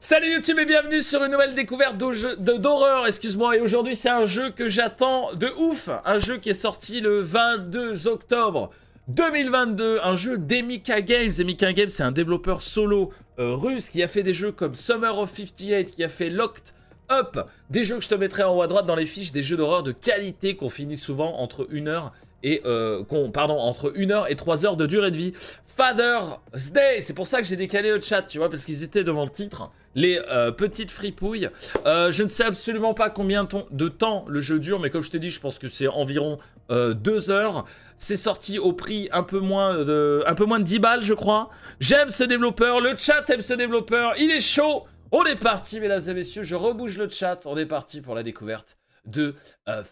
Salut YouTube et bienvenue sur une nouvelle découverte d'horreur, excuse-moi. Et aujourd'hui, c'est un jeu que j'attends de ouf. Un jeu qui est sorti le 22 octobre 2022. Un jeu d'Emika Games. Emika Games, c'est un développeur solo euh, russe qui a fait des jeux comme Summer of 58, qui a fait Locked Up. Des jeux que je te mettrai en haut à droite dans les fiches, des jeux d'horreur de qualité qu'on finit souvent entre 1 heure et euh, pardon, entre 1 heure et 3 heures de durée de vie. Father's Day, c'est pour ça que j'ai décalé le chat, tu vois, parce qu'ils étaient devant le titre, les euh, petites fripouilles. Euh, je ne sais absolument pas combien de temps le jeu dure, mais comme je te dis, je pense que c'est environ 2 heures. C'est sorti au prix un peu, moins de, un peu moins de 10 balles, je crois. J'aime ce développeur, le chat aime ce développeur, il est chaud. On est parti, mesdames et messieurs, je rebouge le chat, on est parti pour la découverte de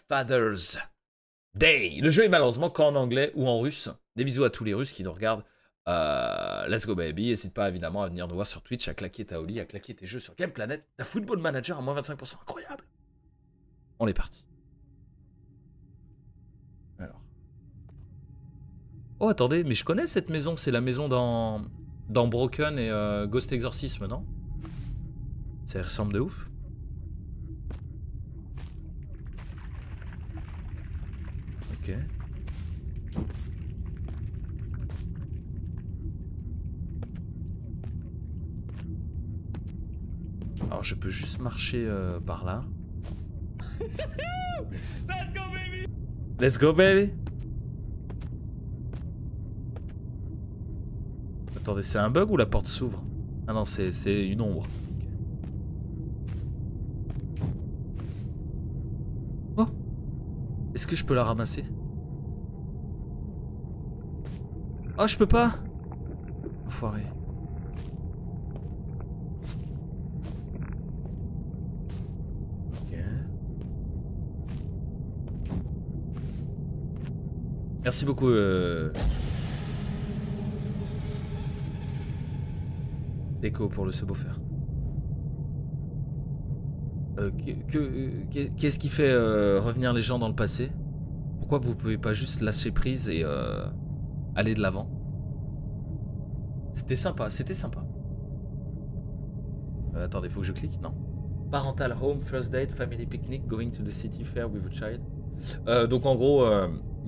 Father's Day. Le jeu est malheureusement qu'en anglais ou en russe. Des bisous à tous les Russes qui nous regardent. Euh, let's go baby. N'hésite pas évidemment à venir nous voir sur Twitch, à claquer ta Oli, à claquer tes jeux sur Game Planet. Ta Football Manager à moins 25%. Incroyable. On est parti. Alors. Oh attendez, mais je connais cette maison. C'est la maison dans, dans Broken et euh, Ghost Exorcism, non? Ça ressemble de ouf. Ok. Alors je peux juste marcher euh, par là. Let's go baby! Let's go baby! Attendez, c'est un bug ou la porte s'ouvre? Ah non, c'est une ombre. Oh Est-ce que je peux la ramasser? Oh, je peux pas! Enfoiré. Ok. Merci beaucoup. Euh... Pour le subwoofer. Euh, Qu'est-ce qui fait euh, revenir les gens dans le passé? Pourquoi vous pouvez pas juste lâcher prise et euh, aller de l'avant? C'était sympa, c'était sympa. Euh, attendez, faut que je clique Non? Parental home, first date, family picnic, going to the city fair with a child. Donc en gros,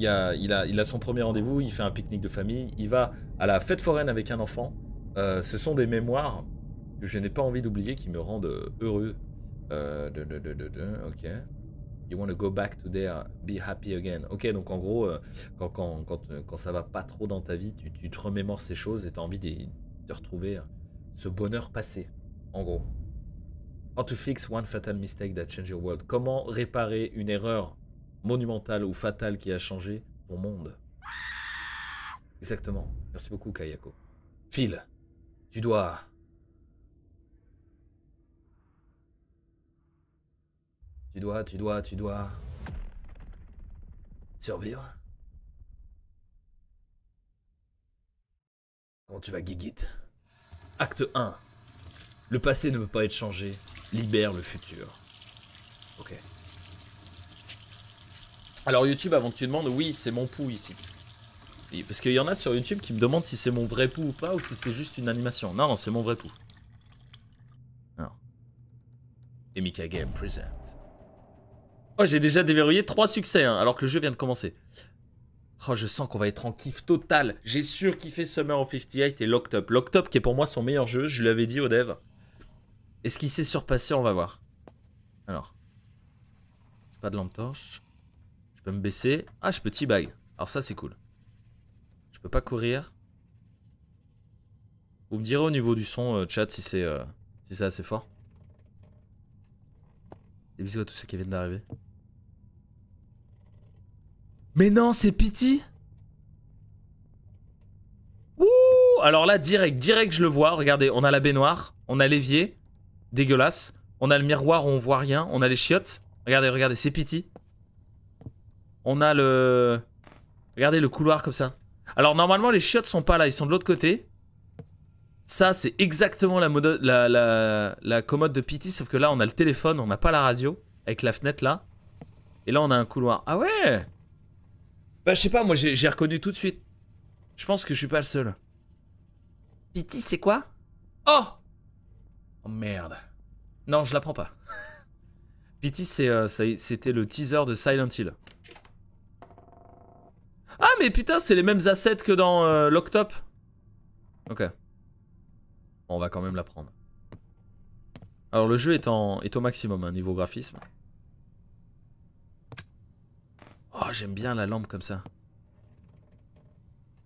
il, a, son premier rendez-vous, il fait un pique-nique de famille, il va à la fête foraine avec un enfant. ce sont des mémoires que je n'ai pas envie d'oublier qui me rendent heureux. de, ok. You want to go back to there, be happy again. Ok, donc en gros, euh, quand, quand, euh, quand, ça va pas trop dans ta vie, tu, te remémores ces choses et tu as envie de, de, retrouver euh, ce bonheur passé, en gros. How to fix one fatal mistake that changed your world. Comment réparer une erreur monumentale ou fatale qui a changé ton monde Exactement. Merci beaucoup, Kayako. Phil, tu dois Tu dois, tu dois, tu dois... Survivre Comment tu vas, Gigit? Acte 1. Le passé ne peut pas être changé. Libère le futur. Ok. Alors YouTube, avant que tu demandes, oui, c'est mon pouls ici. Parce qu'il y en a sur YouTube qui me demandent si c'est mon vrai pouls ou pas, ou si c'est juste une animation. Non, non, c'est mon vrai pouls. Non. Emika Game present. Oh, j'ai déjà déverrouillé 3 succès, hein, alors que le jeu vient de commencer. Oh, je sens qu'on va être en kiff total. J'ai surkiffé Summer of 58 et Locked Up. Locked Up qui est pour moi son meilleur jeu, je lui avais dit au dev. Est-ce qu'il s'est surpassé On va voir. Alors. Pas de lampe torche. Je peux me baisser. Ah, je peux t-bag. Alors ça, c'est cool. Je peux pas courir. Vous me direz au niveau du son, euh, chat, si c'est euh, si assez fort. Des bisous à tous ceux qui viennent d'arriver. Mais non, c'est Pity Ouh Alors là, direct, direct, je le vois. Regardez, on a la baignoire, on a l'évier, dégueulasse. On a le miroir où on voit rien, on a les chiottes. Regardez, regardez, c'est Pity. On a le... Regardez le couloir comme ça. Alors normalement, les chiottes sont pas là, ils sont de l'autre côté. Ça, c'est exactement la, commode de Pity, sauf que là, on a le téléphone, on n'a pas la radio, avec la fenêtre là. Et là, on a un couloir. Ah ouais bah, je sais pas, moi j'ai reconnu tout de suite. Je pense que je suis pas le seul. Pity, c'est quoi? Oh Oh Oh merde. Non, je la prends pas. Pity, euh, c'était le teaser de Silent Hill. Mais putain, c'est les mêmes assets que dans euh, Locktop. Ok. On va quand même la prendre. Alors, le jeu est, en, est au maximum, hein, niveau graphisme. Oh, j'aime bien la lampe comme ça.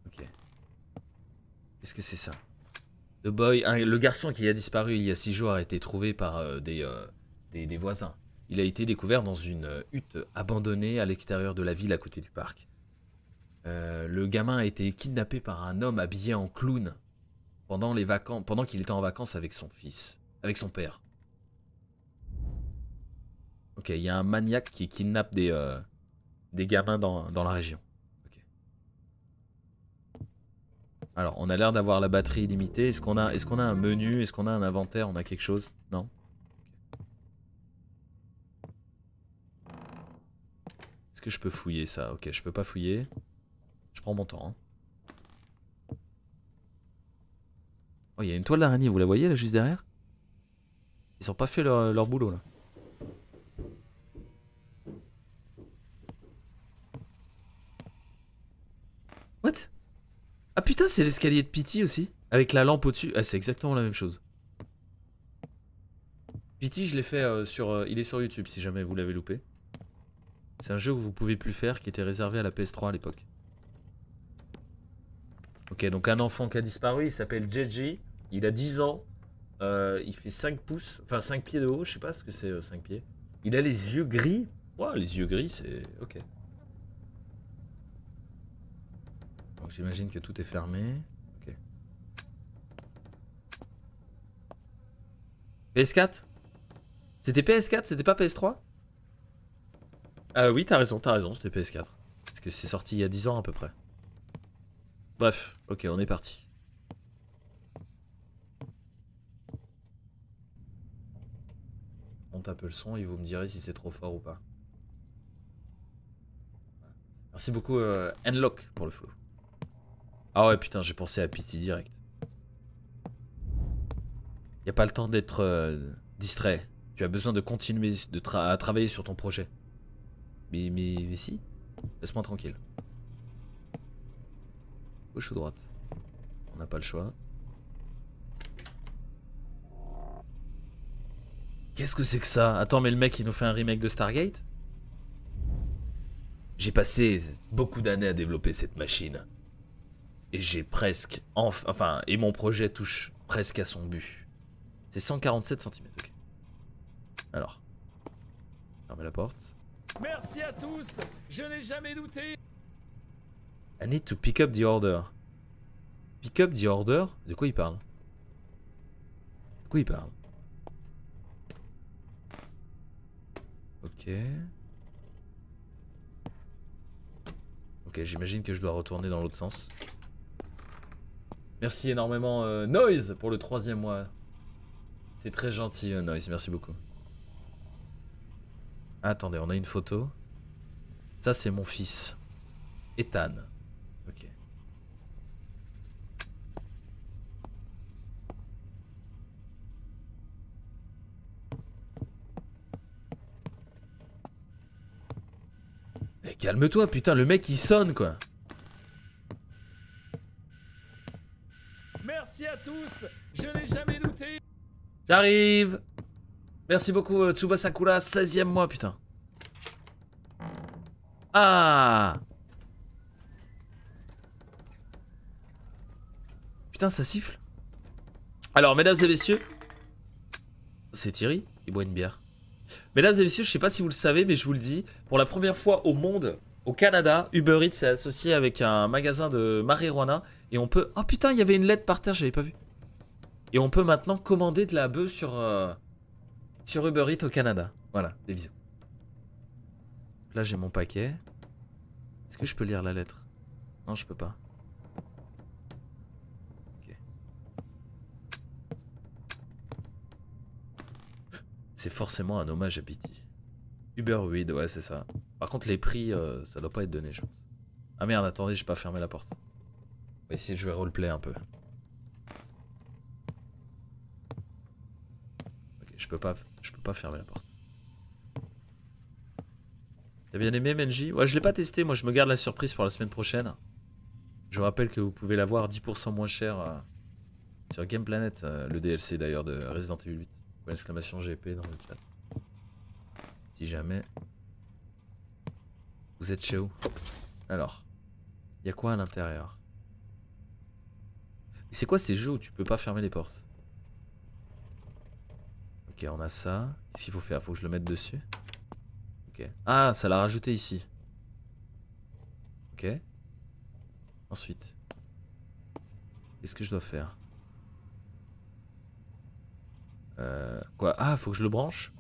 Ok. Qu'est-ce que c'est ça? The boy, le garçon qui a disparu il y a six jours a été trouvé par euh, euh, des, des, voisins. Il a été découvert dans une euh, hutte abandonnée à l'extérieur de la ville à côté du parc. Le gamin a été kidnappé par un homme habillé en clown pendant qu'il était en vacances avec son fils, avec son père. Ok, il y a un maniaque qui kidnappe des, des gamins dans, la région. Alors, on a l'air d'avoir la batterie illimitée. Est-ce qu'on a, qu'on a un menu? Est-ce qu'on a un inventaire? On a quelque chose? Non? Est-ce que je peux fouiller ça? Ok, je peux pas fouiller. Je prends mon temps. Hein. Oh, il y a une toile d'araignée, vous la voyez là, juste derrière? Ils ont pas fait leur, boulot là. What? Ah putain, c'est l'escalier de Pity aussi Avec la lampe au-dessus. Ah, c'est exactement la même chose. Pity, je l'ai fait euh, sur... Euh, il est sur YouTube si jamais vous l'avez loupé. C'est un jeu que vous pouvez plus faire qui était réservé à la PS3 à l'époque. Ok, donc un enfant qui a disparu, il s'appelle JJ. Il a 10 ans. Euh, il fait 5 pouces, enfin 5 pieds de haut, je sais pas ce que c'est 5 pieds. Il a les yeux gris. Ouah, les yeux gris, c'est... Ok. Donc j'imagine que tout est fermé. Ok. PS4 C'était PS4, c'était pas PS3 Ah oui, t'as raison, t'as raison, c'était PS4. Parce que c'est sorti il y a 10 ans à peu près. Bref, ok, on est parti. On tape le son et vous me direz si c'est trop fort ou pas. Merci beaucoup euh, pour le flow. Ah ouais, putain, j'ai pensé à Pity direct. Y a pas le temps d'être euh, distrait. Tu as besoin de continuer à travailler sur ton projet. Mais, mais si. Laisse-moi tranquille. Gauche ou droite On n'a pas le choix. Qu'est-ce que c'est que ça Attends, mais le mec il nous fait un remake de Stargate J'ai passé beaucoup d'années à développer cette machine. Et j'ai presque... Enfin, et mon projet touche presque à son but. C'est 147 cm, ok. Alors. Fermez la porte. Merci à tous Je n'ai jamais douté I need to pick up the order. Pick up the order? De quoi il parle? De quoi il parle? Ok. Ok, j'imagine que je dois retourner dans l'autre sens. Merci énormément euh, Noise pour le troisième mois. C'est très gentil euh, Noise, merci beaucoup. Attendez, on a une photo. Ça c'est mon fils. Ethan. Ok. Mais calme-toi, putain, le mec il sonne quoi. Merci à tous, je n'ai jamais douté. J'arrive. Merci beaucoup euh, Tsubasakura, 16ème mois, putain. Ah Putain, ça siffle. Alors, mesdames et messieurs, c'est Thierry, il boit une bière. Mesdames et messieurs, je sais pas si vous le savez, mais je vous le dis, pour la première fois au monde, au Canada, Uber Eats s'est associé avec un magasin de marijuana et on peut... Oh putain, il y avait une lettre par terre, j'avais pas vu. Et on peut maintenant commander de la bœuf sur, euh, sur Uber Eats au Canada. Voilà, des visions. Là, j'ai mon paquet. Est-ce que je peux lire la lettre? Non, je peux pas. C'est forcément un hommage à Pity. Uber Weed, ouais, c'est ça. Par contre, les prix, euh, ça doit pas être donné, je pense. Ah merde, attendez, j'ai pas fermé la porte. On va essayer de jouer roleplay un peu. Je peux pas, je peux pas fermer la porte. T'as bien aimé Menji? Ouais, je l'ai pas testé, moi je me garde la surprise pour la semaine prochaine. Je rappelle que vous pouvez l'avoir 10% moins cher euh, sur Game Planet, euh, le DLC d'ailleurs de Resident Evil 8. Point exclamation GP dans le chat. Si jamais vous êtes chez où? Alors, il y a quoi à l'intérieur? C'est quoi ces jeux où tu peux pas fermer les portes? Ok, on a ça. Qu'il faut faire? Faut que je le mette dessus? Ok. Ah, ça l'a rajouté ici. Ok. Ensuite. Qu'est-ce que je dois faire? Euh, Quoi? Ah, faut que je le branche?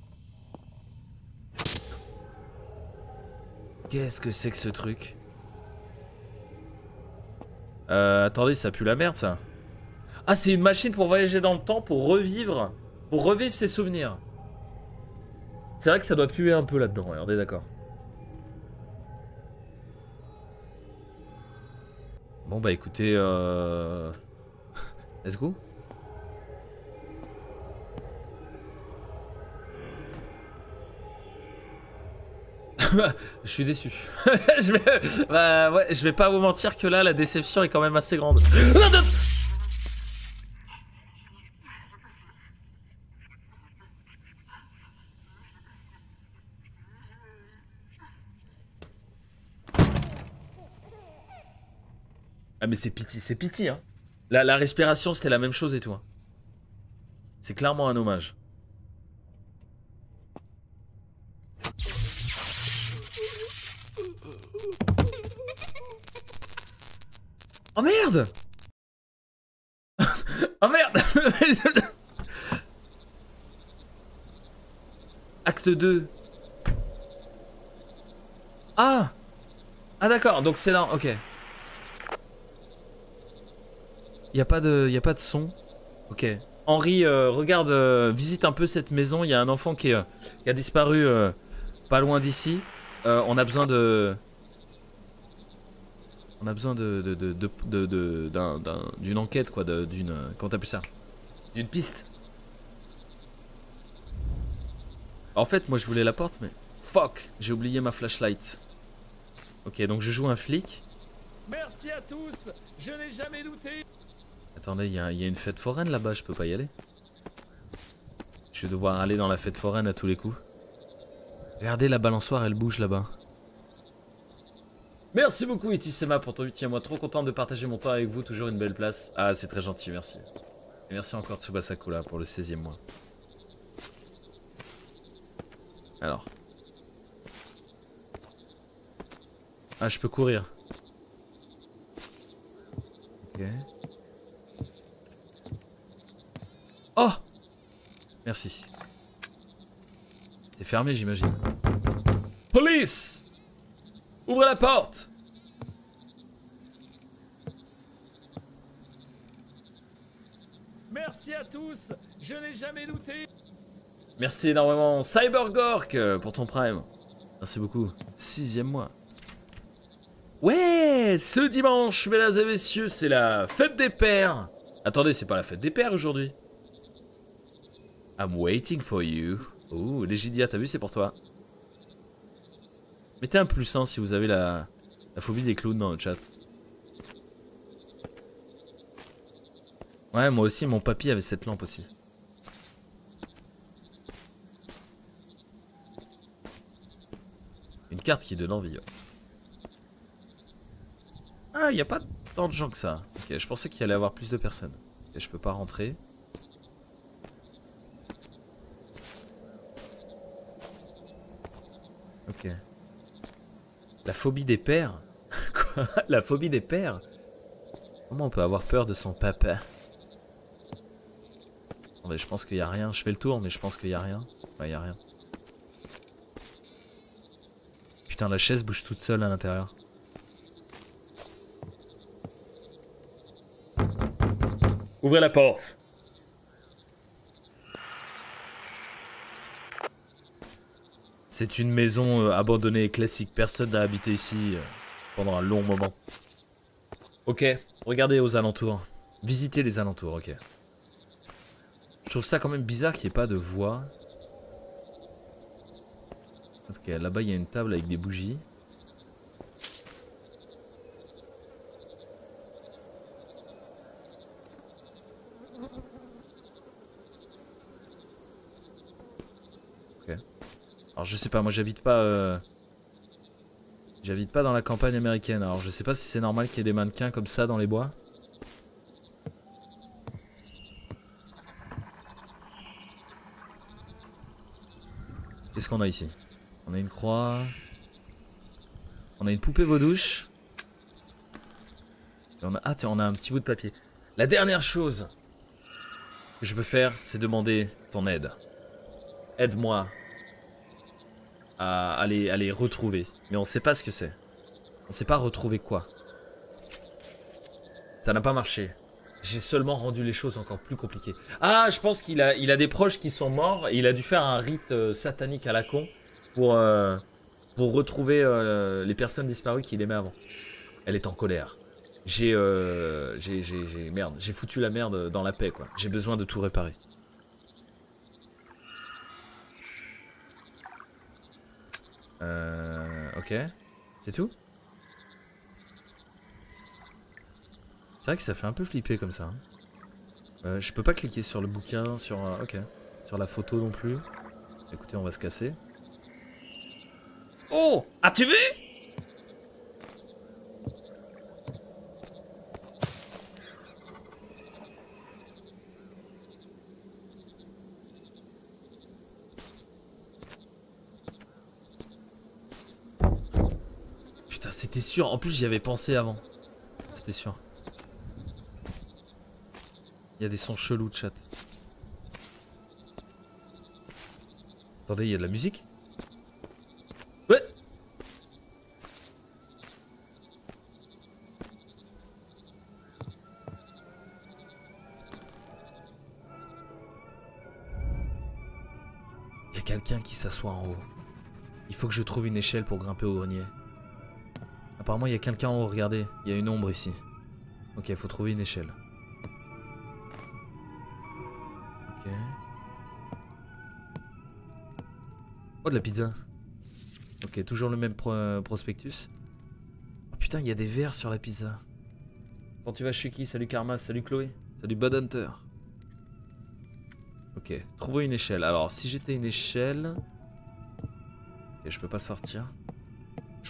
Qu'est-ce que c'est que ce truc? Euh, attendez, ça pue la merde ça. Ah, c'est une machine pour voyager dans le temps, pour revivre, pour revivre ses souvenirs. C'est vrai que ça doit puer un peu là-dedans, regardez, d'accord. Bon bah écoutez, euh... let's go. Je suis déçu. je, vais... Bah, ouais, je vais pas vous mentir que là, la déception est quand même assez grande. Ah mais c'est pitié, c'est pitié hein. La, respiration c'était la même chose et tout. C'est clairement un hommage. Oh merde Oh merde Acte 2. Ah Ah d'accord, donc c'est là, ok. Il a pas de, y a pas de son. Ok. Henri, euh, regarde, euh, visite un peu cette maison. Il y a un enfant qui, euh, qui a disparu pas loin d'ici. on a besoin de, on a besoin de, d'une enquête, quoi, d'une... Comment t'appelles ça? D'une piste. En fait, moi je voulais la porte, mais... Fuck J'ai oublié ma flashlight. Ok, donc je joue un flic. Merci à tous Je n'ai jamais douté Attendez, il y, a une fête foraine là-bas, je peux pas y aller? Je vais devoir aller dans la fête foraine à tous les coups. Regardez, la balançoire, elle bouge là-bas. Merci beaucoup Itisema pour ton 8 mois. Trop content de partager mon temps avec vous. Toujours une belle place. Ah, c'est très gentil, merci. Et merci encore Tsubasakula pour le 16 e mois. Alors. Ah, je peux courir. Ok. Oh Merci. C'est fermé, j'imagine. Police Ouvrez la porte Merci à tous Je n'ai jamais douté Merci énormément Cybergork pour ton prime. Merci beaucoup. Sixième mois. Ouais Ce dimanche, mesdames et messieurs, c'est la fête des pères Attendez, c'est pas la fête des pères aujourd'hui I'm waiting for you. Oh, Légidia, t'as vu, c'est pour toi. Mettez un plus 1 si vous avez la, phobie des clowns dans le chat. Ouais, moi aussi, mon papy avait cette lampe aussi. Une carte qui donne envie. Ah, il n'y a pas tant de gens que ça. Ok, je pensais qu'il y allait avoir plus de personnes. Et je peux pas rentrer. Ok. La phobie des pères? Quoi? La phobie des pères? Comment on peut avoir peur de son papa? Mais je pense qu'il n'y a rien. Je fais le tour, mais je pense qu'il n'y a rien. Ouais, il n'y a rien. Putain, la chaise bouge toute seule à l'intérieur. Ouvrez la porte. C'est une maison euh, abandonnée classique. Personne n'a habité ici euh, pendant un long moment. Ok, regardez aux alentours. Visitez les alentours, ok. Je trouve ça quand même bizarre qu'il n'y ait pas de voix. Ok, là-bas il y a une table avec des bougies. Alors je sais pas, moi j'habite pas... Euh, j'habite pas dans la campagne américaine, alors je sais pas si c'est normal qu'il y ait des mannequins comme ça dans les bois. Qu'est-ce qu'on a ici? On a une croix. On a une poupée vaudouche. on a... Ah on a un petit bout de papier. La dernière chose que je peux faire, c'est demander ton aide. Aide-moi à, à les retrouver. Mais on sait pas ce que c'est. On sait pas retrouver quoi. Ça n'a pas marché. J'ai seulement rendu les choses encore plus compliquées. Ah, je pense qu'il a, il a des proches qui sont morts il a dû faire un rite euh, satanique à la con pour, euh, pour retrouver euh, les personnes disparues qu'il aimait avant. Elle est en colère. J'ai, j'ai, j'ai, merde, j'ai foutu la merde dans la paix quoi. J'ai besoin de tout réparer. Ok, c'est tout? C'est vrai que ça fait un peu flipper comme ça. Hein. Euh, je peux pas cliquer sur le bouquin, sur... Euh. Sur la photo non plus. Écoutez, on va se casser. Oh As-tu vu Putain, c'était En plus, j'y avais pensé avant. C'était sûr. Il y a des sons chelous de chat. Attendez, il y a de la musique? Ouais Il y a quelqu'un qui s'assoit en haut. Il faut que je trouve une échelle pour grimper au grenier. Apparemment, il y a quelqu'un en haut, regardez. Il y a une ombre ici. Ok, il faut trouver une échelle. Oh, de la pizza. Ok, toujours le même prospectus. Oh putain, il y a des verres sur la pizza. Quand tu vas Chucky, salut Karma, salut Chloé, salut Bud Hunter. Ok, trouver une échelle. Alors, si j'étais une échelle... Ok, je peux pas sortir.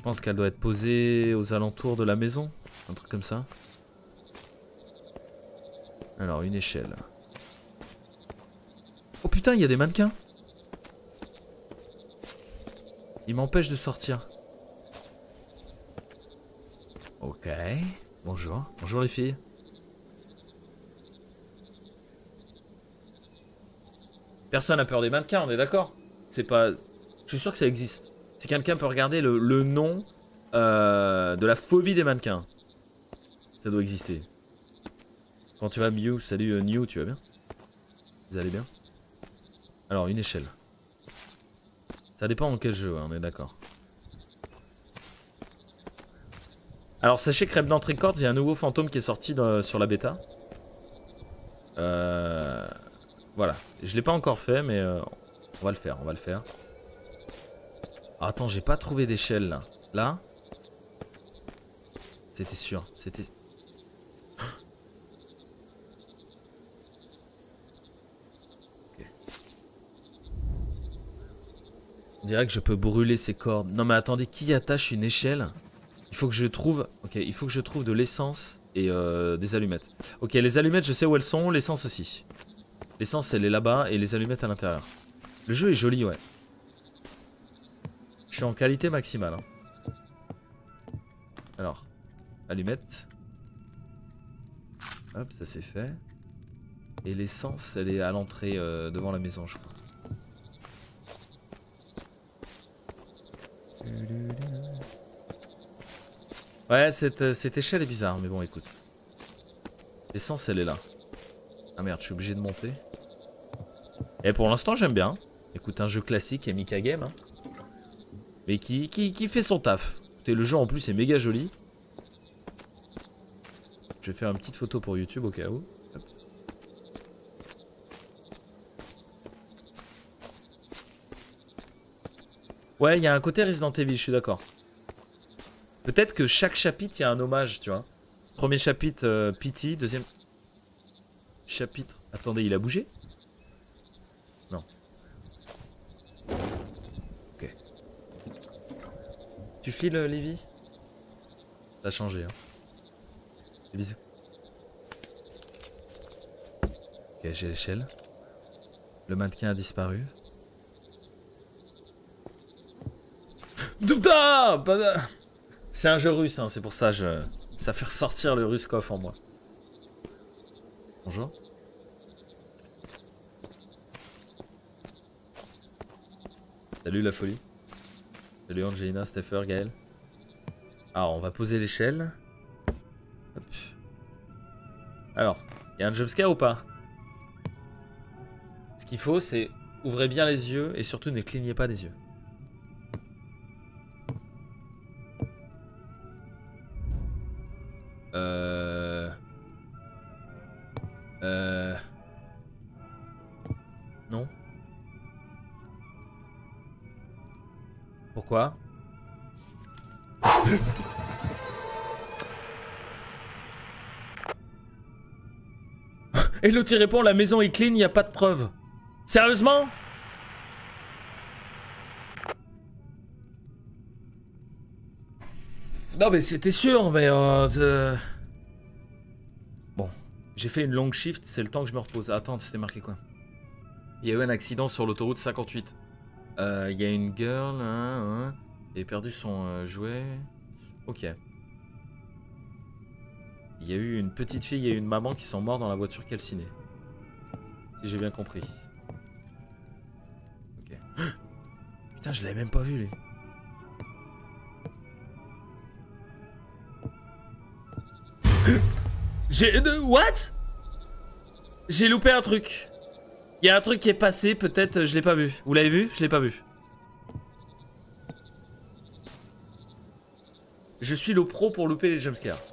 Je pense qu'elle doit être posée aux alentours de la maison. Un truc comme ça. Alors, une échelle. Oh putain, il y a des mannequins il m'empêche de sortir. Ok. Bonjour. Bonjour les filles. Personne n'a peur des mannequins, on est d'accord? C'est pas... Je suis sûr que ça existe. Si quelqu'un peut regarder le, nom euh, de la phobie des mannequins. Ça doit exister. Quand tu vas Mew, salut euh, New, tu vas bien? Vous allez bien? Alors, une échelle. Ça dépend en quel jeu, on est d'accord. Alors sachez que Revenant Records, il y a un nouveau fantôme qui est sorti sur la bêta. Euh, voilà, je l'ai pas encore fait, mais euh, on va le faire, on va le faire. Attends, j'ai pas trouvé d'échelle là. Là C'était sûr, c'était... On dirait que je peux brûler ces cordes. Non mais attendez, qui attache une échelle? Il faut que je trouve... Ok, il faut que je trouve de l'essence et euh, des allumettes. Ok, les allumettes, je sais où elles sont, l'essence aussi. L'essence, elle est là-bas et les allumettes à l'intérieur. Le jeu est joli, ouais. Je suis en qualité maximale. Hein. Alors, allumettes. Hop, ça c'est fait. Et l'essence, elle est à l'entrée euh, devant la maison, je crois. Ouais, cette, cette échelle est bizarre, mais bon, écoute. L'essence, elle est là. Ah merde, je suis obligé de monter. Et pour l'instant, j'aime bien. Écoute, un jeu classique, Mika Game. Hein. Mais qui, qui, qui fait son taf. Et le jeu en plus est méga joli. Je vais faire une petite photo pour YouTube au cas où. Ouais, il y a un côté Resident Evil, je suis d'accord. Peut-être que chaque chapitre, il y a un hommage, tu vois. Premier chapitre, euh, Pity. Deuxième chapitre... Attendez, il a bougé? Tu files, euh, Lévi? Ça a changé, hein. Des bisous. Ok, j'ai l'échelle. Le mannequin a disparu. Douta C'est un jeu russe, hein, c'est pour ça je... ça fait ressortir le Ruskov en moi. Bonjour. Salut la folie. Salut Angelina, Steffer, Gaël. Alors, on va poser l'échelle. Alors, il y a un jumpscare ou pas? Ce qu'il faut, c'est ouvrez bien les yeux et surtout ne clignez pas des yeux. L'autre répond la maison est clean, y a pas de preuves. Sérieusement? Non mais c'était sûr, mais euh, euh, Bon, j'ai fait une longue shift, c'est le temps que je me repose. Attends, c'était marqué quoi? Il y a eu un accident sur l'autoroute 58. Euh, il y a une girl, hein, hein, a perdu son jouet. Ok. Il y a eu une petite fille et une maman qui sont morts dans la voiture calcinée. Si j'ai bien compris. Ok. Putain, je l'avais même pas vu, lui. J'ai... What? J'ai loupé un truc. Il y a un truc qui est passé, peut-être, je l'ai pas vu. Vous l'avez vu? Je l'ai pas vu. Je suis le pro pour louper les jumpscares.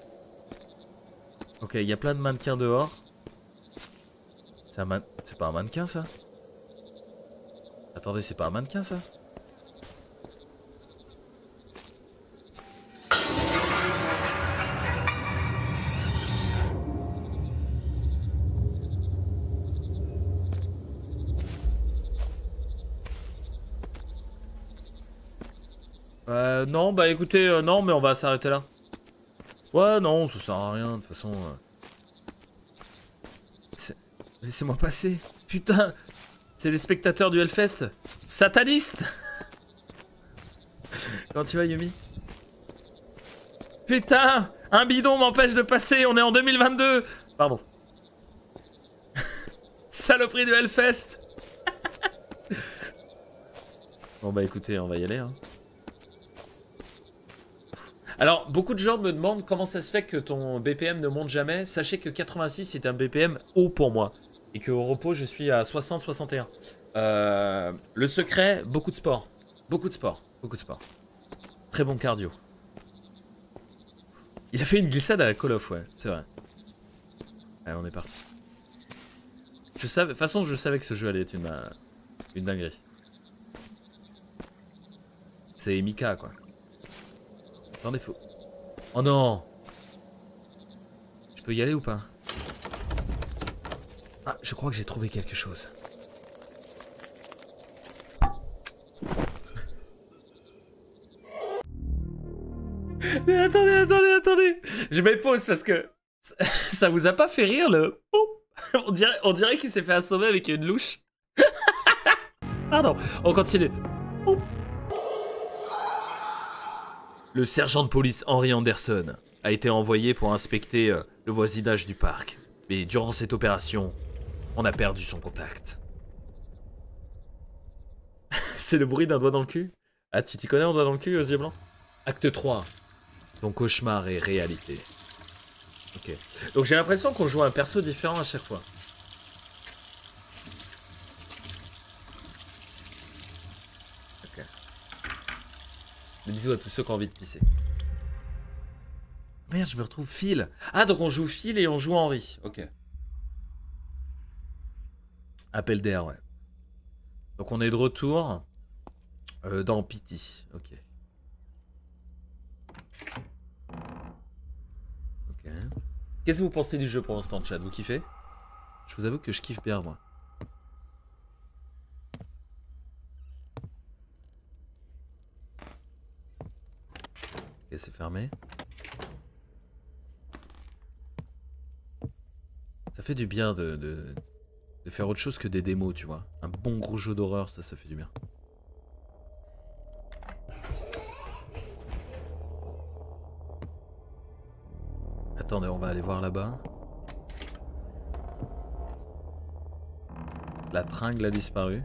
Ok, il y a plein de mannequins dehors. C'est pas un mannequin ça? Attendez, c'est pas un mannequin ça? Euh, non, bah écoutez, euh, non, mais on va s'arrêter là. Ouais, non, ça sert à rien, de toute façon. Euh. Laissez-moi passer. Putain, c'est les spectateurs du Hellfest. Sataniste Quand tu vas, Yumi? Putain Un bidon m'empêche de passer, on est en 2022 Pardon. Saloperie du Hellfest Bon bah écoutez, on va y aller. Hein. Alors, beaucoup de gens me demandent comment ça se fait que ton BPM ne monte jamais. Sachez que 86 est un BPM haut pour moi. Et qu'au repos, je suis à 60-61. Euh, le secret, beaucoup de sport. Beaucoup de sport. Beaucoup de sport. Très bon cardio. Il a fait une glissade à la Call of, ouais, c'est vrai. Allez, on est parti. Je savais, de toute façon, je savais que ce jeu allait être une, euh, une dinguerie. C'est Mika, quoi. Attendez, faut... Oh non Je peux y aller ou pas? Ah, je crois que j'ai trouvé quelque chose. Mais attendez, attendez, attendez Je me pause parce que ça vous a pas fait rire le... On dirait, on dirait qu'il s'est fait assommer avec une louche. Pardon, on continue. Le sergent de police Henry Anderson a été envoyé pour inspecter euh, le voisinage du parc. Mais durant cette opération, on a perdu son contact. C'est le bruit d'un doigt dans le cul Ah, tu t'y connais un doigt dans le cul, yeux blanc Acte 3. Ton cauchemar est réalité. Ok. Donc j'ai l'impression qu'on joue un perso différent à chaque fois. Bisous à tous ceux qui ont envie de pisser. Merde, je me retrouve Phil. Ah, donc on joue Phil et on joue Henri. Ok. Appel d'air, ouais. Donc on est de retour. Euh, dans Pity, ok. Ok. Qu'est-ce que vous pensez du jeu pour l'instant, chat? Vous kiffez? Je vous avoue que je kiffe bien, moi. Ok, c'est fermé. Ça fait du bien de, faire autre chose que des démos, tu vois. Un bon gros jeu d'horreur, ça, ça fait du bien. Attendez, on va aller voir là-bas. La tringle a disparu.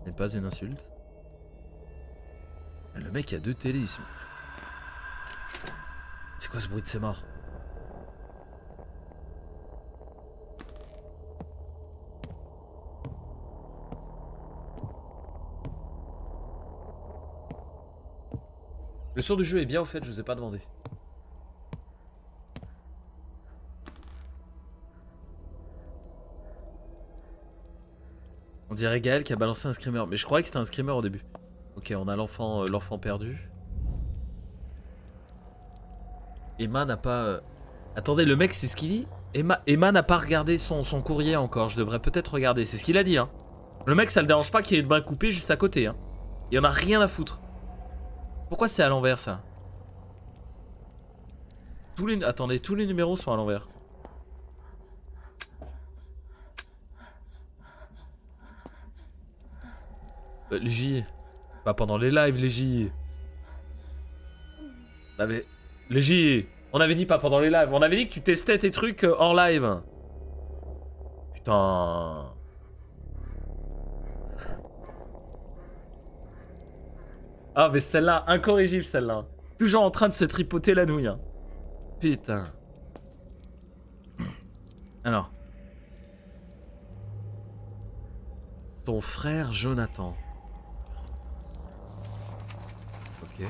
Ce n'est pas une insulte. Le mec a deux télés. Ce bruit de morts? Le son du jeu est bien au fait, je vous ai pas demandé. On dirait Gaël qui a balancé un screamer, mais je croyais que c'était un screamer au début. Ok, on a l'enfant euh, l'enfant perdu. Emma n'a pas... euh, Attendez, le mec, c'est ce qu'il dit Emma, Emma n'a pas regardé son, courrier encore, je devrais peut-être regarder, c'est ce qu'il a dit. Hein. Le mec, ça le dérange pas qu'il y ait une main coupée juste à côté. Hein. Il en a rien à foutre. Pourquoi c'est à l'envers ça? Tous. Attendez, tous les numéros sont à l'envers. Euh, les J. Pas pendant les lives, les J. Mais... Les J. On avait dit pas pendant les lives. On avait dit que tu testais tes trucs euh, hors live. Putain. Ah mais celle-là, incorrigible celle-là. Toujours en train de se tripoter la nouille. hein. Putain. Alors. Ton frère Jonathan. Ok.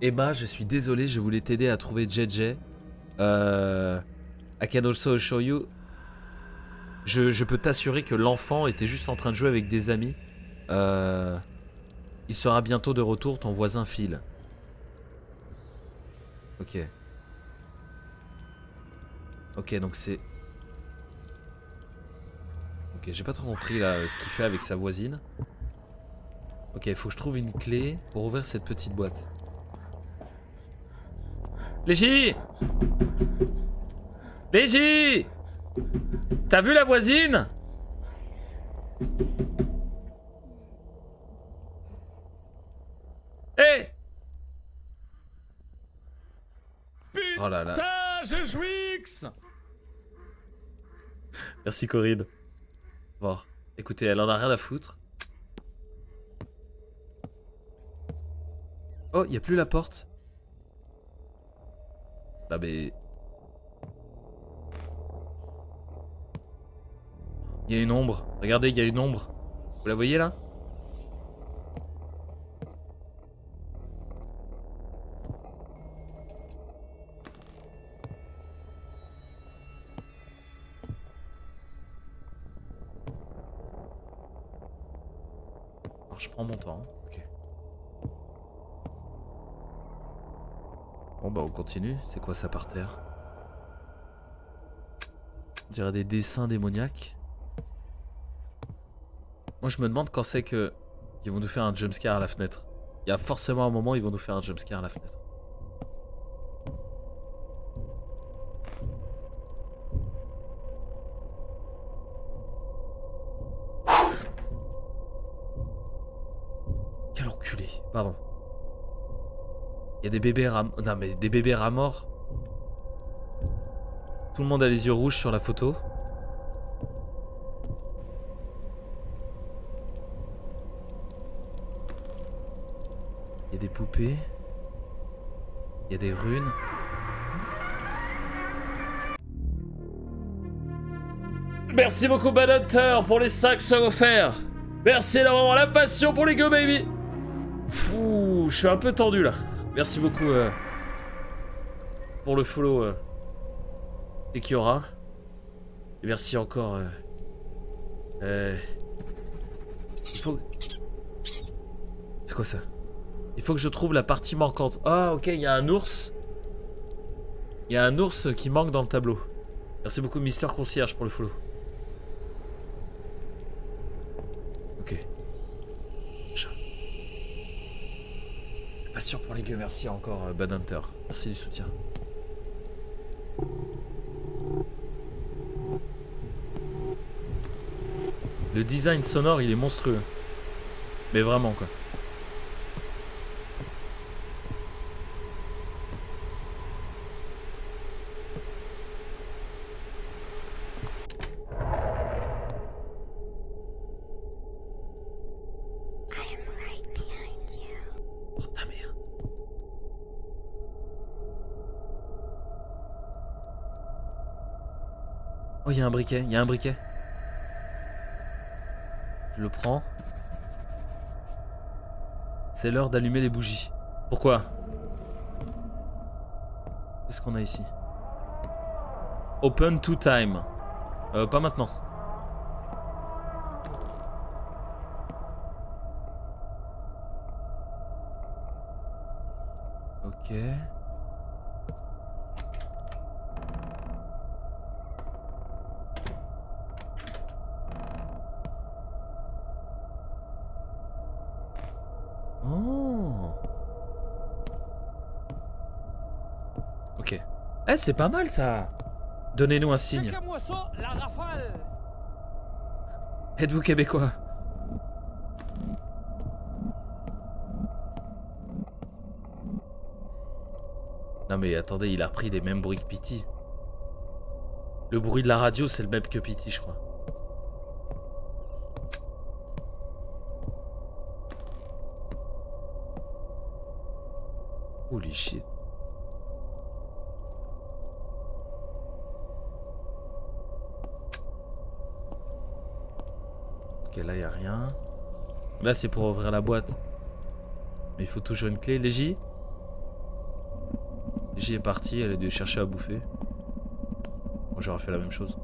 Emma, je suis désolé, je voulais t'aider à trouver JJ. Euh, I can also show you. Je, je peux t'assurer que l'enfant était juste en train de jouer avec des amis. Euh, il sera bientôt de retour, ton voisin Phil. Ok. Ok, donc c'est... Ok, j'ai pas trop compris là ce qu'il fait avec sa voisine. Ok, il faut que je trouve une clé pour ouvrir cette petite boîte. Légie Légie T'as vu la voisine? Hé Putain, Oh là là. je jouix Merci Corinne. Bon, écoutez, elle en a rien à foutre. Oh, il y a plus la porte. Ah mais... Il y a une ombre. Regardez, il y a une ombre. Vous la voyez là? Je prends mon temps. Ok. Bon bah on continue. C'est quoi ça par terre? On dirait des dessins démoniaques. Moi je me demande quand c'est que ils vont nous faire un jumpscare à la fenêtre. Il y a forcément un moment ils vont nous faire un jumpscare à la fenêtre. Des bébés ram... Non mais des bébés rats morts. Tout le monde a les yeux rouges sur la photo. Il y a des poupées. Il y a des runes. Merci beaucoup Bad Hunter pour les 5 sont offerts. Merci énormément la passion pour les Go Baby. Fou, je suis un peu tendu là. Merci beaucoup euh, pour le follow euh, et Kiora. Et merci encore euh, euh, Il faut... C'est quoi ça? Il faut que je trouve la partie manquante. Ah, ok, il y a un ours. Il y a un ours qui manque dans le tableau. Merci beaucoup, Mister Concierge, pour le follow. Ok. Pas sûr pour les gueux, merci encore, euh, Bad Hunter. Merci du soutien. Le design sonore, il est monstrueux. Mais vraiment, quoi. Il y a un briquet. Je le prends. C'est l'heure d'allumer les bougies. Pourquoi? Qu'est-ce qu'on a ici? Open to time. Euh, pas maintenant. C'est pas mal ça. Donnez-nous un signe. Êtes-vous québécois? Non mais attendez, il a repris les mêmes bruits que Pity. Le bruit de la radio, c'est le même que Pity, je crois. Holy shit. Là, y a rien. Là, c'est pour ouvrir la boîte. Mais il faut toujours une clé. Légie? Légie est partie, elle a dû chercher à bouffer. Moi, j'aurais fait la même chose.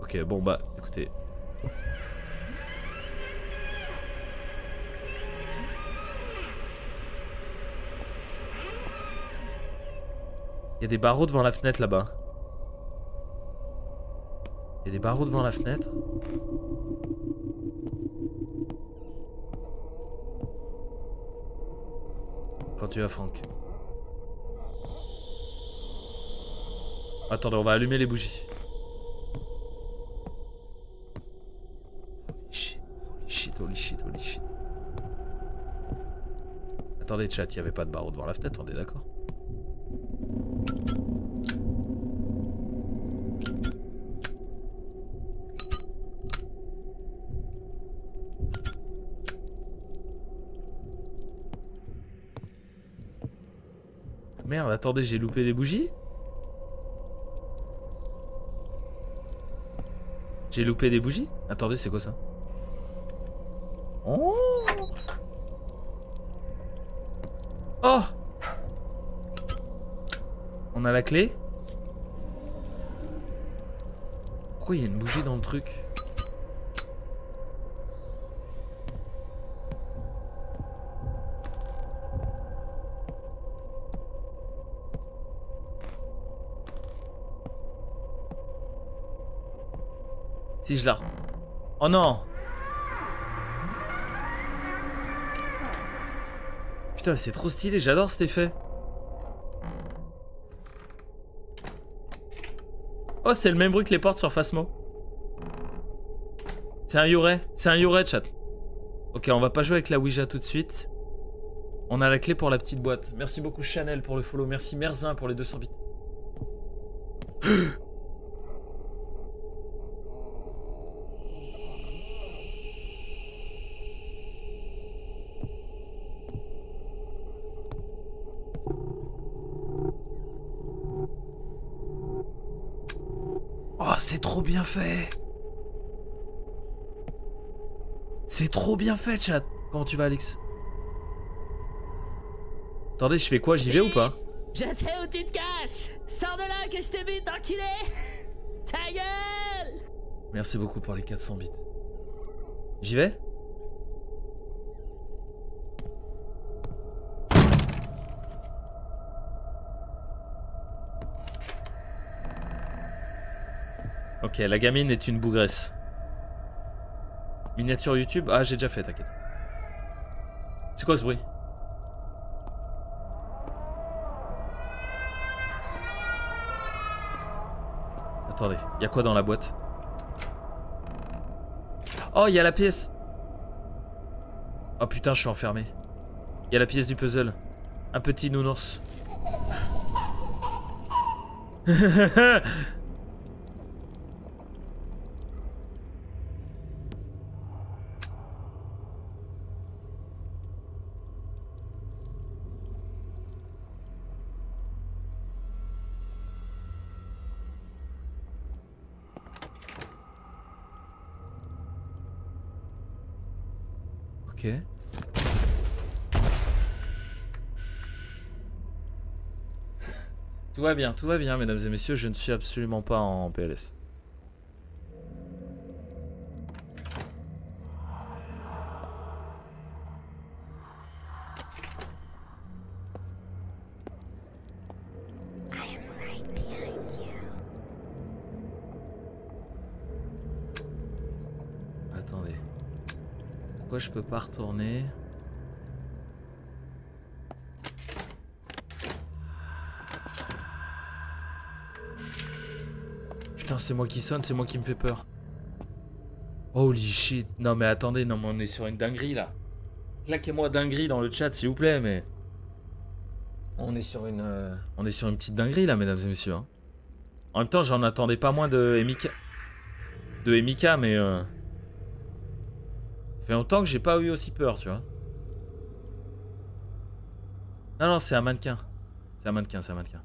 Ok, bon, bah, écoutez. Il y a des barreaux devant la fenêtre là-bas. Des barreaux devant la fenêtre. Quand tu vas, Franck. Attendez, on va allumer les bougies. Holy shit, holy shit, holy shit, holy shit. Attendez, chat, il n'y avait pas de barreaux devant la fenêtre, on est d'accord Merde, attendez, j'ai loupé les bougies. J'ai loupé des bougies. Attendez, c'est quoi ça? Oh! Oh! On a la clé? Pourquoi il y a une bougie dans le truc? Si je la... Oh non Putain, c'est trop stylé, j'adore cet effet. Oh, c'est le même bruit que les portes sur Phasmo. C'est un Yorai. C'est un Yorai, chat. Ok, on va pas jouer avec la Ouija tout de suite. On a la clé pour la petite boîte. Merci beaucoup Chanel pour le follow. Merci Merzin pour les 200 bits. Bien fait, chat. Comment tu vas, Alex? Attendez, je fais quoi J'y vais ou pas? Je sais où tu te caches Sors de là que je te bute, enculé Ta gueule Merci beaucoup pour les 400 bits. J'y vais? Ok, la gamine est une bougresse. Miniature YouTube Ah, j'ai déjà fait, t'inquiète. C'est quoi ce bruit? Attendez, y a quoi dans la boîte? Oh, y a la pièce Oh putain, je suis enfermé. Y a la pièce du puzzle. Un petit nounours. ok. Tout va bien, tout va bien, mesdames et messieurs, je ne suis absolument pas en PLS. Attendez. Pourquoi je peux pas retourner? C'est moi qui sonne, c'est moi qui me fait peur. Holy shit. Non mais attendez, non mais on est sur une dinguerie là. Claquez-moi dinguerie dans le chat s'il vous plaît, mais... On est sur une... euh, On est sur une petite dinguerie là, mesdames et messieurs. hein. En même temps, j'en attendais pas moins de Emika. De Emika, mais... Euh... Fait longtemps que j'ai pas eu aussi peur, tu vois. Non, non, c'est un mannequin. C'est un mannequin, c'est un mannequin.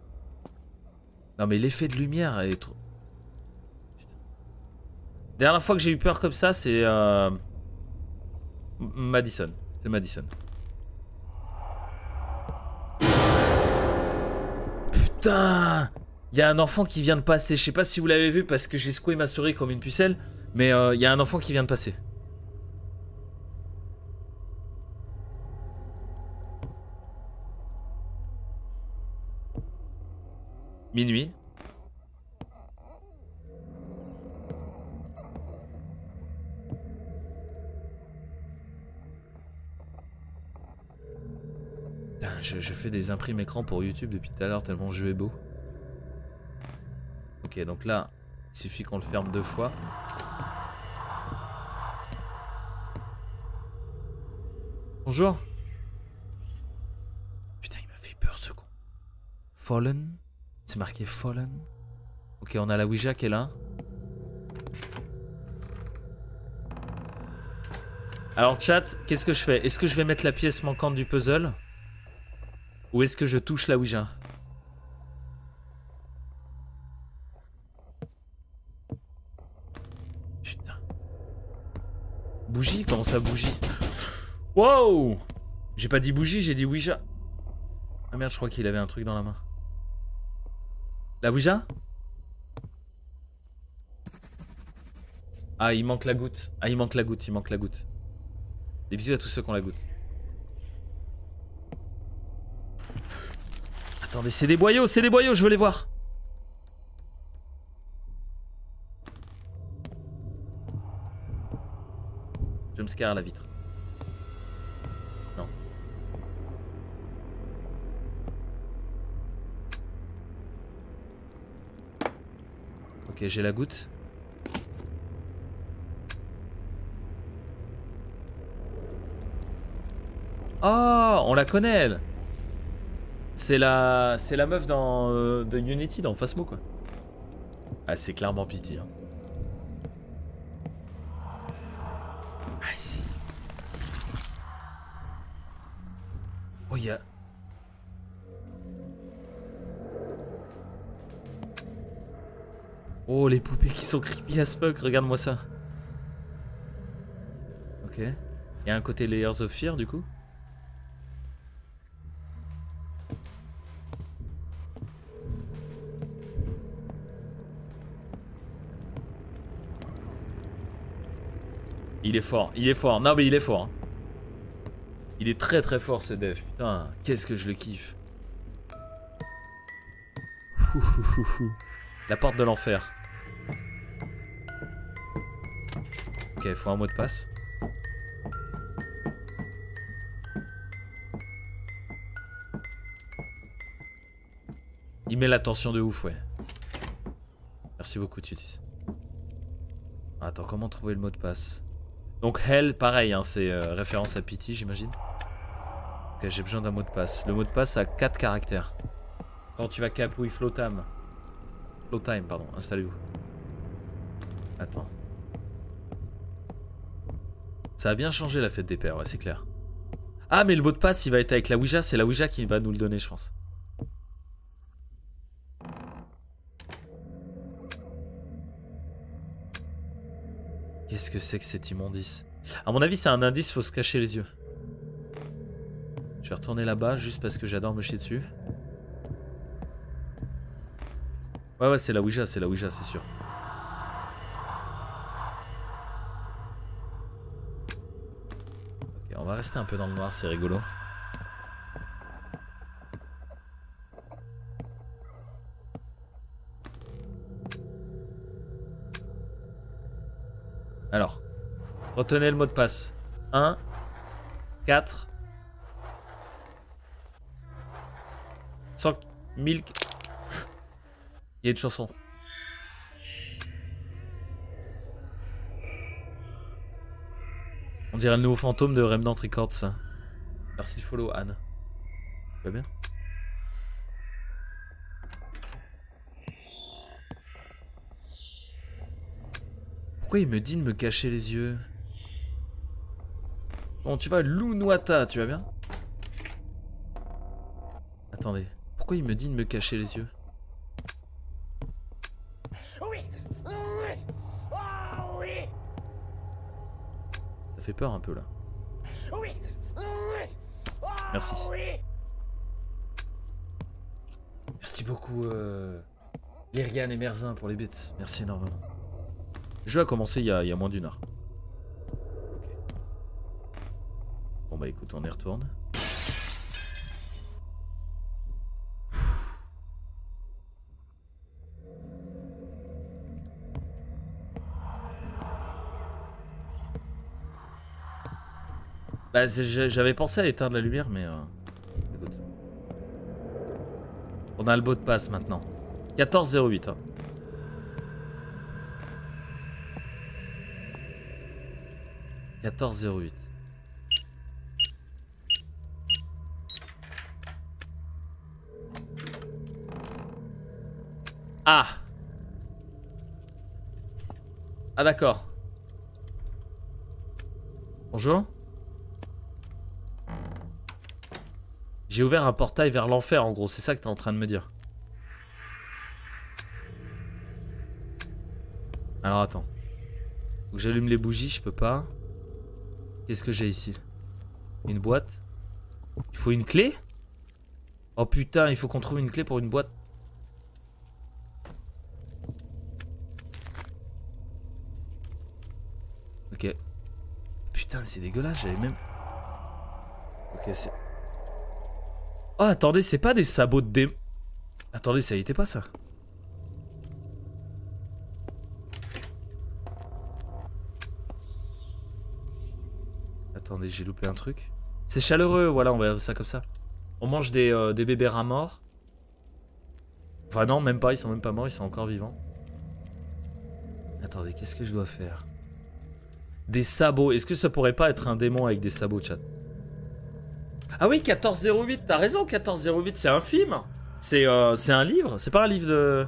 Non, mais l'effet de lumière est trop... Dernière fois que j'ai eu peur comme ça, c'est... Euh... Madison. C'est Madison. Putain Il y a un enfant qui vient de passer. Je sais pas si vous l'avez vu parce que j'ai secoué ma souris comme une pucelle. Mais euh, il y a un enfant qui vient de passer. Minuit. Je, fais des imprimes écran pour YouTube depuis tout à l'heure tellement le jeu est beau. Ok, donc là, il suffit qu'on le ferme deux fois. Bonjour. Putain, il m'a fait peur ce con. Fallen C'est marqué Fallen. Ok, on a la Ouija qui est là. Alors chat, qu'est-ce que je fais? Est-ce que je vais mettre la pièce manquante du puzzle? Ou est-ce que je touche la Ouija Putain. Bougie Comment ça bougie Wow J'ai pas dit bougie, j'ai dit Ouija. Ah merde, je crois qu'il avait un truc dans la main. La Ouija Ah, il manque la goutte. Ah, il manque la goutte, il manque la goutte. Des bisous à tous ceux qui ont la goutte. Attendez, c'est des boyaux, c'est des boyaux, je veux les voir. Jumpscare à la vitre. Non. Ok, j'ai la goutte. Oh, on la connaît elle. C'est la, c'est la meuf dans euh, de Unity dans Phasmo quoi. Ah, c'est clairement Pity. Hein. Ah si. Oh il y a. Oh les poupées qui sont creepy as fuck, regarde-moi ça. Ok. Il y a un côté Layers of Fear du coup? Il est fort, il est fort. Non mais il est fort. hein. Il est très très fort ce dev. Putain, qu'est-ce que je le kiffe. La porte de l'enfer. Ok, il faut un mot de passe. Il met l'attention de ouf, ouais. Merci beaucoup, Tutis. Attends, comment trouver le mot de passe? Donc Hell, pareil, hein, c'est euh, référence à Pity, j'imagine. Ok, j'ai besoin d'un mot de passe. Le mot de passe a 4 caractères. Quand tu vas cap, oui, Flowtime. Flowtime, pardon, installez-vous. Attends. Ça a bien changé la fête des pères, ouais, c'est clair. Ah, mais le mot de passe, il va être avec la Ouija, c'est la Ouija qui va nous le donner, je pense. Qu'est-ce que c'est que cet immondice À mon avis, c'est un indice, faut se cacher les yeux. Je vais retourner là-bas juste parce que j'adore me chier dessus. Ouais, ouais, c'est la Ouija, c'est la Ouija, c'est sûr. Ok, on va rester un peu dans le noir, c'est rigolo. Alors, retenez le mot de passe. 1, 4, 100, 1000. Il y a une chanson. On dirait le nouveau fantôme de Remnant Records. Merci de follow, Anne. Tu vas bien? Pourquoi il me dit de me cacher les yeux? Bon, tu vas, Lunwata, tu vas bien Attendez. Pourquoi il me dit de me cacher les yeux Oui Oui Oh oui Ça fait peur un peu là. Oui Oui Oh Merci. Oui Merci beaucoup, euh... Lyriane et Merzin pour les bits. Merci énormément. Le jeu a commencé il y a, il y a moins d'une heure. Ok. Bon bah écoute, on y retourne. Bah j'avais pensé à éteindre la lumière mais... euh, Écoute. On a le mot de passe maintenant. 1408. Hein. « 1408. Ah d'accord. Bonjour. J'ai ouvert un portail vers l'enfer en gros, c'est ça que t'es en train de me dire. Alors attends. Que j'allume les bougies, je peux pas. Qu'est-ce que j'ai ici? Une boîte? Il faut une clé? Oh putain, il faut qu'on trouve une clé pour une boîte. Ok. Putain, c'est dégueulasse, j'avais même... Ok, c'est... Oh, attendez, c'est pas des sabots de dé... Attendez, ça y était pas ça Attendez, j'ai loupé un truc. C'est chaleureux, voilà, on va regarder ça comme ça. On mange des, euh, des bébés rats morts. Enfin non, même pas, ils sont même pas morts, ils sont encore vivants. Attendez, qu'est-ce que je dois faire? Des sabots. Est-ce que ça pourrait pas être un démon avec des sabots, chat? Ah oui, 1408, t'as raison, 1408, c'est un film. C'est euh, c'est un livre, c'est pas un livre de...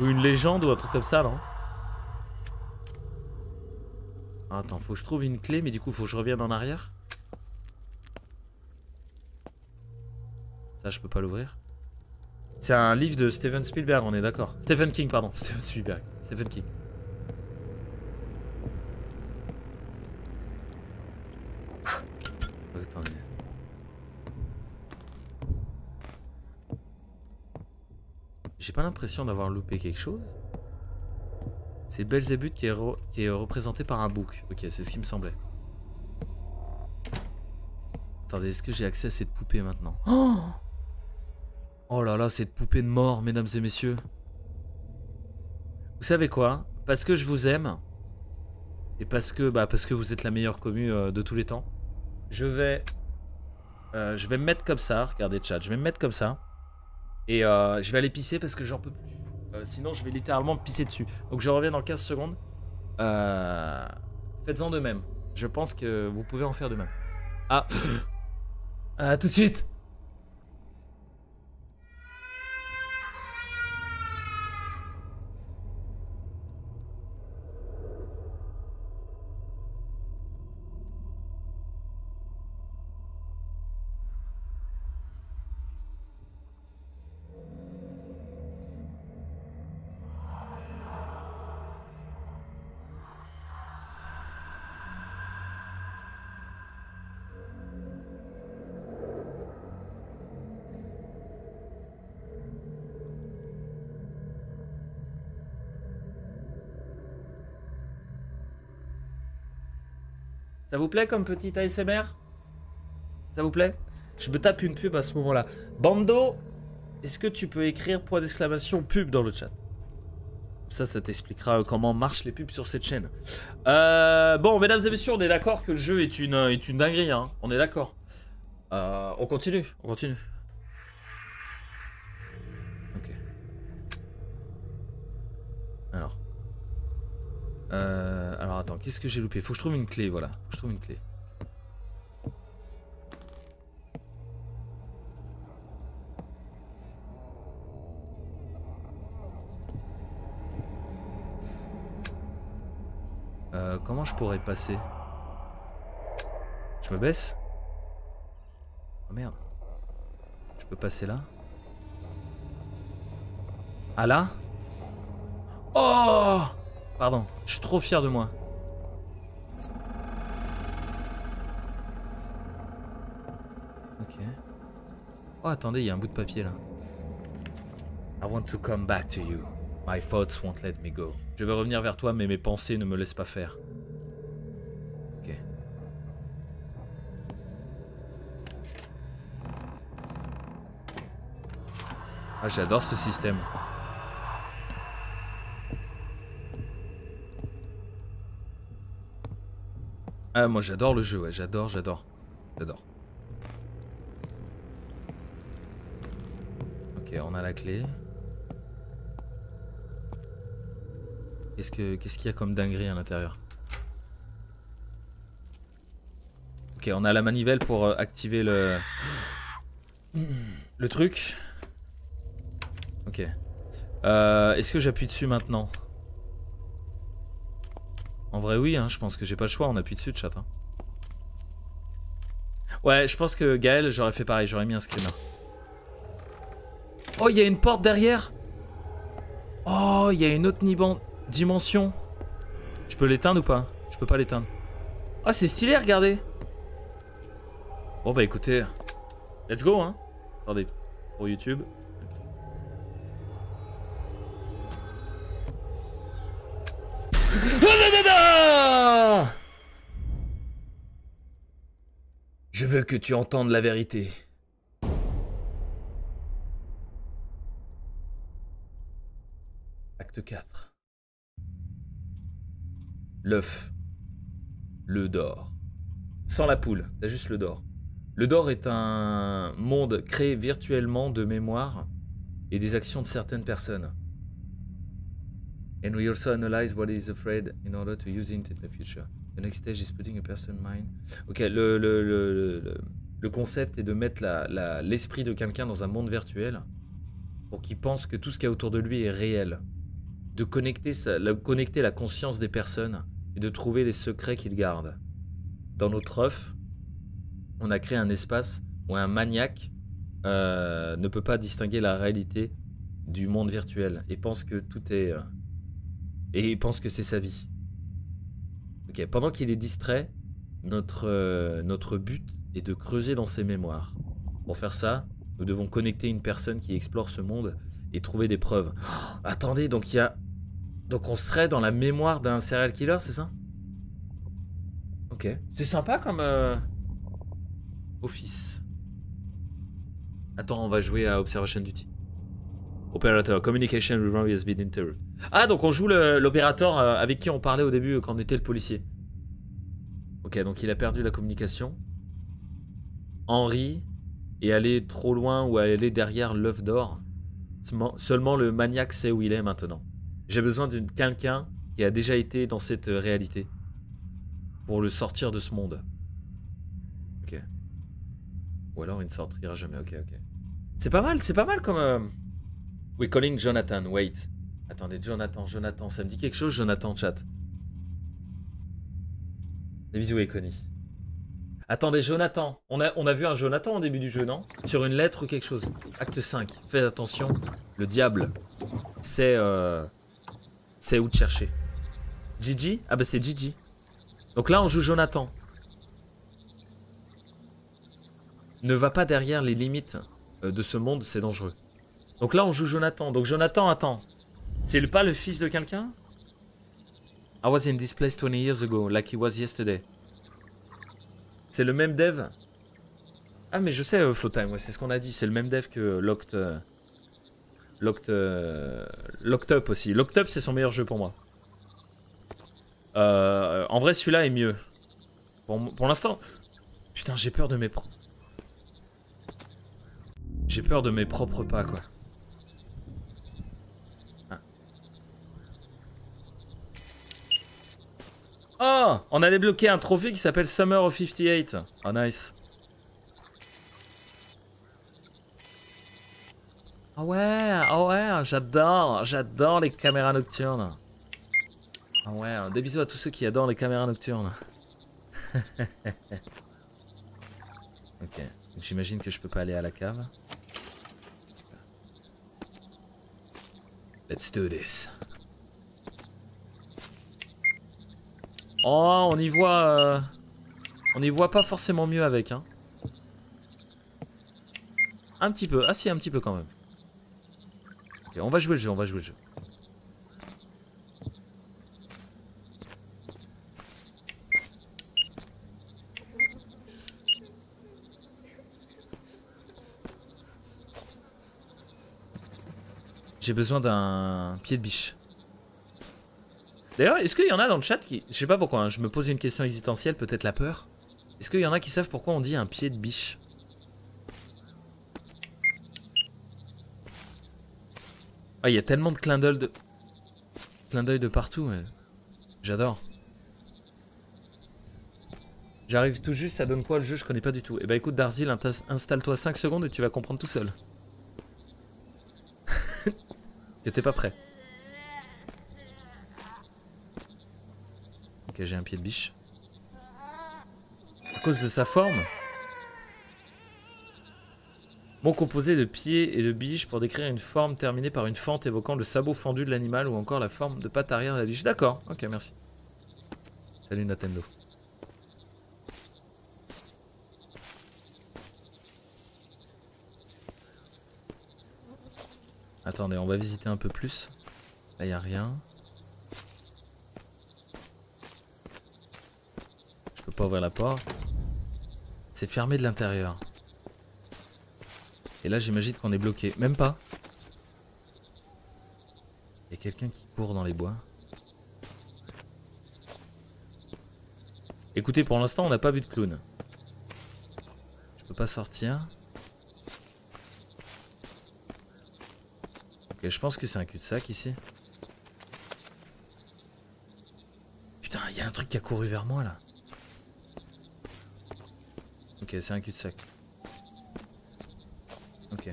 Ou une légende ou un truc comme ça, non? Attends, faut que je trouve une clé, mais du coup, faut que je revienne en arrière. Ça, je peux pas l'ouvrir. C'est un livre de Steven Spielberg, on est d'accord. Stephen King, pardon. Steven Spielberg. Stephen King. Attendez. J'ai pas l'impression d'avoir loupé quelque chose. C'est Belzébuth qui est, qui est représenté par un bouc. Ok, c'est ce qui me semblait. Attendez, est-ce que j'ai accès à cette poupée maintenant? Oh, oh là là, cette poupée de mort, mesdames et messieurs. Vous savez quoi? Parce que je vous aime, et parce que, bah, parce que vous êtes la meilleure commu euh, de tous les temps, je vais, euh, je vais me mettre comme ça. Regardez, chat, je vais me mettre comme ça. Et euh, je vais aller pisser parce que j'en peux plus. Euh, sinon, je vais littéralement me pisser dessus. Donc, je reviens dans 15 secondes. Euh, Faites-en de même. Je pense que vous pouvez en faire de même. Ah, à tout de suite. Vous plaît comme petit ASMR Ça vous plaît? Je me tape une pub à ce moment-là. Bando, est-ce que tu peux écrire point d'exclamation pub dans le chat? Ça, ça t'expliquera comment marchent les pubs sur cette chaîne. Euh, bon, mesdames et messieurs, on est d'accord que le jeu est une, est une dinguerie, hein. On est d'accord. Euh, on continue, on continue. Qu'est-ce que j'ai loupé? Faut que je trouve une clé, voilà. Faut que je trouve une clé. Euh, comment je pourrais passer? Je me baisse? Oh merde. Je peux passer là? Ah là? Oh Pardon, je suis trop fier de moi. Oh, attendez, il y a un bout de papier là. I want to come back to you. My thoughts won't let me go. Je veux revenir vers toi, mais mes pensées ne me laissent pas faire. Ok. Ah, j'adore ce système. Ah, moi j'adore le jeu, ouais, j'adore, j'adore. J'adore. Ok, on la clé. Qu'est-ce que qu'est-ce qu'il y a comme dinguerie à l'intérieur? Ok, on a la manivelle pour euh, activer le le truc. Ok. Euh, Est-ce que j'appuie dessus maintenant? En vrai, oui, hein, je pense que j'ai pas le choix, on appuie dessus, chat. hein. Ouais, je pense que Gaël, j'aurais fait pareil, j'aurais mis un screamer. Oh, il y a une porte derrière Oh, il y a une autre dimension. Je peux l'éteindre ou pas? Je peux pas l'éteindre. Oh, c'est stylé, regardez. Bon, bah écoutez, let's go, hein. Attendez, pour YouTube. Je veux que tu entendes la vérité. Acte 4. L'œuf. Le d'or. Sans la poule, t'as juste le d'or. Le d'or est un monde créé virtuellement de mémoire et des actions de certaines personnes. And we also analyze what is afraid in order to use it in the future. The next stage is putting a person mind. Ok, le, le, le, le, concept est de mettre l'esprit de quelqu'un dans un monde virtuel pour qu'il pense que tout ce qu'il y a autour de lui est réel. De connecter, la, conscience des personnes et de trouver les secrets qu'ils gardent. Dans notre œuf, on a créé un espace où un maniaque euh, ne peut pas distinguer la réalité du monde virtuel et pense que tout est. euh, et pense que c'est sa vie. Pendant qu'il est distrait, notre, euh, notre but est de creuser dans ses mémoires. Pour faire ça, nous devons connecter une personne qui explore ce monde et trouver des preuves. Oh, attendez, donc il y a. Donc on serait dans la mémoire d'un serial killer, c'est ça? Ok. C'est sympa comme euh, office. Attends, on va jouer à Observation Duty. Operator, communication with has been interrupted. Ah, donc on joue l'opérateur euh, avec qui on parlait au début euh, quand on était le policier. Ok, donc il a perdu la communication. Henri est allé trop loin ou est allé derrière l'œuf d'or. Seulement le maniaque sait où il est maintenant. J'ai besoin de quelqu'un qui a déjà été dans cette euh, réalité pour le sortir de ce monde. Ok. Ou alors il ne sortira jamais. Ok, ok. C'est pas mal, c'est pas mal comme. euh, We're calling Jonathan. Wait. Attendez, Jonathan, Jonathan, ça me dit quelque chose, Jonathan, chat. Des bisous, Econi. Attendez, Jonathan. On a, on a vu un Jonathan au début du jeu, non? Sur une lettre ou quelque chose? Acte 5. Faites attention. Le diable, c'est. Euh, c'est où te chercher? Gigi? Ah bah c'est Gigi. Donc là, on joue Jonathan. Ne va pas derrière les limites euh, de ce monde, c'est dangereux. Donc là, on joue Jonathan. Donc Jonathan, attends. C'est pas le fils de quelqu'un? I was in this place 20 years ago, like it was yesterday. C'est le même dev? Ah, mais je sais, euh, Flowtime, c'est ce qu'on a dit. C'est le même dev que Locked. Locked. euh, Locked Up aussi. Locked Up, c'est son meilleur jeu pour moi. Euh, en vrai, celui-là est mieux. Pour, l'instant. Putain, j'ai peur de mes. J'ai peur de mes propres pas, quoi. Ah. Oh On a débloqué un trophée qui s'appelle Summer of 58. Oh, nice. Ah ouais, ah ouais, j'adore, j'adore les caméras nocturnes. Ah ouais, des bisous à tous ceux qui adorent les caméras nocturnes. ok, j'imagine que je peux pas aller à la cave. Let's do this. Oh, on y voit... euh, On y voit pas forcément mieux avec, hein. Un petit peu, ah si, un petit peu quand même. On va jouer le jeu, on va jouer le jeu. J'ai besoin d'un pied de biche. D'ailleurs, est-ce qu'il y en a dans le chat qui... Je sais pas pourquoi, hein, je me pose une question existentielle, peut-être la peur. Est-ce qu'il y en a qui savent pourquoi on dit un pied de biche? Ah, il y a tellement de clins d'œil de... Clins d'œil de partout. J'adore. J'arrive tout juste, ça donne quoi le jeu Je connais pas du tout. Eh bah écoute Darzil, installe-toi 5 secondes et tu vas comprendre tout seul. J'étais pas prêt. Ok, j'ai un pied de biche. À cause de sa forme Mot composé de pieds et de biche pour décrire une forme terminée par une fente évoquant le sabot fendu de l'animal ou encore la forme de patte arrière de la biche. D'accord, ok, merci. Salut Nintendo. Attendez, on va visiter un peu plus. Là, y a rien. Je peux pas ouvrir la porte. C'est fermé de l'intérieur. Et là, j'imagine qu'on est bloqué. Même pas. Il y a quelqu'un qui court dans les bois. Écoutez, pour l'instant, on n'a pas vu de clown. Je peux pas sortir. Ok, je pense que c'est un cul-de-sac ici. Putain, il y a un truc qui a couru vers moi là. Ok, c'est un cul-de-sac. Ok.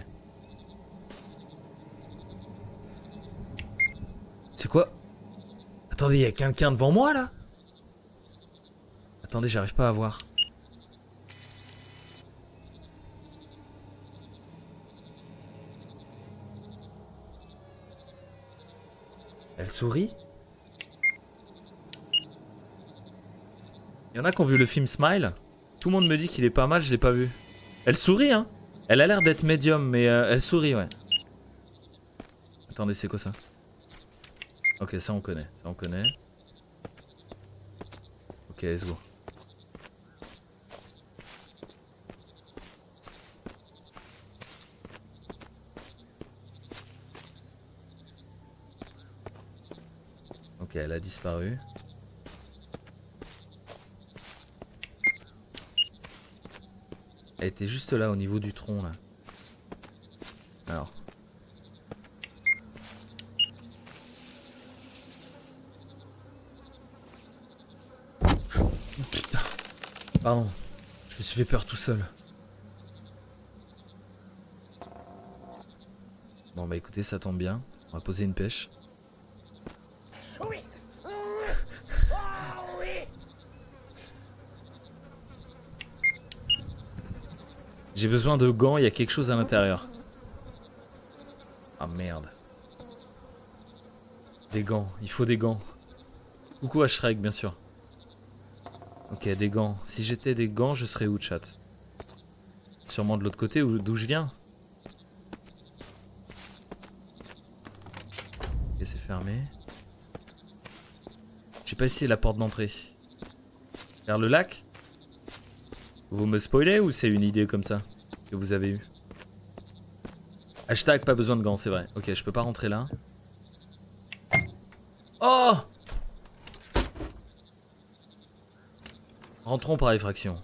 C'est quoi? Attendez, il y a quelqu'un devant moi là? Attendez, j'arrive pas à voir. Elle sourit? Il y en a qui ont vu le film Smile? Tout le monde me dit qu'il est pas mal, je l'ai pas vu. Elle sourit, hein? Elle a l'air d'être médium, mais euh, elle sourit, ouais. Attendez, c'est quoi ça? Ok, ça on connaît, ça on connaît. Ok, let's go. Ok, elle a disparu. Elle était juste là au niveau du tronc là. Alors. Putain. Pardon. Je me suis fait peur tout seul. Bon bah écoutez, ça tombe bien. On va poser une pêche. Oui Oui Oh oui J'ai besoin de gants, il y a quelque chose à l'intérieur. Ah merde. Des gants, il faut des gants. Coucou à Shrek, bien sûr. Ok, des gants. Si j'étais des gants, je serais où, chat? Sûrement de l'autre côté, où- d'où je viens? Ok, c'est fermé. J'ai pas essayé la porte d'entrée. Vers le lac? Vous me spoilez ou c'est une idée comme ça que vous avez eue Hashtag pas besoin de gants, c'est vrai. Ok, je peux pas rentrer là. Oh Rentrons par effraction.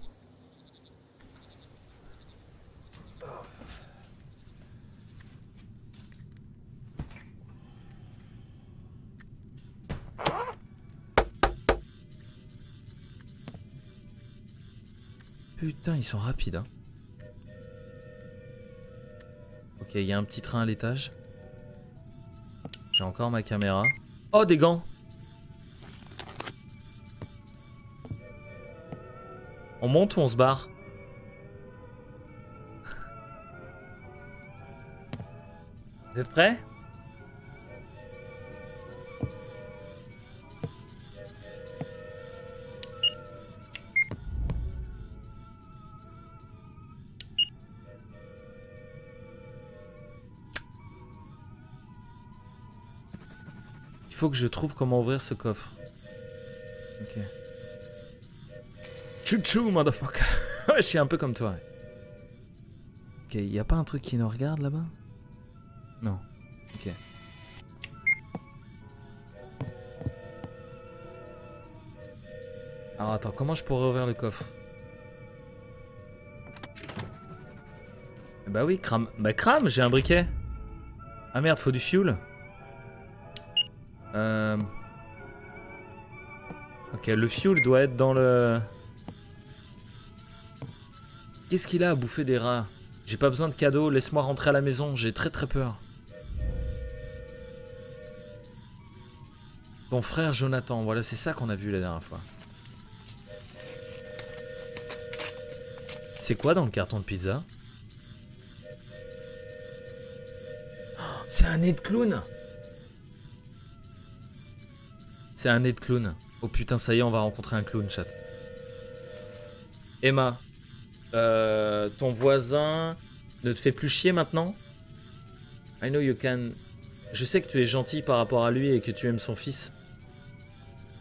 Ils sont rapides, hein. Ok, il y a un petit train à l'étage. J'ai encore ma caméra. Oh, des gants On monte ou on se barre? Vous êtes prêts? Faut que je trouve comment ouvrir ce coffre. Ok. Chouchou, motherfucker. je suis un peu comme toi. Ok, y a pas un truc qui nous regarde là-bas? Non. Ok. Alors attends, comment je pourrais ouvrir le coffre? Bah oui, crame. Bah crame, j'ai un briquet. Ah merde, faut du fuel. Le fuel doit être dans le... Qu'est-ce qu'il a à bouffer des rats? J'ai pas besoin de cadeaux, laisse-moi rentrer à la maison, j'ai très très peur. Ton frère Jonathan, voilà, c'est ça qu'on a vu la dernière fois. C'est quoi dans le carton de pizza? C'est un nez de clown C'est un nez de clown. Oh putain, ça y est, on va rencontrer un clown, chat. Emma, euh, ton voisin ne te fait plus chier maintenant? I know you can. Je sais que tu es gentil par rapport à lui et que tu aimes son fils.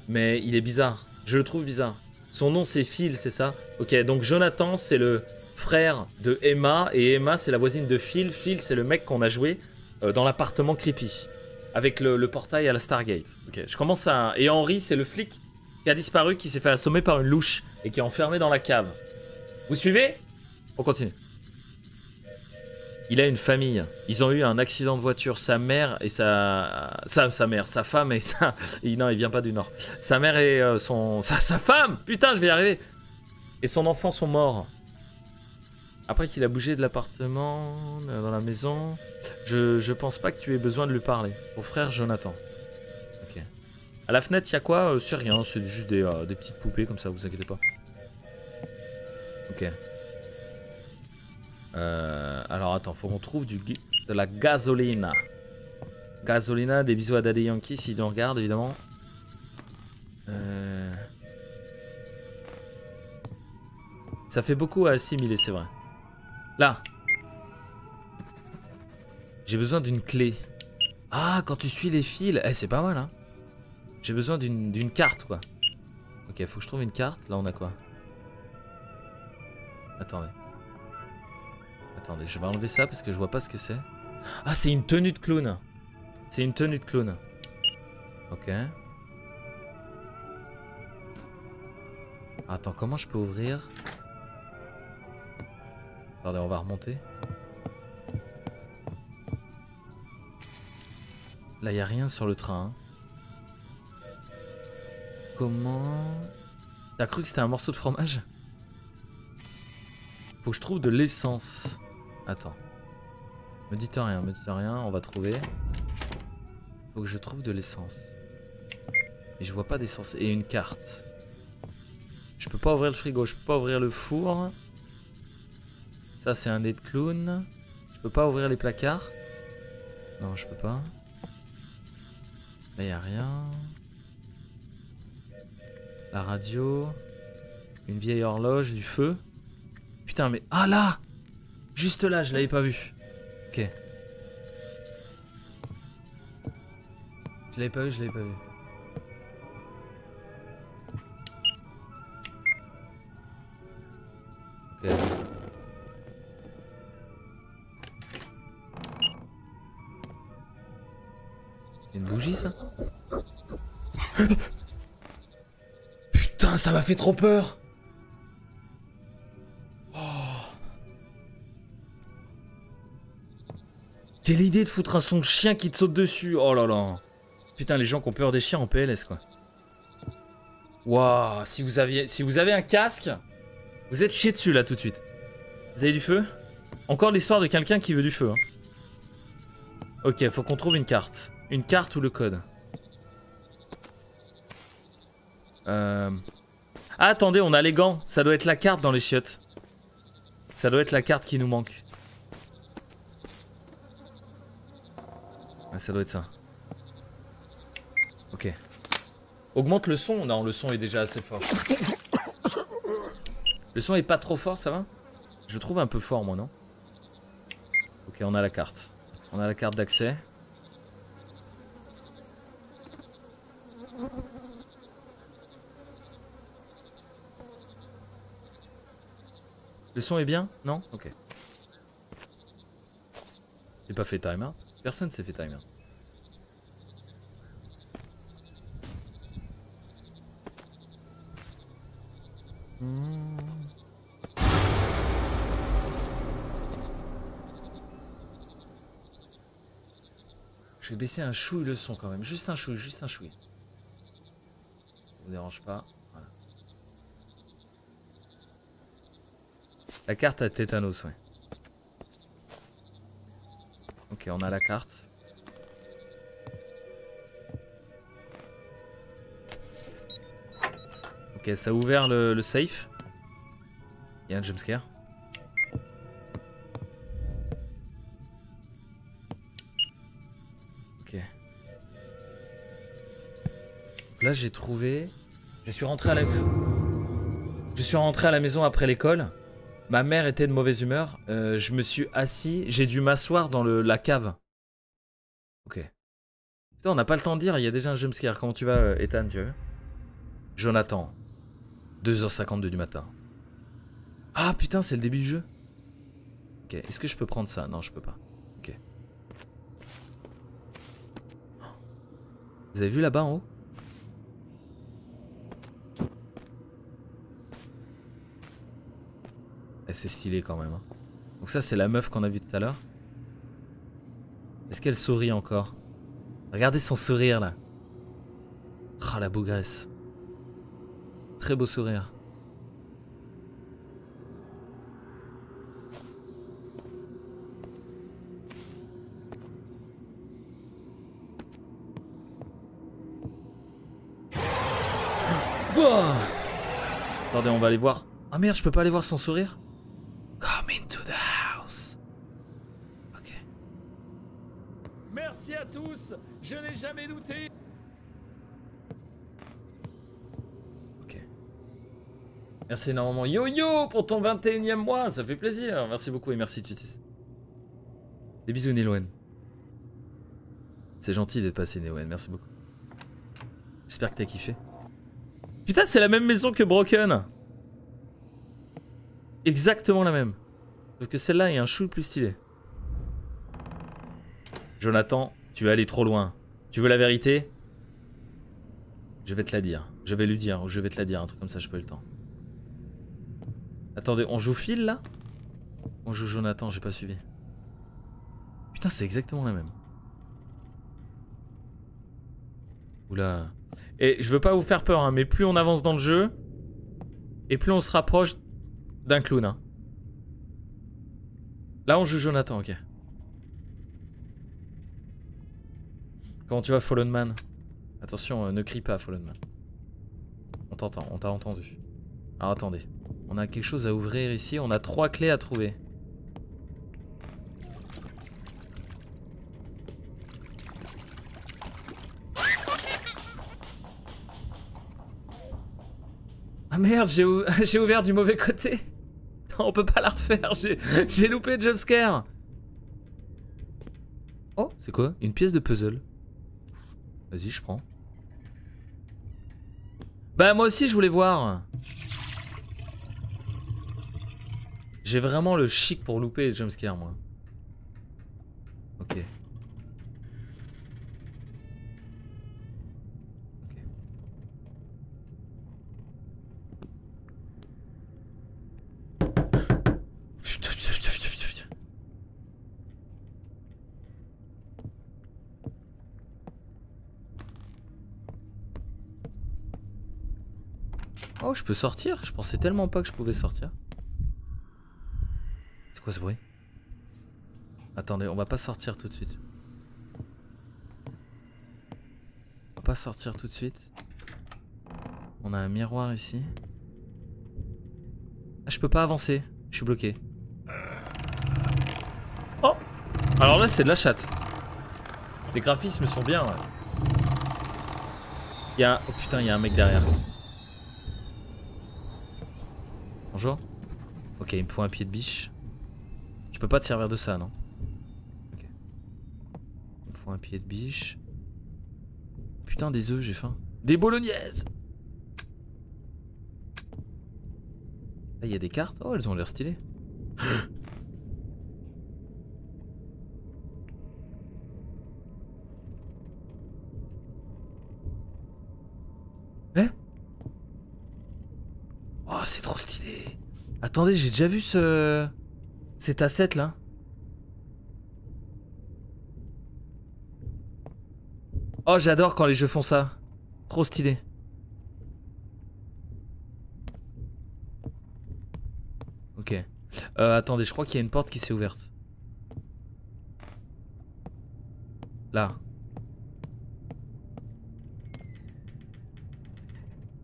Mais il est bizarre. Je le trouve bizarre. Son nom c'est Phil, c'est ça? Ok, donc Jonathan c'est le frère de Emma et Emma c'est la voisine de Phil. Phil c'est le mec qu'on a joué euh, dans l'appartement creepy. Avec le, portail à la Stargate. Ok, je commence à... Et Henry c'est le flic qui a disparu, qui s'est fait assommer par une louche et qui est enfermé dans la cave. Vous suivez? On continue. Il a une famille. Ils ont eu un accident de voiture. Sa mère et sa... Sa, sa mère, sa femme et sa... Non, il vient pas du Nord. Sa mère et euh, son... Sa, sa femme Putain, je vais y arriver Et son enfant sont morts. Après qu'il a bougé de l'appartement, euh, dans la maison, je, je pense pas que tu aies besoin de lui parler. Au frère Jonathan. Ok. À la fenêtre, il y a quoi Euh, C'est rien, c'est juste des, euh, des petites poupées comme ça, vous inquiétez pas. Ok. Euh, alors attends, faut qu'on trouve du, de la gasolina. Gasolina, des bisous à Daddy Yankee s'il nous regarde évidemment. Euh, Ça fait beaucoup à assimiler, c'est vrai. Là. J'ai besoin d'une clé. Ah, quand tu suis les fils, eh, c'est pas mal, hein. J'ai besoin d'une carte, quoi. Ok, faut que je trouve une carte. Là, on a quoi? Attendez. Attendez, je vais enlever ça parce que je vois pas ce que c'est. Ah, c'est une tenue de clown. C'est une tenue de clown. Ok. Attends, comment je peux ouvrir? Attendez, on va remonter. Là, y a rien sur le train. Comment T'as cru que c'était un morceau de fromage? Faut que je trouve de l'essence. Attends. Me dites rien, me dites rien, on va trouver. Faut que je trouve de l'essence. Et je vois pas d'essence. Et une carte. Je peux pas ouvrir le frigo, je peux pas ouvrir le four. Ça c'est un nez de clown. Je peux pas ouvrir les placards. Non, je peux pas. Là y a rien. La radio. Une vieille horloge, du feu. Putain mais... Ah là Juste là, je l'avais pas vu. Ok. Je l'avais pas vu, je l'avais pas vu. Ça m'a fait trop peur Oh. Quelle idée de foutre un son chien qui te saute dessus Oh là là Putain, les gens qui ont peur des chiens en PLS quoi. Waouh, si vous aviez si vous avez un casque, vous êtes chié dessus là tout de suite. Vous avez du feu? Encore l'histoire de quelqu'un qui veut du feu. hein. Ok, faut qu'on trouve une carte. Une carte ou le code? Euh... Ah, attendez, on a les gants. Ça doit être la carte dans les chiottes. Ça doit être la carte qui nous manque. Ah, ça doit être ça. Ok. Augmente le son Non, le son est déjà assez fort. Le son est pas trop fort, ça va? Je le trouve un peu fort, moi, non? Ok, on a la carte. On a la carte d'accès. Le son est bien Non Ok. J'ai pas fait timer. Personne s'est fait timer. Je vais baisser un chouille le son quand même. Juste un chouille, juste un chouille. Ça vous dérange pas. Voilà. La carte à tétanos, ouais. Ok, on a la carte. Ok, ça a ouvert le, safe. Il y a un jumpscare. Ok. Là, j'ai trouvé. Je suis rentré à la. Je suis rentré à la maison après l'école. Ma mère était de mauvaise humeur. Euh, je me suis assis. J'ai dû m'asseoir dans la cave. Ok. Putain, on n'a pas le temps de dire. Il y a déjà un jumpscare. Comment tu vas, euh, Ethan Tu veux Jonathan. 2h52 du matin. Ah putain, c'est le début du jeu. Ok, est-ce que je peux prendre ça? Non, je peux pas. Ok. Vous avez vu là-bas en haut? C'est stylé quand même. hein. Donc ça, c'est la meuf qu'on a vue tout à l'heure. Est-ce qu'elle sourit encore? Regardez son sourire là. Ah, la bougresse. Très beau sourire. Attendez, on va aller voir. Ah merde, je peux pas aller voir son sourire Come into the house. Ok. Merci à tous, je n'ai jamais douté. Ok. Merci énormément Yo-Yo pour ton 21ème mois, ça fait plaisir. Merci beaucoup et merci Tutis. Des bisous Néloen. C'est gentil d'être passé Néloen, merci beaucoup. J'espère que t'as kiffé. Putain, c'est la même maison que Broken. Exactement la même. Sauf que celle-là est un chou plus stylé. Jonathan, tu vas aller trop loin. Tu veux la vérité? Je vais te la dire. Je vais lui dire, ou je vais te la dire, un truc comme ça, je peux le temps. Attendez, on joue Phil là? On joue Jonathan, j'ai pas suivi. Putain, c'est exactement la même. Oula. Et je veux pas vous faire peur, hein, mais plus on avance dans le jeu, et plus on se rapproche d'un clown. hein. Là, on joue Jonathan, ok. Comment tu vas, Fallen Man Attention, euh, ne crie pas, Fallen Man. On t'entend, on t'a entendu. Alors attendez, on a quelque chose à ouvrir ici, on a trois clés à trouver. Ah merde, j'ai ou- j'ai ouvert du mauvais côté. Non, on peut pas la refaire, j'ai j'ai loupé le jumpscare. Oh, c'est quoi? Une pièce de puzzle. Vas-y, je prends. Bah moi aussi je voulais voir. J'ai vraiment le chic pour louper les jumpscares moi. Ok. Oh, je peux sortir Je pensais tellement pas que je pouvais sortir. C'est quoi ce bruit? Attendez, on va pas sortir tout de suite. On va pas sortir tout de suite. On a un miroir ici. Ah, je peux pas avancer. Je suis bloqué. Oh Alors là, c'est de la chatte. Les graphismes sont bien. Il y a... Oh putain, il y a un mec derrière. Bonjour. Ok, il me faut un pied de biche. Je peux pas te servir de ça, non Ok. Il me faut un pied de biche. Putain, des œufs, j'ai faim. Des bolognaises Là, il y a des cartes. Oh, elles ont l'air stylées. Attendez, j'ai déjà vu ce... Cet asset là. Oh, j'adore quand les jeux font ça. Trop stylé. Ok. Euh, attendez, je crois qu'il y a une porte qui s'est ouverte. Là.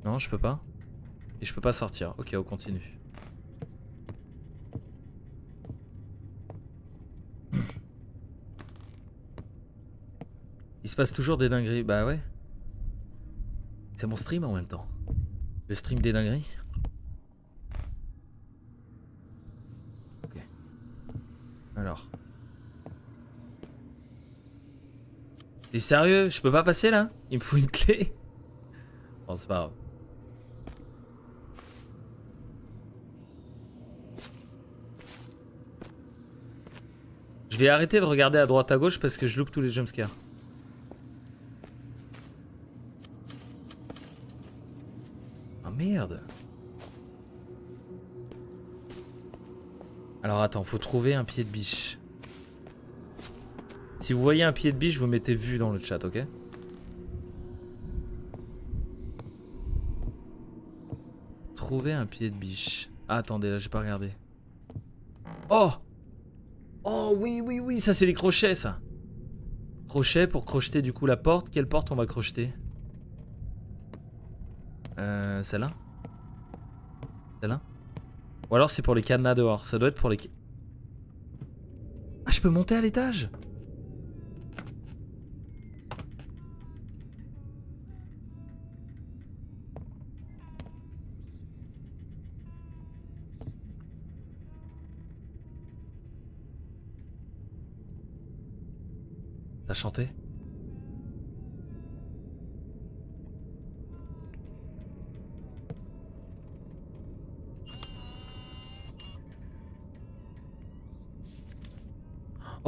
Non, je peux pas. Et je peux pas sortir. Ok, on continue. Il se passe toujours des dingueries. Bah ouais. C'est mon stream en même temps. Le stream des dingueries. Ok. Alors. T'es sérieux? Je peux pas passer là? Il me faut une clé? Bon, c'est pas grave. Je vais arrêter de regarder à droite à gauche parce que je loupe tous les jumpscares. Merde Alors attends, faut trouver un pied de biche. Si vous voyez un pied de biche, vous mettez vu dans le chat, ok? Trouver un pied de biche. Ah, attendez, là j'ai pas regardé. Oh Oh oui, oui, oui, ça c'est les crochets, ça. Crochet pour crocheter du coup la porte. Quelle porte on va crocheter? Euh, celle-là. Celle-là. Ou alors c'est pour les cadenas dehors. Ça doit être pour les... Ah, je peux monter à l'étage? T'as chanté?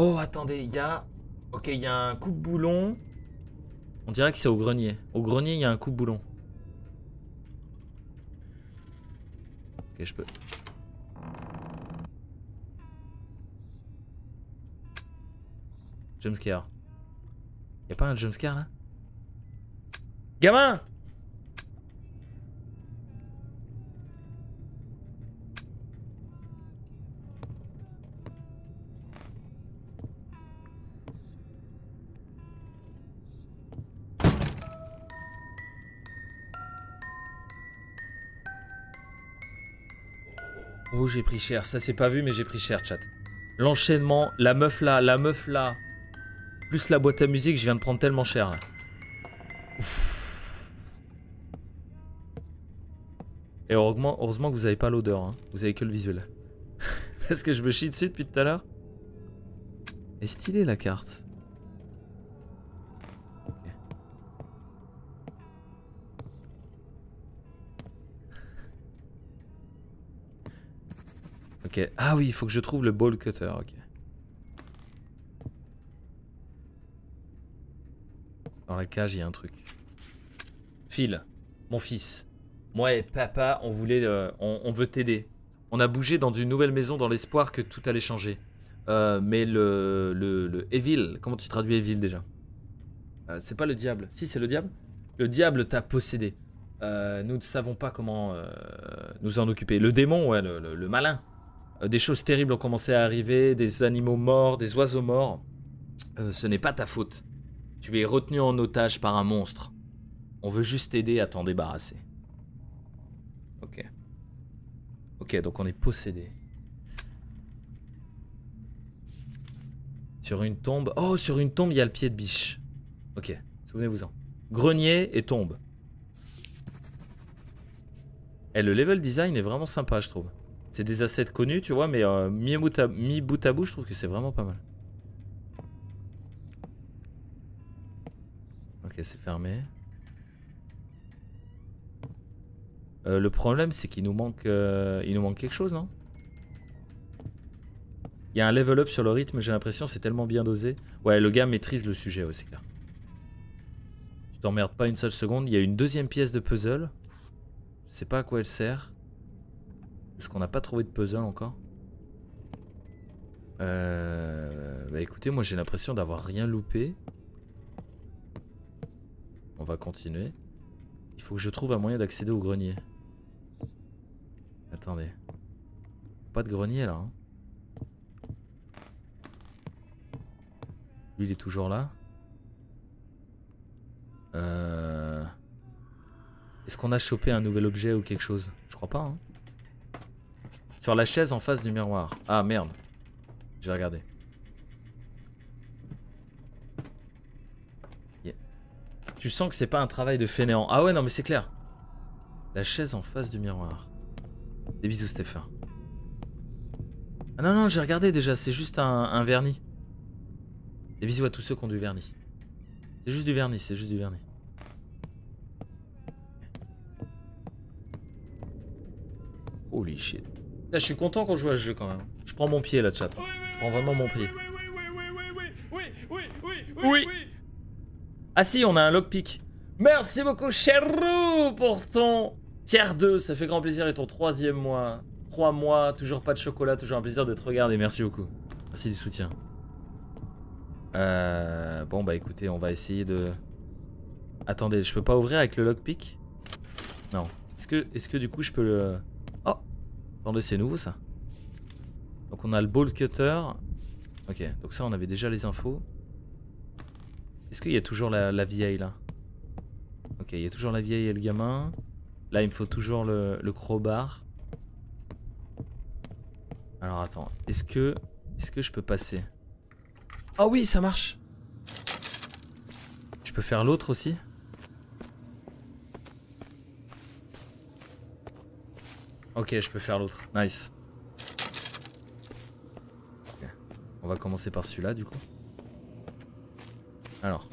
Oh, attendez, il y a... Ok, il y a un coupe-boulon. On dirait que c'est au grenier. Au grenier, il y a un coupe-boulon. Ok, je peux... Jumpscare. Y a pas un jumpscare là? Gamin Oh, j'ai pris cher. Ça, c'est pas vu, mais j'ai pris cher, chat. L'enchaînement, la meuf là, la meuf là. Plus la boîte à musique, je viens de prendre tellement cher. Et heureusement, heureusement que vous avez pas l'odeur, hein. vous avez que le visuel. Parce que je me chie dessus depuis tout à l'heure. Est stylée la carte. Ah oui, il faut que je trouve le ball cutter. Ok. Dans la cage, il y a un truc. Phil, mon fils. Moi et papa, on voulait, euh, on, veut t'aider. On a bougé dans une nouvelle maison dans l'espoir que tout allait changer. Euh, mais le, le, le evil, comment tu traduis evil déjà? Euh, C'est pas le diable. Si, c'est le diable. Le diable t'a possédé. Nous ne savons pas comment nous en occuper. Le démon, ouais, le malin. Euh, des choses terribles ont commencé à arriver, des animaux morts, des oiseaux morts. Euh, ce n'est pas ta faute. Tu es retenu en otage par un monstre. On veut juste t'aider à t'en débarrasser. Ok. Ok, donc on est possédé. Sur une tombe. Oh, sur une tombe, il y a le pied de biche. Ok, souvenez-vous-en. Grenier et tombe. Et le level design est vraiment sympa, je trouve. C'est des assets connus, tu vois, mais euh, mis, bout à, bout bout, je trouve que c'est vraiment pas mal. Ok, c'est fermé. Euh, le problème, c'est qu'il nous manque, euh, il nous manque quelque chose, non? Il y a un level up sur le rythme, j'ai l'impression, c'est tellement bien dosé. Ouais, le gars maîtrise le sujet, c'est clair. Tu t'emmerdes pas une seule seconde. Il y a une deuxième pièce de puzzle. Je sais pas à quoi elle sert. Est-ce qu'on n'a pas trouvé de puzzle encore euh... Bah écoutez, moi j'ai l'impression d'avoir rien loupé. On va continuer. Il faut que je trouve un moyen d'accéder au grenier. Attendez. Pas de grenier là. hein. Lui il est toujours là. Euh... Est-ce qu'on a chopé un nouvel objet ou quelque chose? Je crois pas. Hein. La chaise en face du miroir. Ah merde. J'ai regardé. Yeah. Tu sens que c'est pas un travail de fainéant. Ah ouais non mais c'est clair. La chaise en face du miroir. Des bisous Stéphane. Ah non non j'ai regardé déjà, c'est juste un, un vernis. Des bisous à tous ceux qui ont du vernis. C'est juste du vernis, c'est juste du vernis. Holy shit. Là, je suis content qu'on joue à ce jeu quand même. Je prends mon pied là, chat. Je prends vraiment mon pied. Oui. Ah si, on a un lockpick. Merci beaucoup, Cherou, pour ton tiers 2. Ça fait grand plaisir et ton troisième mois. Trois mois, toujours pas de chocolat, toujours un plaisir de te regarder. Merci beaucoup. Merci du soutien. Euh, bon, bah écoutez, on va essayer de... Attendez, je peux pas ouvrir avec le lockpick Non. Est-ce que, est -ce que du coup je peux le... Attendez, c'est nouveau ça. Donc on a le ball cutter. Ok, donc ça on avait déjà les infos. Est-ce qu'il y a toujours la, vieille là? Ok, il y a toujours la vieille et le gamin. Là, il me faut toujours le, le crowbar. Alors attends, est-ce que, est-ce que je peux passer? Ah oui, ça marche. Je peux faire l'autre aussi? Ok, je peux faire l'autre. Nice. On va commencer par celui-là, du coup. Alors.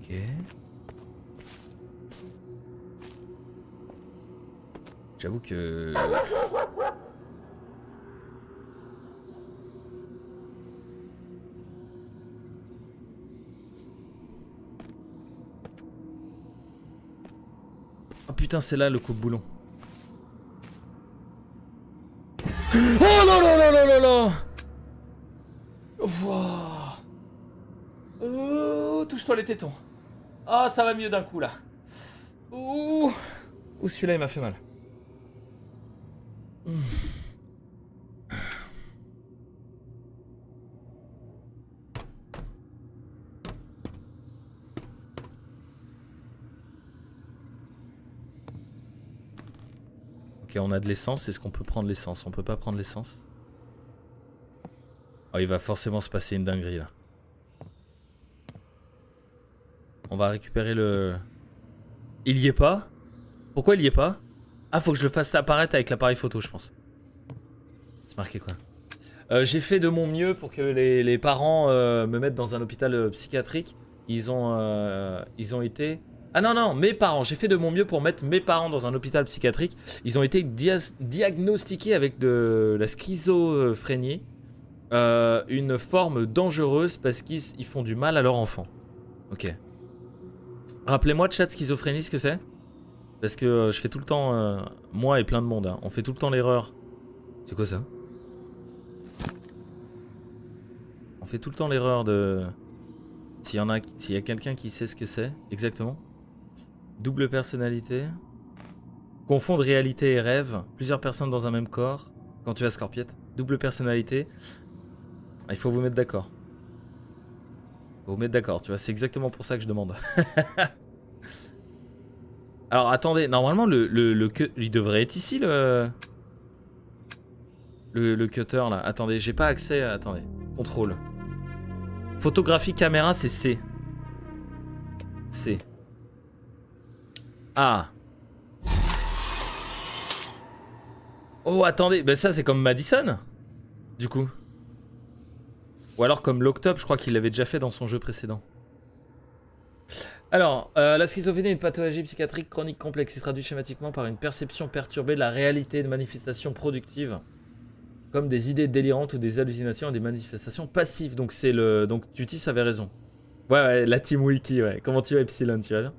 Ok. J'avoue que... putain, c'est là le coup de boulon. Oh là là là là là là. Oh, touche-toi les tétons. Ah, ça va mieux d'un coup là. Ouh. Ouh, celui-là il m'a fait mal. On a de l'essence. Est-ce qu'on peut prendre l'essence? On peut pas prendre l'essence? Oh, il va forcément se passer une dinguerie là. On va récupérer le... Il y est pas? Pourquoi il y est pas? Ah, faut que je le fasse apparaître avec l'appareil photo, je pense. C'est marqué quoi? Euh, J'ai fait de mon mieux pour que les, parents euh, me mettent dans un hôpital euh, psychiatrique. Ils ont, ils ont été... Ah non, non, mes parents. J'ai fait de mon mieux pour mettre mes parents dans un hôpital psychiatrique. Ils ont été dia- diagnostiqués avec de la schizophrénie. Euh, une forme dangereuse parce qu'ils ils font du mal à leur enfant. Ok. Rappelez-moi, chat, schizophrénie, ce que c'est? Parce que euh, je fais tout le temps, euh, moi et plein de monde, hein, on fait tout le temps l'erreur. C'est quoi ça? On fait tout le temps l'erreur de... S'il y s'il y a quelqu'un qui sait ce que c'est, exactement. Double personnalité. Confondre réalité et rêve. Plusieurs personnes dans un même corps. Quand tu vas Scorpiette. Double personnalité. Ah, il faut vous mettre d'accord. Vous mettre d'accord, tu vois, c'est exactement pour ça que je demande. Alors attendez, normalement le, le, le il devrait être ici le... le cutter là. Attendez, j'ai pas accès. Attendez, contrôle. Photographie caméra, c'est C. C. Ah. Oh attendez, ben ça c'est comme Madison. Du coup. Ou alors comme l'Octobre, je crois qu'il l'avait déjà fait dans son jeu précédent. Alors, euh, la schizophrénie est une pathologie psychiatrique chronique complexe qui se traduit schématiquement par une perception perturbée de la réalité de manifestations productives, comme des idées délirantes ou des hallucinations et des manifestations passives. Donc c'est le, donc Tutis avait raison. Ouais, ouais, la team wiki, ouais. Comment tu vas Epsilon, tu vas bien?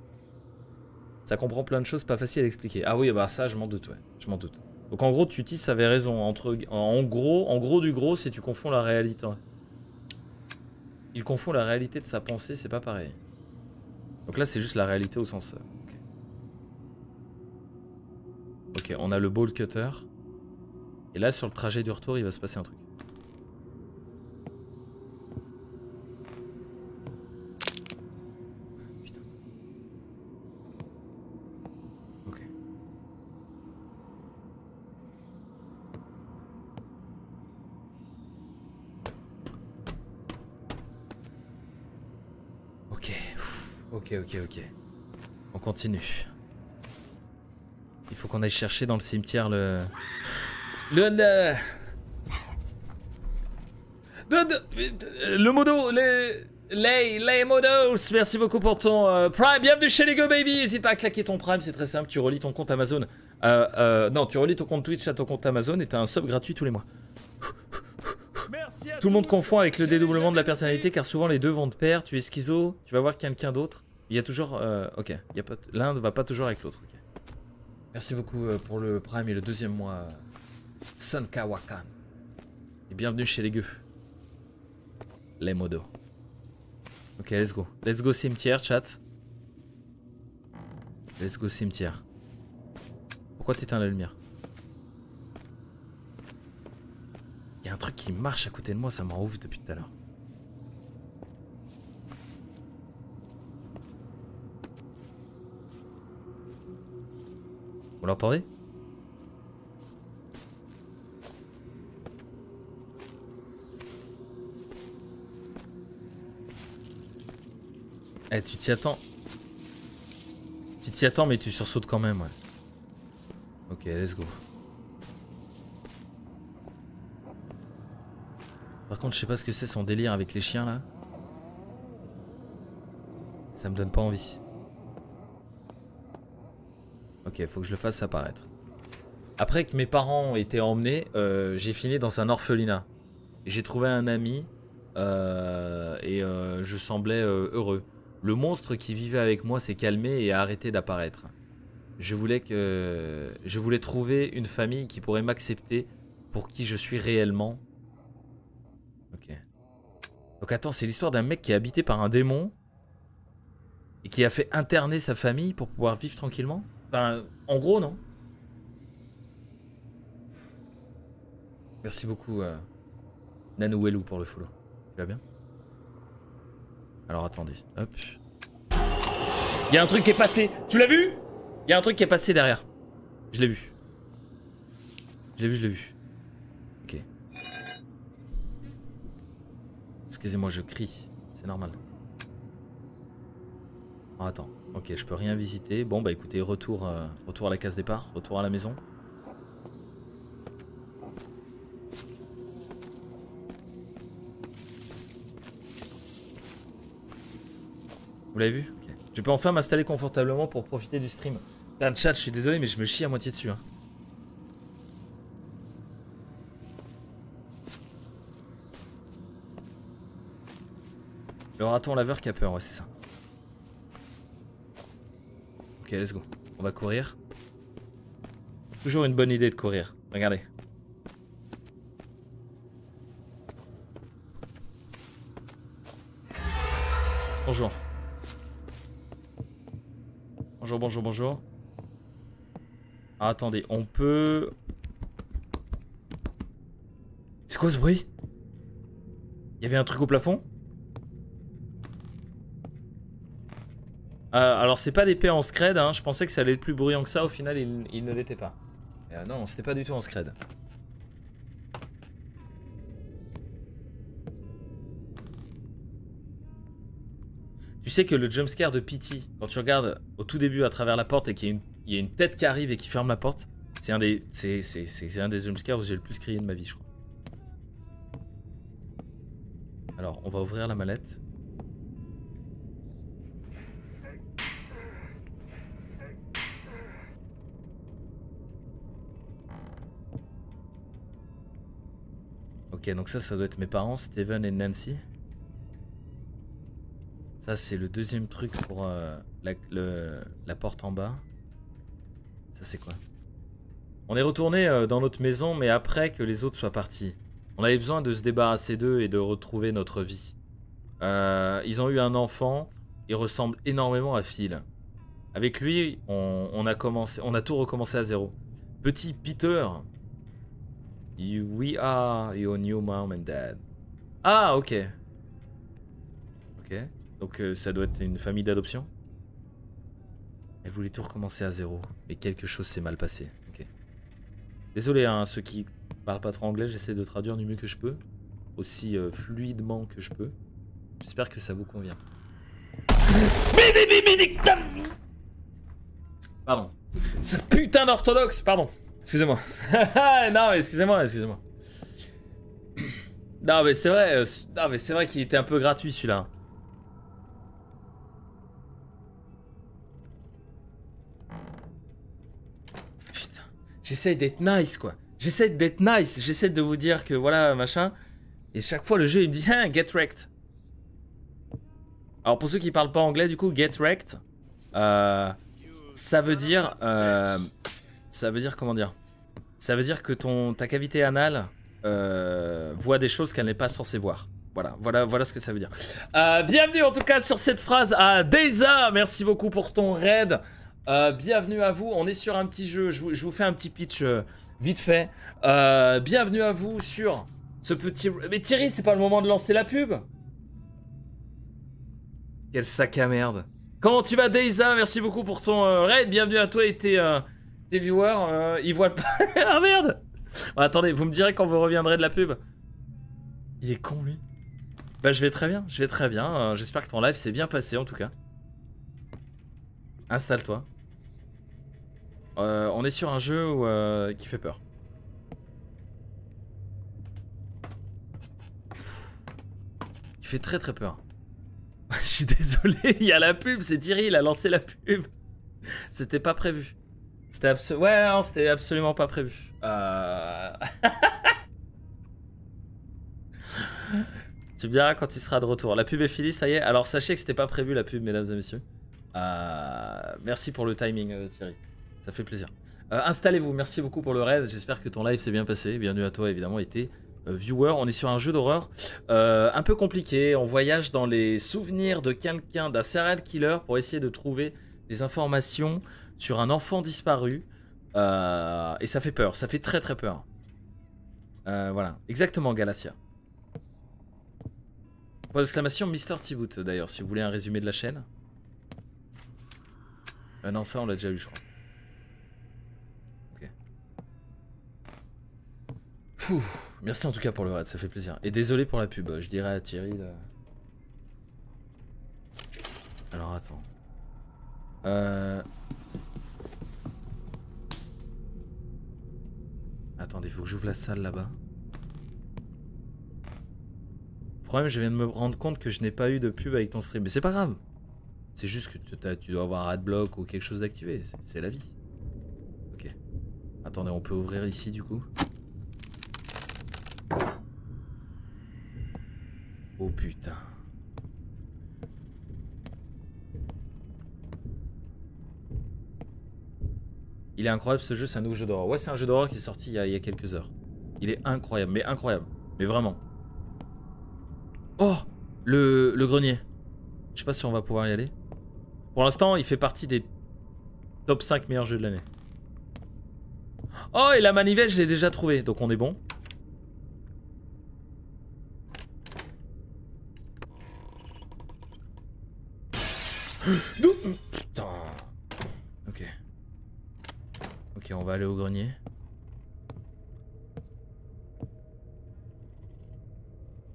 Ça comprend plein de choses pas faciles à expliquer. Ah oui, bah ça, je m'en doute, ouais. Je m'en doute. Donc en gros, Tutis avait raison. En gros, en gros du gros, c'est tu confonds la réalité. Il confond la réalité de sa pensée, c'est pas pareil. Donc là, c'est juste la réalité au sens. euh. Ok, on a le ball cutter. Et là, sur le trajet du retour, il va se passer un truc. Ok, ok, ok. On continue. Il faut qu'on aille chercher dans le cimetière le... Le... Le, le, le- le modo, les... Les, les modos, merci beaucoup pour ton euh, Prime, bienvenue chez les Go Baby, n'hésite pas à claquer ton Prime, c'est très simple, tu relis ton compte Amazon. Euh, euh, non, tu relis ton compte Twitch à ton compte Amazon et t'as un sub gratuit tous les mois. Merci à Tout le monde confond avec le dédoublement de la personnalité car souvent les deux vont de pair. Tu es schizo, tu vas voir quelqu'un d'autre. Il y a toujours. euh, ok, l'un ne va pas toujours avec l'autre. ok. Merci beaucoup euh, pour le prime et le deuxième mois. euh, Sunka Wakan. Et bienvenue chez les gueux. Les modos. Ok, let's go. Let's go cimetière, chat. Let's go cimetière. Pourquoi t'éteins la lumière? Il y a un truc qui marche à côté de moi, ça me rend ouf depuis tout à l'heure. Vous l'entendez? Eh, tu t'y attends. Tu t'y attends, mais tu sursautes quand même, ouais. Ok, let's go. Par contre, je sais pas ce que c'est son délire avec les chiens là. Ça me donne pas envie. Ok, faut que je le fasse apparaître. Après que mes parents ont été emmenés, euh, j'ai fini dans un orphelinat. J'ai trouvé un ami euh, et euh, je semblais heureux. Le monstre qui vivait avec moi s'est calmé et a arrêté d'apparaître. Je voulais que je voulais trouver une famille qui pourrait m'accepter pour qui je suis réellement. Ok. Donc attends, c'est l'histoire d'un mec qui est habité par un démon et qui a fait interner sa famille pour pouvoir vivre tranquillement? Enfin, en gros, non Merci beaucoup, euh, Nanouelou, pour le follow. Tu vas bien? Alors attendez, hop. Il y a un truc qui est passé. Tu l'as vu? Il y a un truc qui est passé derrière. Je l'ai vu. Je l'ai vu, je l'ai vu. Ok. Excusez-moi, je crie. C'est normal. Attends. Ok, je peux rien visiter. Bon, bah écoutez, retour, euh, retour à la case départ. Retour à la maison. Vous l'avez vu Ok. Je peux enfin m'installer confortablement pour profiter du stream. Putain, chat, je suis désolé, mais je me chie à moitié dessus. hein. Le raton laveur qui a peur, ouais, c'est ça. Ok, let's go. On va courir. Toujours une bonne idée de courir. Regardez. Bonjour. Bonjour, bonjour, bonjour. Attendez, on peut... C'est quoi ce bruit? Il y avait un truc au plafond? Euh, alors c'est pas d'épée en scred, hein. je pensais que ça allait être plus bruyant que ça, au final il, ne l'était pas. Euh, non, c'était pas du tout en scred. Tu sais que le jumpscare de Pity, quand tu regardes au tout début à travers la porte et qu'il y, a une- tête qui arrive et qui ferme la porte, c'est un des, c'est un des jumpscares où j'ai le plus crié de ma vie, je crois. Alors, on va ouvrir la mallette. Donc ça, ça doit être mes parents, Steven et Nancy. Ça, c'est le deuxième truc pour euh, la, porte en bas. Ça, c'est quoi? On est retourné euh, dans notre maison, mais après que les autres soient partis. On avait besoin de se débarrasser d'eux et de retrouver notre vie. Euh, ils ont eu un enfant, il ressemble énormément à Phil. Avec lui, on a commencé, on a tout recommencé à zéro. Petit Peter, We are your new mom and dad. Ah, ok. Ok. Donc euh, ça doit être une famille d'adoption? Elle voulait tout recommencer à zéro, mais quelque chose s'est mal passé. Ok. Désolé, hein, ceux qui parlent pas trop anglais, j'essaie de traduire du mieux que je peux, aussi euh, fluidement que je peux. J'espère que ça vous convient. Pardon. Ce putain d'orthodoxe, pardon. Excusez-moi. non, mais excusez-moi, excusez-moi. Non, mais c'est vrai, euh, non, mais c'est vrai qu'il était un peu gratuit celui-là. Putain, j'essaie d'être nice quoi. J'essaie d'être nice, j'essaie de vous dire que voilà, machin. Et chaque fois le jeu il me dit, hein, get wrecked. Alors pour ceux qui parlent pas anglais, du coup, get wrecked, euh, ça veut dire, euh, ça veut dire comment dire? Ça veut dire que ton ta cavité anale euh, voit des choses qu'elle n'est pas censée voir. Voilà, voilà, voilà ce que ça veut dire. Euh, bienvenue en tout cas sur cette phrase à Deza. Merci beaucoup pour ton raid. Euh, bienvenue à vous. On est sur un petit jeu. Je vous, fais un petit pitch vite fait. Bienvenue à vous sur ce petit. Mais Thierry, c'est pas le moment de lancer la pub? Quel sac à merde. Comment tu vas, Deza? Merci beaucoup pour ton raid. Bienvenue à toi et tes, tes viewers. Euh, ils voient pas. ah merde Attendez, vous me direz quand vous reviendrez de la pub. Il est con lui. Bah je vais très bien, je vais très bien. Euh, J'espère que ton live s'est bien passé en tout cas. Installe-toi. Euh, on est sur un jeu qui fait peur. Il fait très très peur. Je suis désolé, il y a la pub, c'est Thierry, il a lancé la pub. C'était pas prévu. C'était absolument pas prévu. Euh... tu me diras quand il sera de retour. La pub est finie, ça y est. Alors sachez que c'était pas prévu la pub, mesdames et messieurs. Euh, Merci pour le timing, euh, Thierry. Ça fait plaisir. Installez-vous. Merci beaucoup pour le raid. J'espère que ton live s'est bien passé. Bienvenue à toi, évidemment, et tes euh, viewers. On est sur un jeu d'horreur un peu compliqué. On voyage dans les souvenirs de quelqu'un, d'un serial killer, pour essayer de trouver des informations sur un enfant disparu. Euh, et ça fait peur. Ça fait très très peur. Euh, voilà. Exactement, Galacia. Point d'exclamation Mister Tiboot d'ailleurs, si vous voulez un résumé de la chaîne. Euh, non, ça on l'a déjà eu, je crois. Ok. Merci en tout cas pour le raid, ça fait plaisir. Et désolé pour la pub, je dirais à Thierry. Alors attends. Euh... Attendez, faut que j'ouvre la salle là-bas. Problème, je viens de me rendre compte que je n'ai pas eu de pub avec ton stream. Mais c'est pas grave. C'est juste que tu, dois avoir un adblock ou quelque chose d'activé. C'est la vie. Ok. Attendez, on peut ouvrir ici du coup. Oh putain. Il incroyable ce jeu, c'est un nouveau jeu d'horreur. Ouais, c'est un jeu d'horreur qui est sorti il y, a, quelques heures. Il est incroyable, mais incroyable. Mais vraiment. Oh le, le grenier. Je sais pas si on va pouvoir y aller. Pour l'instant, il fait partie des top 5 meilleurs jeux de l'année. Oh, et la manivelle, je l'ai déjà trouvée, donc on est bon Putain. Ok. On va aller au grenier.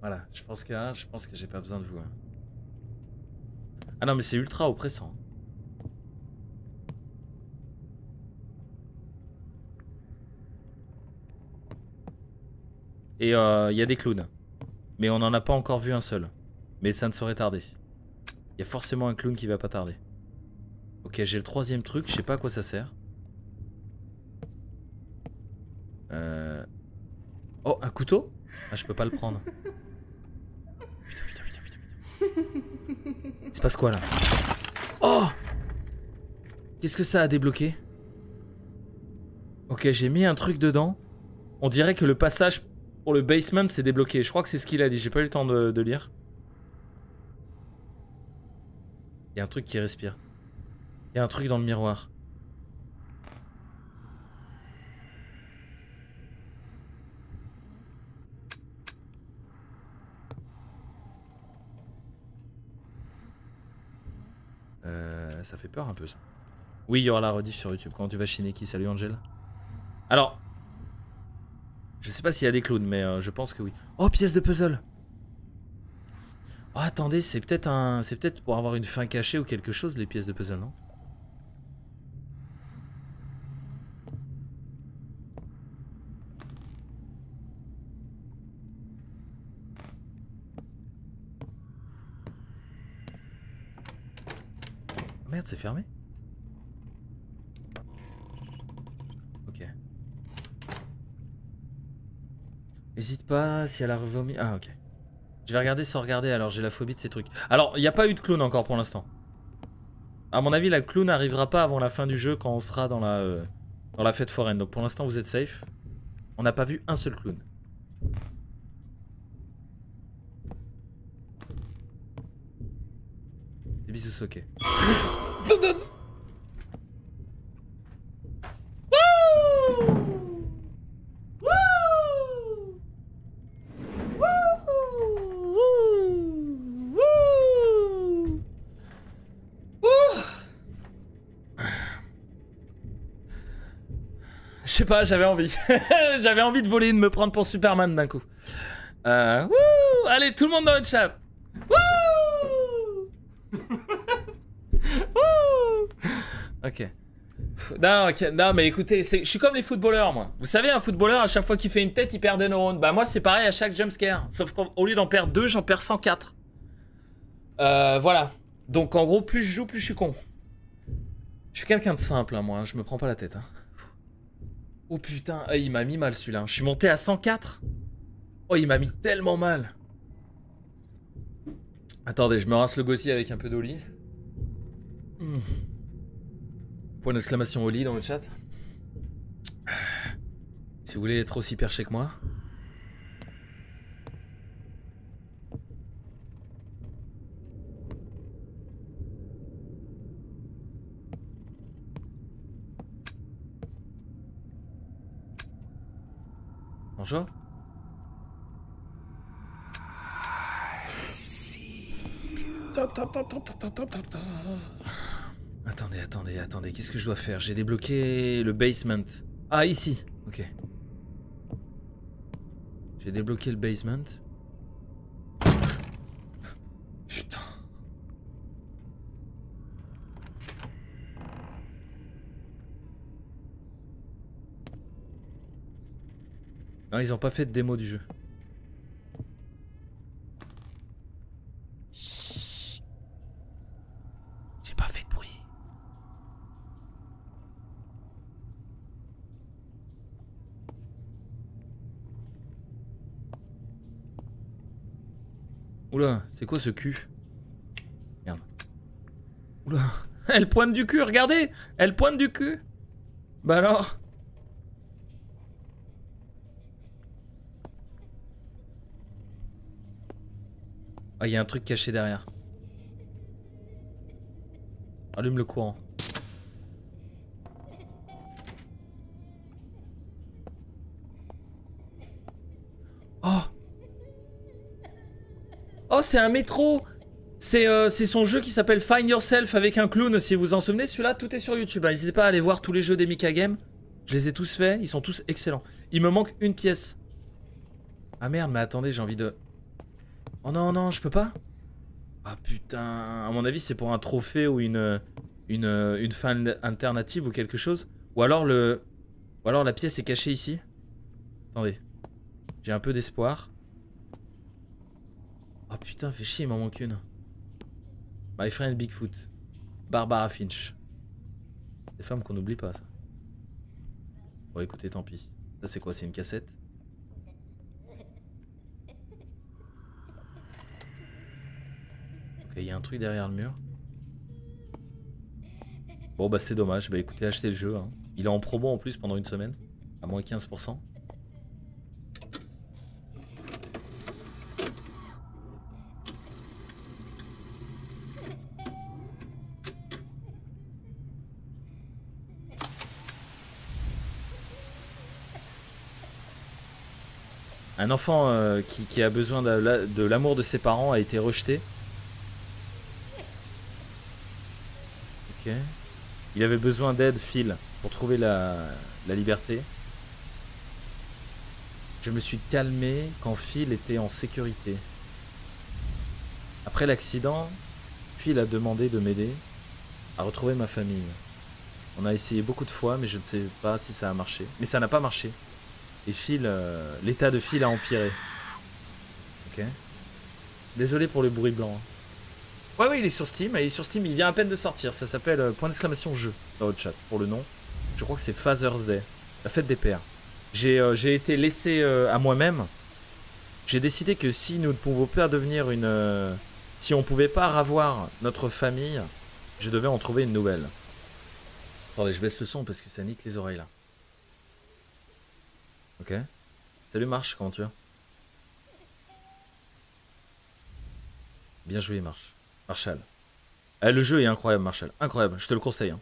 Voilà, je pense que je pense que j'ai pas besoin de vous. hein. Ah non, mais c'est ultra oppressant. Et euh, il y a des clowns. Mais on n'en a pas encore vu un seul. Mais ça ne saurait tarder. Il y a forcément un clown qui va pas tarder. Ok, j'ai le troisième truc, je sais pas à quoi ça sert. Euh... Oh, un couteau? Ah, je peux pas le prendre. Putain, putain, putain, putain. Il se passe quoi là? Oh Qu'est-ce que ça a débloqué? Ok, j'ai mis un truc dedans. On dirait que le passage pour le basement s'est débloqué. Je crois que c'est ce qu'il a dit. J'ai pas eu le temps de, de lire. Il y a un truc qui respire. Il y a un truc dans le miroir. Euh, ça fait peur un peu ça. Oui, il y aura la rediff sur YouTube. Quand tu vas chez Neki, salut Angel. Alors, je sais pas s'il y a des clowns, mais euh, je pense que oui. Oh, pièce de puzzle. Oh, attendez, c'est peut-être un, c'est peut-être pour avoir une fin cachée ou quelque chose les pièces de puzzle, non? Merde, c'est fermé Ok. Hésite pas si elle a revomi. Ah, ok. Je vais regarder sans regarder, alors j'ai la phobie de ces trucs. Alors, il n'y a pas eu de clown encore pour l'instant. À mon avis, la clown n'arrivera pas avant la fin du jeu quand on sera dans la, euh, dans la fête foraine. Donc pour l'instant, vous êtes safe. On n'a pas vu un seul clown. Bisous Je sais pas, j'avais envie. j'avais envie de voler et de me prendre pour Superman d'un coup. Euh, wouh Allez, tout le monde dans le chat. Wouh Wouh Ok. Non, ok, non, mais écoutez, je suis comme les footballeurs, moi. Vous savez, un footballeur, à chaque fois qu'il fait une tête, il perd des neurones. Bah, moi, c'est pareil à chaque jumpscare. Sauf qu'au lieu d'en perdre deux, j'en perds 104. Euh, voilà. Donc, en gros, plus je joue, plus je suis con. Je suis quelqu'un de simple, hein, moi. Je me prends pas la tête. Hein. Oh putain, ah, il m'a mis mal celui-là. Je suis monté à 104. Oh, il m'a mis tellement mal. Attendez, je me rince le gossier avec un peu d'oli. Point d'exclamation Oli dans le chat. Si vous voulez être aussi perché que moi. Bonjour. Attendez, attendez, attendez. Qu'est-ce que je dois faire? J'ai débloqué le basement. Ah, ici. Ok. J'ai débloqué le basement. Putain. Non, ils ont pas fait de démo du jeu. Chut. J'ai pas fait de bruit. Oula, c'est quoi ce cul? Merde. Oula, elle pointe du cul, regardez Elle pointe du cul Bah alors? Ah, il y a un truc caché derrière. Allume le courant. C'est un métro C'est euh, c'est son jeu qui s'appelle Find Yourself avec un clown, si vous vous en souvenez. Celui-là, tout est sur YouTube. hein. N'hésitez pas à aller voir tous les jeux des Mika Games. Je les ai tous faits, ils sont tous excellents. Il me manque une pièce. Ah merde, mais attendez, j'ai envie de... Oh non, non, je peux pas Ah putain, à mon avis c'est pour un trophée ou une, une, une fin alternative ou quelque chose. Ou alors le... Ou alors la pièce est cachée ici. Attendez. J'ai un peu d'espoir. Oh putain, fait chier, il m'en manque une. My friend Bigfoot. Barbara Finch. Des femmes qu'on n'oublie pas ça. Bon écoutez, tant pis. Ça c'est quoi C'est une cassette? Ok, il y a un truc derrière le mur. Bon bah c'est dommage, bah écoutez, achetez le jeu. hein. Il est en promo en plus pendant une semaine, à moins 15%. Un enfant euh, qui, a besoin de la- de l'amour de ses parents a été rejeté. Il avait besoin d'aide, Phil, pour trouver la liberté. Je me suis calmé quand Phil était en sécurité. Après l'accident, Phil a demandé de m'aider à retrouver ma famille. On a essayé beaucoup de fois, mais je ne sais pas si ça a marché. Mais ça n'a pas marché. Et Phil, euh, l'état de Phil a empiré. Ok. Désolé pour le bruit blanc. hein. Ouais, ouais, il est sur Steam. Il est sur Steam, il vient à peine de sortir. Ça s'appelle euh, point d'exclamation jeu dans le chat pour le nom. Je crois que c'est Father's Day, la fête des pères. J'ai euh, été laissé à moi-même. J'ai décidé que si nous ne pouvons pas devenir une. si on pouvait pas ravoir notre famille, je devais en trouver une nouvelle. Attendez, je baisse le son parce que ça nique les oreilles là. Ok. Salut Marche, comment tu vas? Bien joué Marche. Marshall. Eh, le jeu est incroyable Marshall. Incroyable, je te le conseille. hein.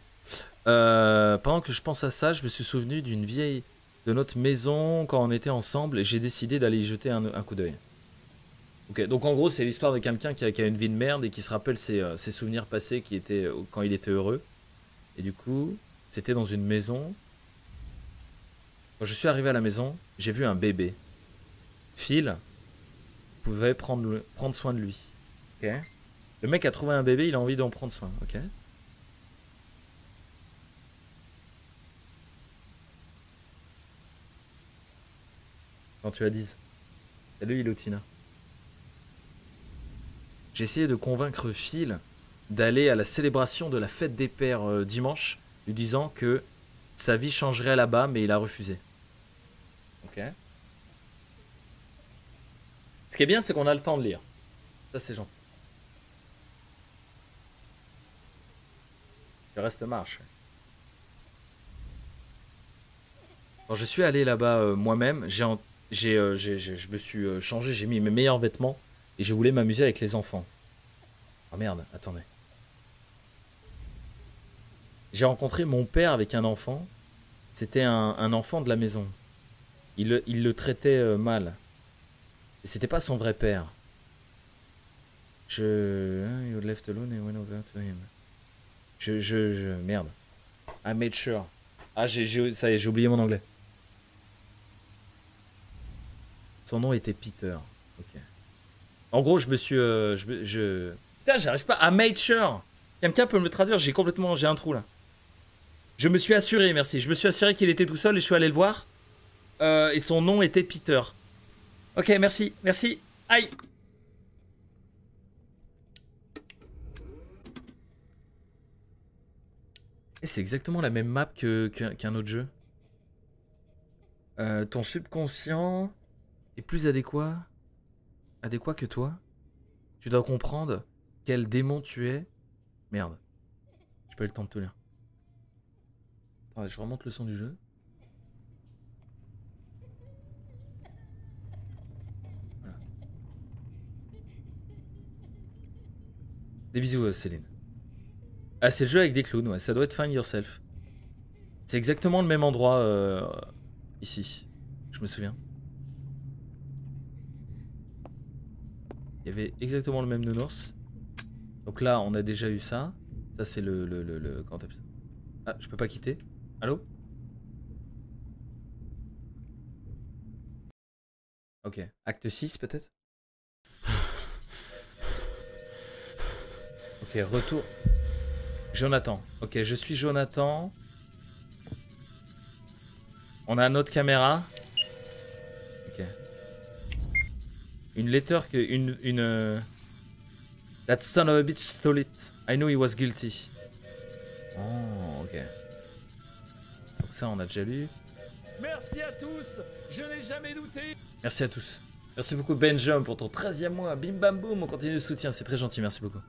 Euh, pendant que je pense à ça, je me suis souvenu d'une vieille de notre maison quand on était ensemble et j'ai décidé d'aller y jeter un, coup d'œil. Ok, donc en gros c'est l'histoire de quelqu'un qui a, qui a une vie de merde et qui se rappelle ses, euh, ses souvenirs passés qui étaient euh, quand il était heureux. Et du coup, c'était dans une maison. Quand je suis arrivé à la maison, j'ai vu un bébé. Phil pouvait prendre, prendre soin de lui. Le mec a trouvé un bébé, il a envie d'en prendre soin. Ok? Quand tu as dit. Salut Ilotina. J'ai essayé de convaincre Phil d'aller à la célébration de la fête des pères euh, dimanche, lui disant que sa vie changerait là-bas, mais il a refusé. Ok. Ce qui est bien, c'est qu'on a le temps de lire. Ça, c'est gentil. Le reste marche. Quand je suis allé là-bas euh, moi-même, euh, j'ai- je me suis euh, changé, j'ai mis mes meilleurs vêtements et je voulais m'amuser avec les enfants. Oh merde, attendez. J'ai rencontré mon père avec un enfant. C'était un enfant de la maison. Il le, il le traitait euh, mal. C'était pas son vrai père. Je. hein, You left alone and went over to him. Je. Je. je merde. I made sure. Ah, j'ai, ça y est, j'ai oublié mon anglais. Son nom était Peter. Ok. En gros, je me suis. euh, je, je... Putain, j'arrive pas. I made sure. Quelqu'un peut me le traduire? J'ai complètement. J'ai un trou là. Je me suis assuré, merci. Je me suis assuré qu'il était tout seul et je suis allé le voir. Euh, et son nom était Peter. Ok, merci, merci. Aïe. Et c'est exactement la même map que- qu'un autre jeu. Euh, ton subconscient est plus adéquat, adéquat que toi. Tu dois comprendre quel démon tu es. Merde. J'ai pas eu le temps de te lire. Je remonte le son du jeu. Des bisous, euh, Céline. Ah, c'est le jeu avec des clowns, ouais. Ça doit être Find Yourself. C'est exactement le même endroit euh, ici. Je me souviens. Il y avait exactement le même nounours. Donc là, on a déjà eu ça. Ça, c'est le, le, le, le- ça? Ah, je peux pas quitter Allô? Ok. Acte 6, peut-être? Ok, retour. Jonathan. Ok, je suis Jonathan. On a notre caméra. Ok. Une letter que. Une. une euh, That son of a bitch stole it. I knew he was guilty. Oh, ok. Donc ça, on a déjà lu. Merci à tous, je n'ai jamais douté. Merci à tous. Merci beaucoup Benjamin pour ton 13e mois. Bim bam boum, on continue le soutien, c'est très gentil, merci beaucoup.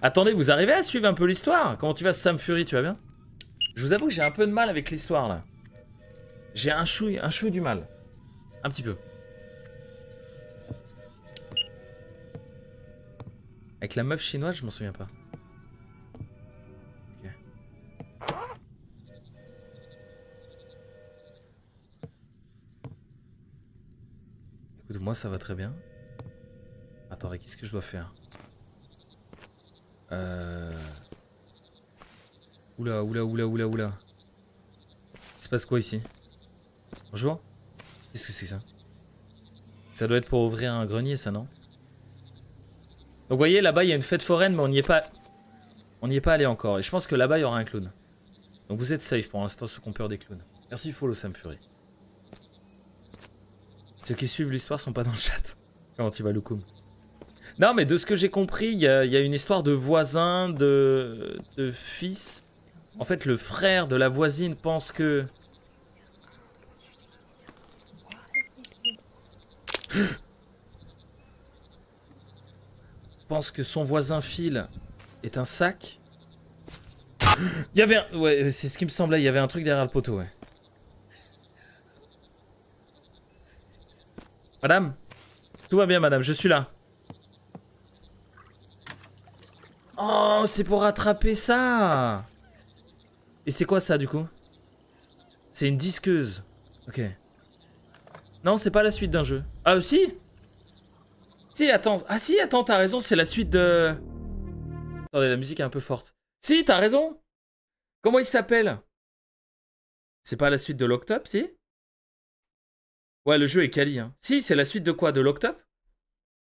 Attendez, vous arrivez à suivre un peu l'histoire? Comment tu vas Sam Fury, tu vas bien? Je vous avoue que j'ai un peu de mal avec l'histoire là. J'ai un chouille, un chouille du mal. Un petit peu. Avec la meuf chinoise, je m'en souviens pas. Ok. Écoute, moi ça va très bien. Attendez, qu'est-ce que je dois faire? Euh... Oula, oula, oula, oula, oula. Il se passe quoi ici? Bonjour? Qu'est-ce que c'est ça? Ça doit être pour ouvrir un grenier, ça, non? Donc, vous voyez, là-bas, il y a une fête foraine, mais on n'y est pas... On n'y est pas allé encore. Et je pense que là-bas, il y aura un clown. Donc, vous êtes safe pour l'instant, ceux qui ont peur des clowns. Merci, follow Sam Fury. Ceux qui suivent l'histoire sont pas dans le chat. Comment tu vas, Non, mais de ce que j'ai compris, il y, a une histoire de voisin, de, de fils. En fait, le frère de la voisine pense que. pense que son voisin Phil est un sac. Il y avait un... Ouais, c'est ce qui me semblait, il y avait un truc derrière le poteau, ouais. Madame? Tout va bien, madame, je suis là. Oh, c'est pour rattraper ça Et c'est quoi ça, du coup? C'est une disqueuse. Ok. Non, c'est pas la suite d'un jeu. Ah, si Si, attends. Ah si, attends, t'as raison, c'est la suite de... Attendez, la musique est un peu forte. Si, t'as raison Comment il s'appelle? C'est pas la suite de l'Octope, si? Ouais, le jeu est quali, hein. Si, c'est la suite de quoi? De l'Octope?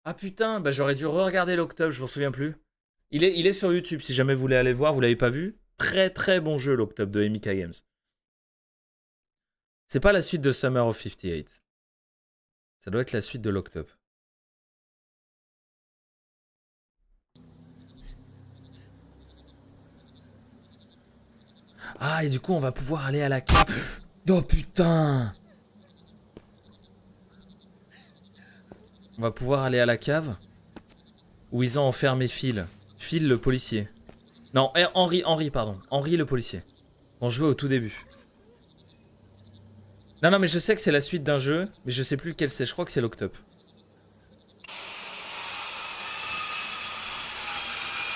Ah putain, bah j'aurais dû re-regarder l'Octope, je m'en souviens plus. Il est, sur YouTube, si jamais vous voulez aller le voir, vous l'avez pas vu. Très très bon jeu, l'Octope de MK Games. C'est pas la suite de Summer of 58. Ça doit être la suite de l'Octope. Ah, et du coup, on va pouvoir aller à la cave. Oh putain On va pouvoir aller à la cave où ils ont enfermé Phil. Phil le policier. Non, eh, Henri, Henri, pardon. Henri le policier. On jouait au tout début. Non, non, mais je sais que c'est la suite d'un jeu, mais je sais plus lequel c'est. Je crois que c'est l'Octope.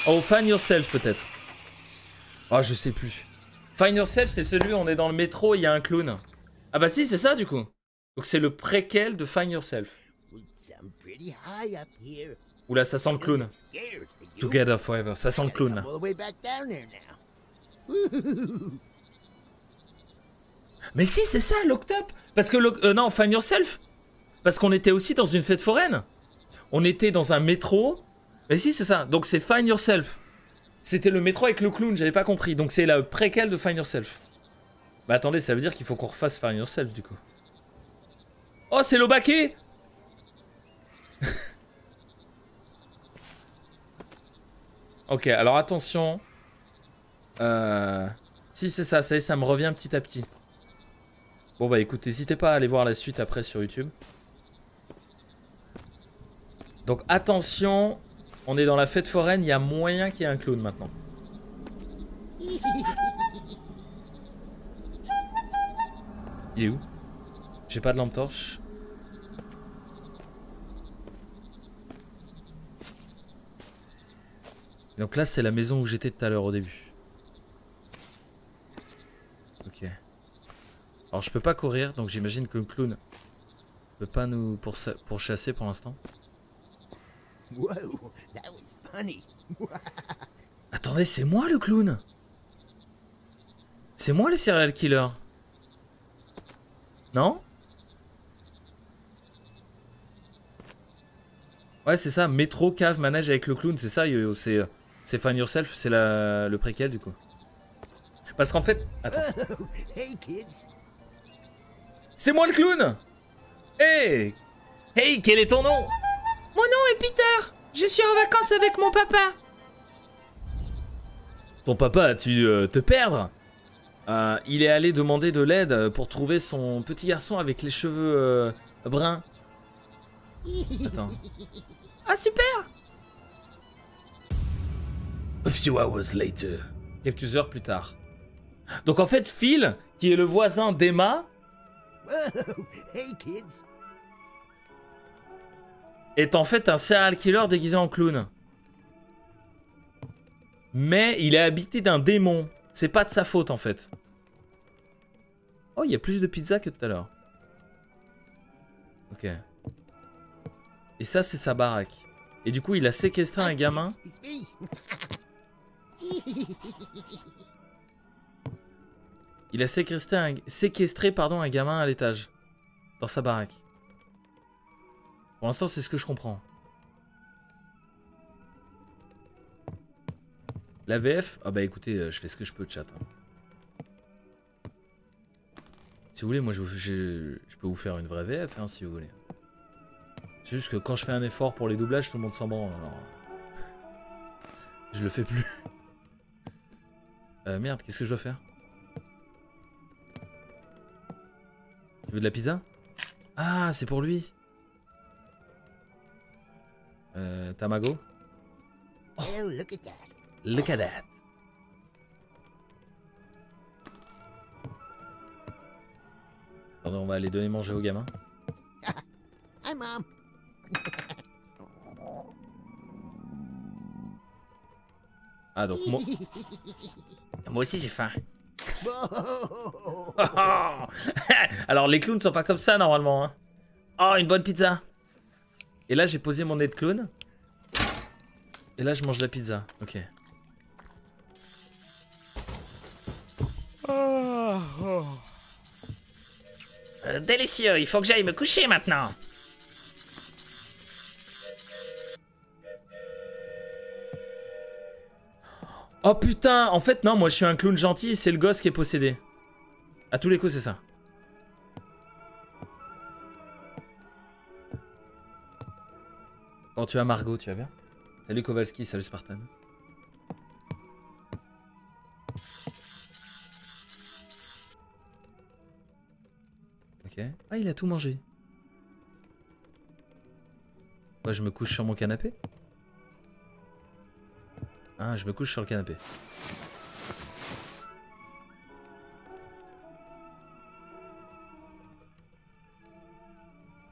Oh, Find Yourself peut-être. Oh, je sais plus. Find Yourself, c'est celui où on est dans le métro, il y a un clown. Ah bah si, c'est ça du coup. Donc c'est le préquel de Find Yourself. Oula, ça sent le clown. Together Forever, ça sent le clown là. Mais si, c'est ça, l'Octope Parce que, euh, non, Find Yourself Parce qu'on était aussi dans une fête foraine. On était dans un métro. Mais si, c'est ça. Donc c'est Find Yourself. C'était le métro avec le clown, j'avais pas compris. Donc c'est la préquelle de Find Yourself. Bah attendez, ça veut dire qu'il faut qu'on refasse Find Yourself du coup. Oh, c'est l'Obake Ok, alors attention. Euh... Si c'est ça, ça y est, ça me revient petit à petit. Bon bah écoute, n'hésitez pas à aller voir la suite après sur YouTube. Donc attention, on est dans la fête foraine, il y a moyen qu'il y ait un clown maintenant. Il est où? J'ai pas de lampe torche. Donc là c'est la maison où j'étais tout à l'heure au début. Ok. Alors je peux pas courir, donc j'imagine que le clown peut pas nous pourchasser pour l'instant. Whoa, that was funny. Attendez, c'est moi le clown C'est moi le serial killer Non? Ouais, c'est ça, métro, cave, manège avec le clown, c'est ça, c'est euh, c'est Find Yourself, c'est la- le préquel du coup. Parce qu'en fait... Attends. Oh, hey kids. C'est moi le clown Hey Hey, quel est ton nom? Mon nom est Peter. Je suis en vacances avec mon papa. Ton papa a-tu euh, te perdre? Euh, Il est allé demander de l'aide pour trouver son petit garçon avec les cheveux euh, bruns. Attends. Ah super. A few hours later. Quelques heures plus tard. Donc en fait, Phil, qui est le voisin d'Emma, Whoa, hey kids. est en fait un serial killer déguisé en clown. Mais il est habité d'un démon. C'est pas de sa faute en fait. Oh, il y a plus de pizza que tout à l'heure. Ok. Et ça, c'est sa baraque. Et du coup, il a séquestré un gamin. Il a séquestré un, séquestré, pardon, un gamin à l'étage. Dans sa baraque. Pour l'instant, c'est ce que je comprends. La VF Ah bah écoutez, euh, je fais ce que je peux chat. hein. Si vous voulez, moi je, je, peux vous faire une vraie VF hein, si vous voulez. C'est juste que quand je fais un effort pour les doublages, tout le monde s'en branle. Alors... Je le fais plus. Euh, merde, qu'est-ce que je dois faire? Tu veux de la pizza? Ah, c'est pour lui. Euh, Tamago? Well, look at that. Look at that. Attendez, on va aller donner manger au gamin. Hi, mom. Ah, donc moi. moi aussi j'ai faim. Whoa. Alors les clowns sont pas comme ça normalement. Hein. Oh, une bonne pizza. Et là j'ai posé mon nez de clown. Et là je mange la pizza. Ok. Euh, délicieux. Il faut que j'aille me coucher maintenant. Oh putain, en fait non, moi je suis un clown gentil, c'est le gosse qui est possédé. A tous les coups, c'est ça. Quand tu as Margot, tu vas bien? Salut Kowalski, salut Spartan. Ok. Ah, il a tout mangé. Moi, je me couche sur mon canapé? Ah, je me couche sur le canapé.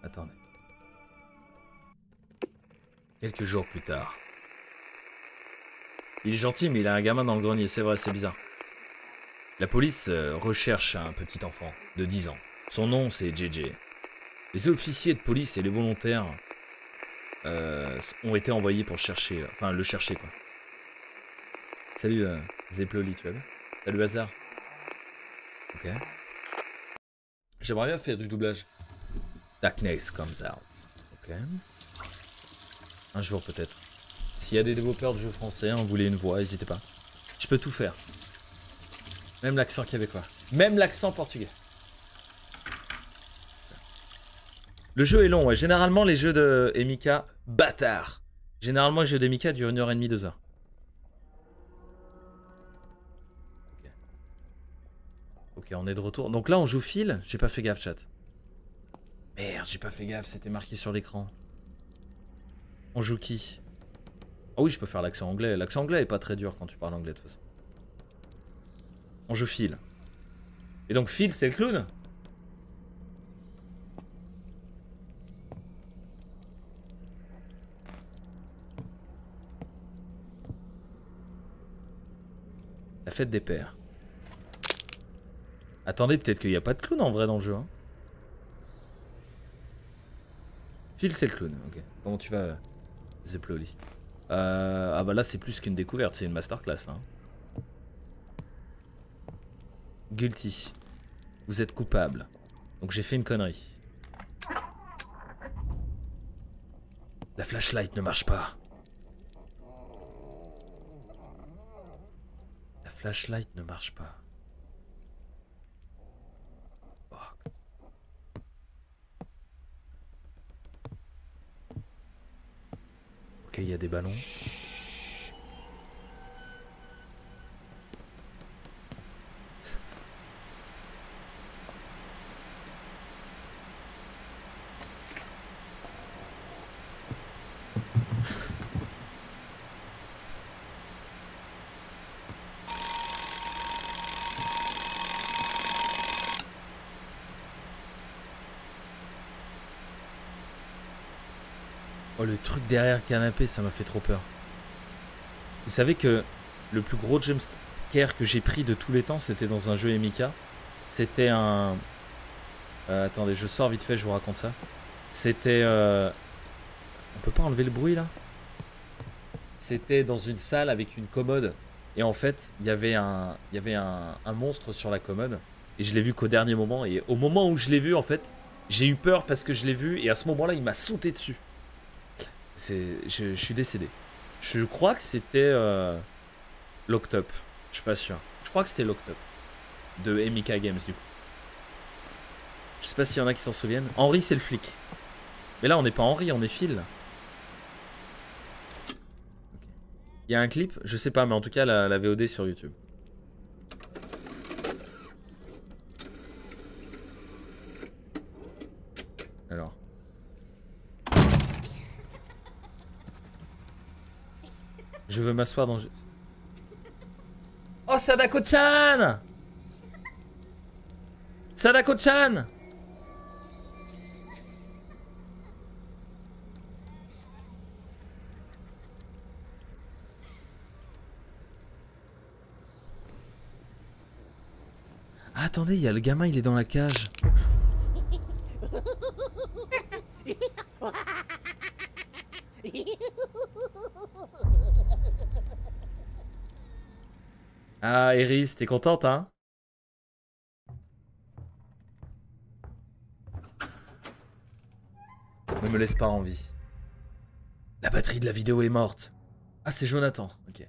Attendez. Quelques jours plus tard. Il est gentil, mais il a un gamin dans le grenier, c'est vrai, c'est bizarre. La police euh, recherche un petit enfant de 10 ans. Son nom, c'est JJ. Les officiers de police et les volontaires euh, ont été envoyés pour chercher, enfin le chercher quoi. Salut euh, Zeploli, tu Salut Hazard. Ok. J'aimerais bien faire du doublage. Darkness comes out. Ok. Un jour peut-être. S'il y a des développeurs de jeux français, hein, vous voulez une voix, n'hésitez pas. Je peux tout faire. Même l'accent québécois. Même l'accent portugais. Le jeu est long, ouais. Généralement, les jeux de Emika, bâtard. Généralement, les jeux d'Emika durent une heure et demie, deux heures. Ok, on est de retour. Donc là, on joue fil. J'ai pas fait gaffe, chat. Merde, j'ai pas fait gaffe, c'était marqué sur l'écran. On joue qui? Ah oui, je peux faire l'accent anglais. L'accent anglais est pas très dur quand tu parles anglais de toute façon. On joue Phil. Et donc Phil, c'est le clown? La fête des pères. Attendez, peut-être qu'il n'y a pas de clown en vrai dans le jeu. Hein. C'est le clown. Ok. Comment tu vas, Zeploli euh, Ah bah là, c'est plus qu'une découverte, c'est une masterclass là. hein. Guilty. Vous êtes coupable. Donc j'ai fait une connerie. La flashlight ne marche pas. La flashlight ne marche pas. Fuck. Ok, il y a des ballons. Le truc derrière le canapé, ça m'a fait trop peur. Vous savez que le plus gros jumpscare que j'ai pris de tous les temps, c'était dans un jeu MK. C'était un... Euh, attendez, je sors vite fait, je vous raconte ça. C'était... euh, On peut pas enlever le bruit là? C'était dans une salle avec une commode. Et en fait, il y avait un, y avait un monstre sur la commode. Et je l'ai vu qu'au dernier moment. Et au moment où je l'ai vu, en fait, j'ai eu peur parce que je l'ai vu. Et à ce moment-là, il m'a sauté dessus. Je, suis décédé. Je crois que c'était euh. Je suis pas sûr. Je crois que c'était l'Octop. De Emika Games, du coup. Je sais pas s'il y en a qui s'en souviennent. Henri, c'est le flic. Mais là, on n'est pas Henri, on est Phil. Il y a un clip Je sais pas, mais en tout cas, la VOD sur YouTube. Alors. Je veux m'asseoir dans... Oh, Sadako-chan Sadako-chan Ah, attendez, il y a le gamin, il est dans la cage. Ah, Eris, t'es contente, hein? Ne me laisse pas en vie. La batterie de la vidéo est morte. Ah, c'est Jonathan, ok.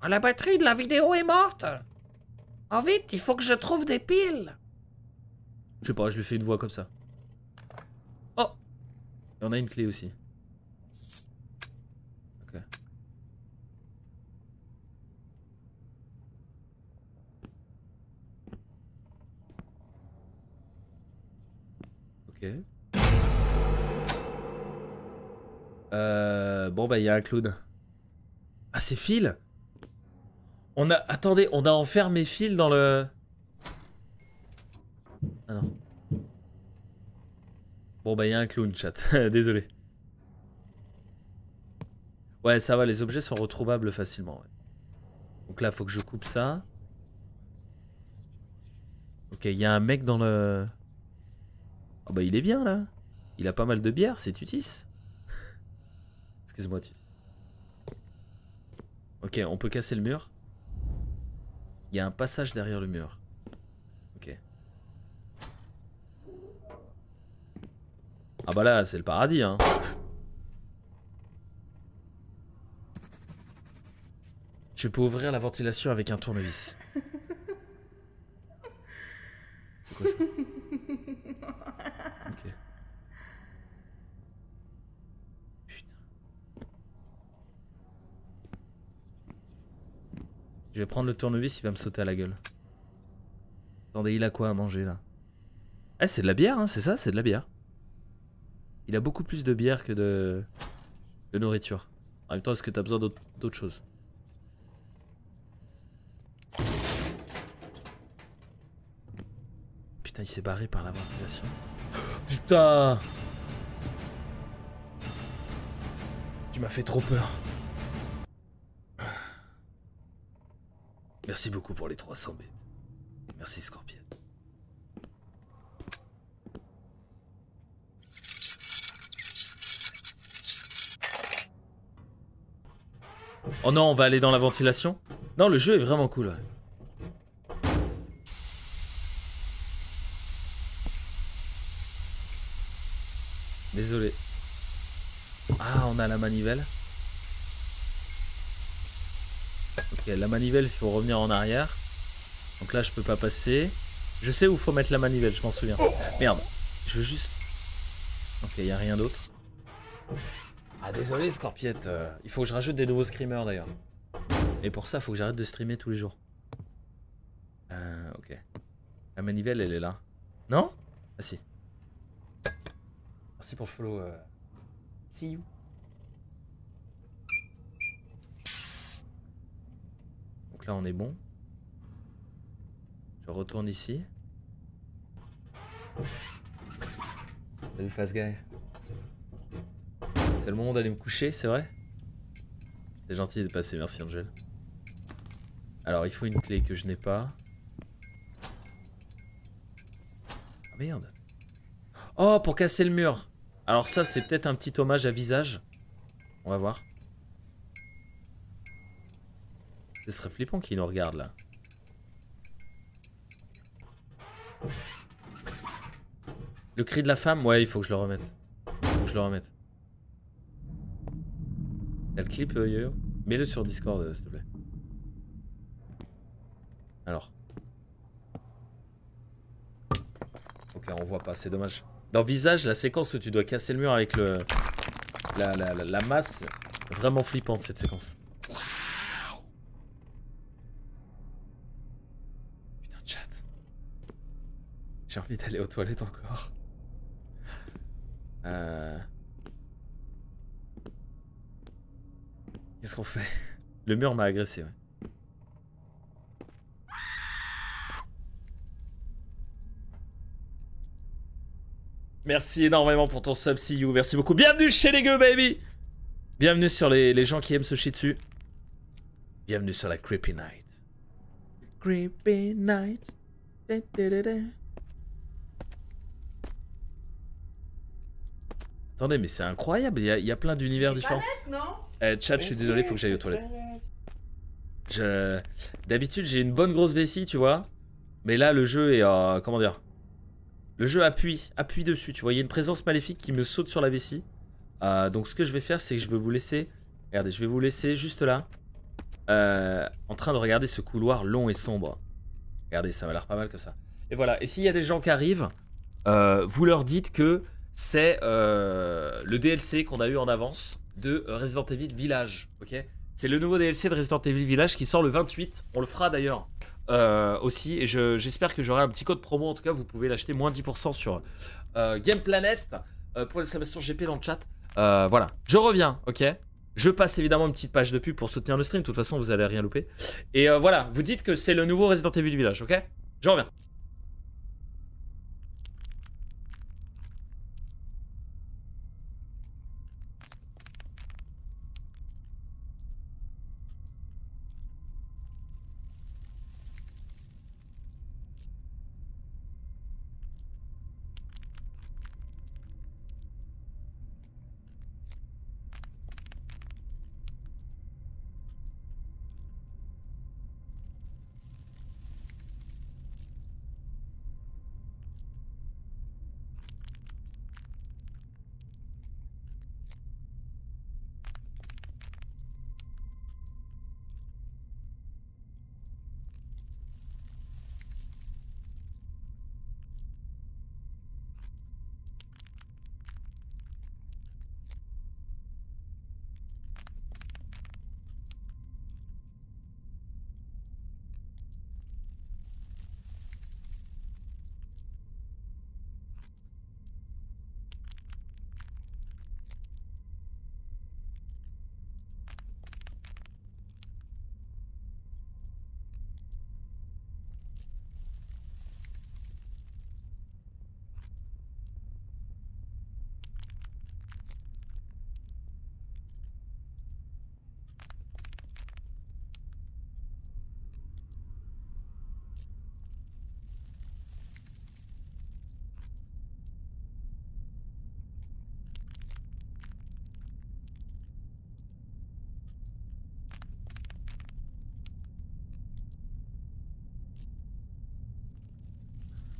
Ah, La batterie de la vidéo est morte? Oh vite, il faut que je trouve des piles. Je sais pas, je lui fais une voix comme ça. Oh Et on a une clé aussi. Ok. Euh, bon bah il y a un clown. Ah c'est Phil On a... Attendez, on a enfermé Phil dans le... Ah non. Bon bah il y a un clown chat, désolé. Ouais ça va, les objets sont retrouvables facilement. Donc là faut que je coupe ça. Ok, il y a un mec dans le... Ah bah il est bien là. Il a pas mal de bière, c'est Tutis. Excuse-moi Tutis. Ok, on peut casser le mur. Il y a un passage derrière le mur. Ok. Ah bah là, c'est le paradis hein. Je peux ouvrir la ventilation avec un tournevis. C'est quoi ça Ok. Putain. Je vais prendre le tournevis, il va me sauter à la gueule. Attendez, il a quoi à manger là? Eh, c'est de la bière, hein, c'est ça C'est de la bière. Il a beaucoup plus de bière que de, de nourriture. En même temps, est-ce que t'as besoin d'autre chose? Putain, il s'est barré par la ventilation. Putain Tu m'as fait trop peur. Merci beaucoup pour les 300 bêtes. Merci Scorpion. Oh non, on va aller dans la ventilation? Non, le jeu est vraiment cool. Désolé. Ah, on a la manivelle. Ok, la manivelle, il faut revenir en arrière. Donc là, je peux pas passer. Je sais où faut mettre la manivelle, je m'en souviens. Merde, je veux juste... Ok, il y a rien d'autre. Ah, désolé, Scorpiette. euh, il faut que je rajoute des nouveaux screamers, d'ailleurs. Et pour ça, faut que j'arrête de streamer tous les jours. Euh, ok. La manivelle, elle est là. Non? Ah si. Merci pour le follow. euh. See you. Là, on est bon. Je retourne ici. Salut Fast Guy? C'est le moment d'aller me coucher, c'est vrai? C'est gentil de passer, merci Angel. Alors, il faut une clé que je n'ai pas. Ah merde. Oh, pour casser le mur. Alors ça, c'est peut-être un petit hommage à visage. On va voir. Ce serait flippant qu'il nous regarde là. Le cri de la femme Ouais, il faut que je le remette. Faut que je le remette. T'as le clip, euh, Yo-Yo? Mets-le sur Discord, euh, s'il te plaît. Alors. Ok, on voit pas, c'est dommage. Dans Visage, la séquence où tu dois casser le mur avec le la, la, la masse, vraiment flippante cette séquence. Putain, chat. J'ai envie d'aller aux toilettes encore. Euh... Qu'est-ce qu'on fait? Le mur m'a agressé. Merci énormément pour ton sub, see you. Merci beaucoup. Bienvenue chez les gueux, baby. Bienvenue sur les, les gens qui aiment se chier dessus. Bienvenue sur la Creepy Night. Creepy Night. Attendez, mais c'est incroyable. Il y, a, il y a plein d'univers différents. Non? Eh, chat, je suis désolé, faut que j'aille aux toilettes. Je... D'habitude, j'ai une bonne grosse vessie, tu vois. Mais là, le jeu est. euh, comment dire? Le jeu appuie, appuie dessus, tu vois. Il y a une présence maléfique qui me saute sur la vessie. Euh, donc, ce que je vais faire, c'est que je vais vous laisser. Regardez, je vais vous laisser juste là. euh, en train de regarder ce couloir long et sombre. Regardez, ça m'a l'air pas mal que ça. Et voilà. Et s'il y a des gens qui arrivent, vous leur dites que c'est euh, le DLC qu'on a eu en avance de Resident Evil Village. Ok? C'est le nouveau DLC de Resident Evil Village qui sort le 28. On le fera d'ailleurs euh, aussi. Et je- j'espère que j'aurai un petit code promo. En tout cas, vous pouvez l'acheter moins 10% sur euh, Game Planet euh, pour l'exclamation GP dans le chat. Voilà, je reviens, ok? Je passe évidemment une petite page de pub pour soutenir le stream, de toute façon vous allez rien louper. Et voilà, vous dites que c'est le nouveau Resident Evil Village, ok? Je reviens.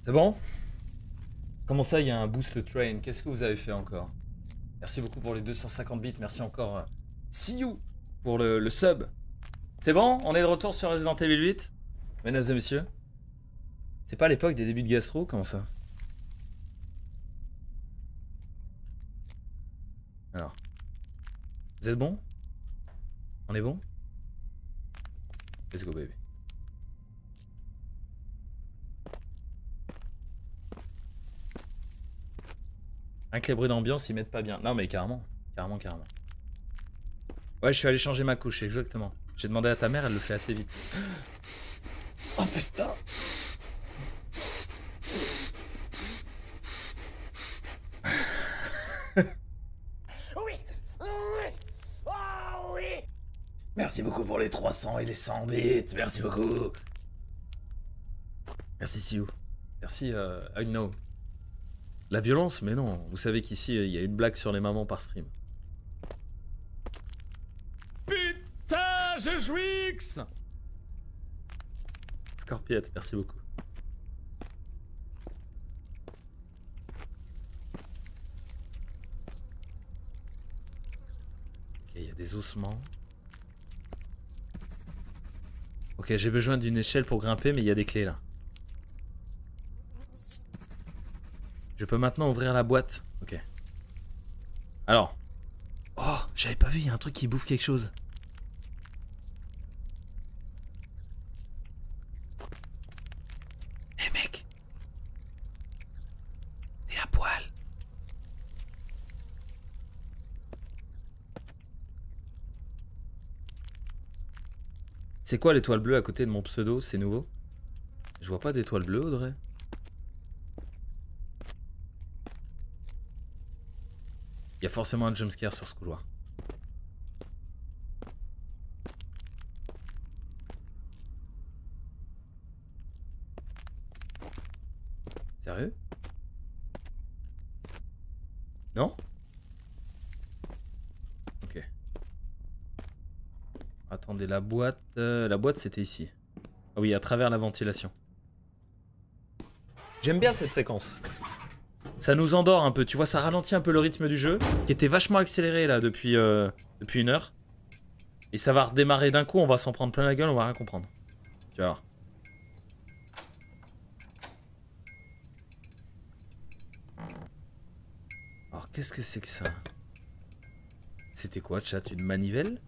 C'est bon? Comment ça, il y a un boost train? Qu'est-ce que vous avez fait encore? Merci beaucoup pour les 250 bits. Merci encore. euh, See you pour le, le sub. C'est bon? On est de retour sur Resident Evil 8 Mesdames et messieurs? C'est pas l'époque des débuts de gastro? Comment ça? Alors. Vous êtes bon? On est bon? Let's go baby. Rien que les bruits d'ambiance, ils mettent pas bien. Non, mais carrément. Carrément, carrément. Ouais, je suis allé changer ma couche, exactement. J'ai demandé à ta mère, elle le fait assez vite. Oh putain Oui! Oui! Oh oui! Merci beaucoup pour les 300 et les 100 bits. Merci beaucoup. Merci Siou. Merci euh, I know. La violence, mais non. Vous savez qu'ici, il y a une blague sur les mamans par stream. Putain, je jouix Scorpiette, merci beaucoup. Ok, il y a des ossements. Ok, j'ai besoin d'une échelle pour grimper, mais il y a des clés là. Je peux maintenant ouvrir la boîte. Ok. Alors. Oh, j'avais pas vu, il y a un truc qui bouffe quelque chose. Hé mec T'es à poil C'est quoi l'étoile bleue à côté de mon pseudo? C'est nouveau? Je vois pas d'étoile bleue Audrey Il y a forcément un jumpscare sur ce couloir. Sérieux? Non? Ok. Attendez, la boîte... euh, la boîte c'était ici. Ah oui, à travers la ventilation. J'aime bien cette séquence. Ça nous endort un peu, tu vois, ça ralentit un peu le rythme du jeu, qui était vachement accéléré là depuis, euh, depuis une heure. Et ça va redémarrer d'un coup, on va s'en prendre plein la gueule, on va rien comprendre. Tu voir. Alors qu'est-ce que c'est que ça? C'était quoi chat Une manivelle?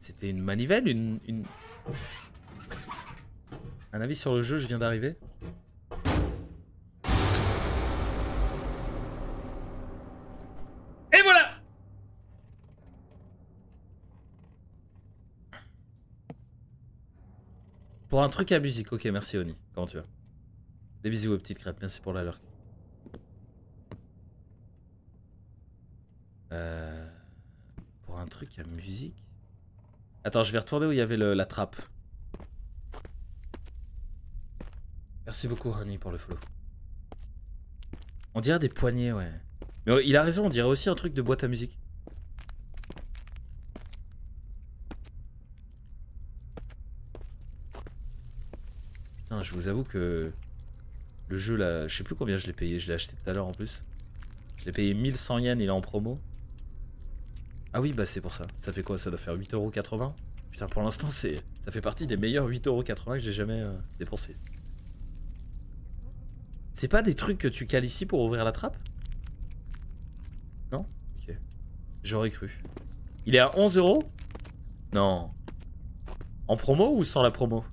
C'était une manivelle une, une... Un avis sur le jeu, je viens d'arriver? Pour un truc à musique. Ok, merci Oni. Comment tu vas? Des bisous aux petites crêpes. Merci pour la lurk. Euh, pour un truc à musique? Attends, je vais retourner où il y avait la trappe. Merci beaucoup, Honey, pour le follow. On dirait des poignées, ouais. Mais il a raison, on dirait aussi un truc de boîte à musique. Vous avoue que le jeu là, je sais plus combien je l'ai payé, je l'ai acheté tout à l'heure en plus. Je l'ai payé 1100 yens, il est en promo. Ah oui, bah c'est pour ça. Ça fait quoi? Ça doit faire 8,80€ Putain, pour l'instant, c'est ça fait partie des meilleurs 8,80€ que j'ai jamais euh, dépensé. C'est pas des trucs que tu cales ici pour ouvrir la trappe? Non? Ok. J'aurais cru. Il est à 11 euros? Non. En promo ou sans la promo?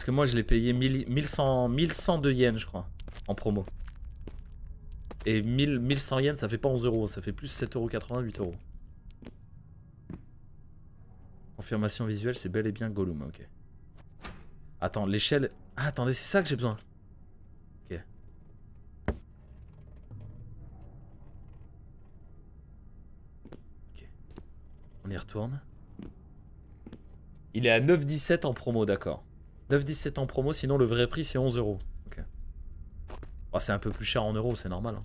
Parce que moi je l'ai payé 1000 1100, 1102 yens je crois. En promo. Et 1000, 1100 yens ça fait pas 11 euros, ça fait plus 7,80€, 8 euros. Confirmation visuelle, c'est bel et bien Gollum, ok. Attends, l'échelle... Ah, attendez, c'est ça que j'ai besoin. Ok. Ok. On y retourne. Il est à 9,17 en promo, d'accord. 9,17 en promo, sinon le vrai prix c'est 11 euros. Oh, c'est un peu plus cher en euros, c'est normal. Hein.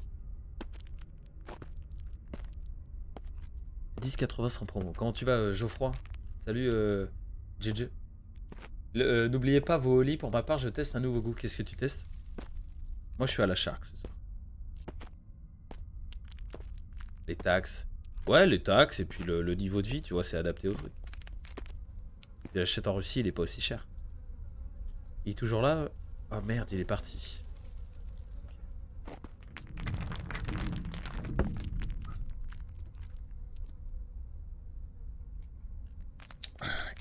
10,80 sans promo. Comment tu vas, euh, Geoffroy? Salut, euh, JJ. Euh, N'oubliez pas vos lits. Pour ma part, je teste un nouveau goût. Qu'est-ce que tu testes? Moi, je suis à la shark ce soir. Les taxes. Ouais, les taxes et puis le, le niveau de vie, tu vois, c'est adapté au truc. Tu l'achètes en Russie, il est pas aussi cher. Il est toujours là Oh merde, il est parti.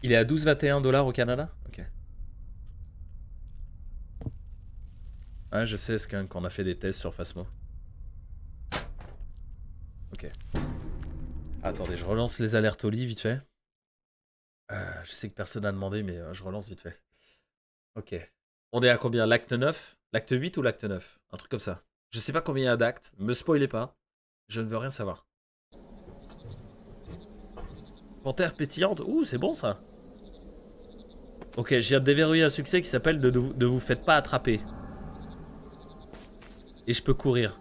Il est à 12,21 dollars au Canada? Ok. Ouais, je sais, Skunk, qu'on a fait des tests sur Phasmo. Ok. Attendez, je relance les alertes au lit vite fait. Euh, je sais que personne n'a demandé, mais euh, je relance vite fait. Ok. On est à combien? L'acte 9 L'acte 8 ou l'acte 9 Un truc comme ça. Je sais pas combien il y a d'actes. Me spoilez pas. Je ne veux rien savoir. Panthère pétillante. Ouh, c'est bon ça. Ok, je viens de un succès qui s'appelle de, de, vous- faites pas attraper. Et je peux courir.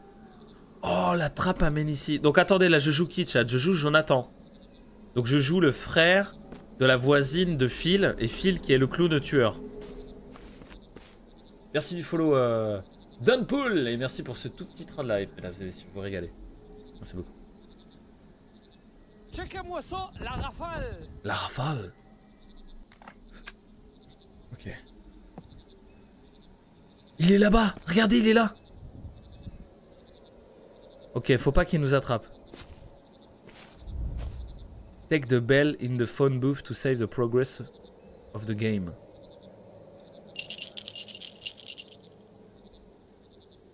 Oh, la trappe amène ici. Donc attendez, là je joue chat? Je joue Jonathan. Donc je joue le frère de la voisine de Phil. Et Phil qui est le clown tueur. Merci du follow, euh, Dunpool. Et merci pour ce tout petit train de live, mesdames et messieurs. Vous régalez. Merci beaucoup. Checkez-moi ça, la rafale La rafale. Ok. Il est là-bas. Regardez, il est là. Ok, faut pas qu'il nous attrape. Take the bell in the phone booth to save the progress of the game.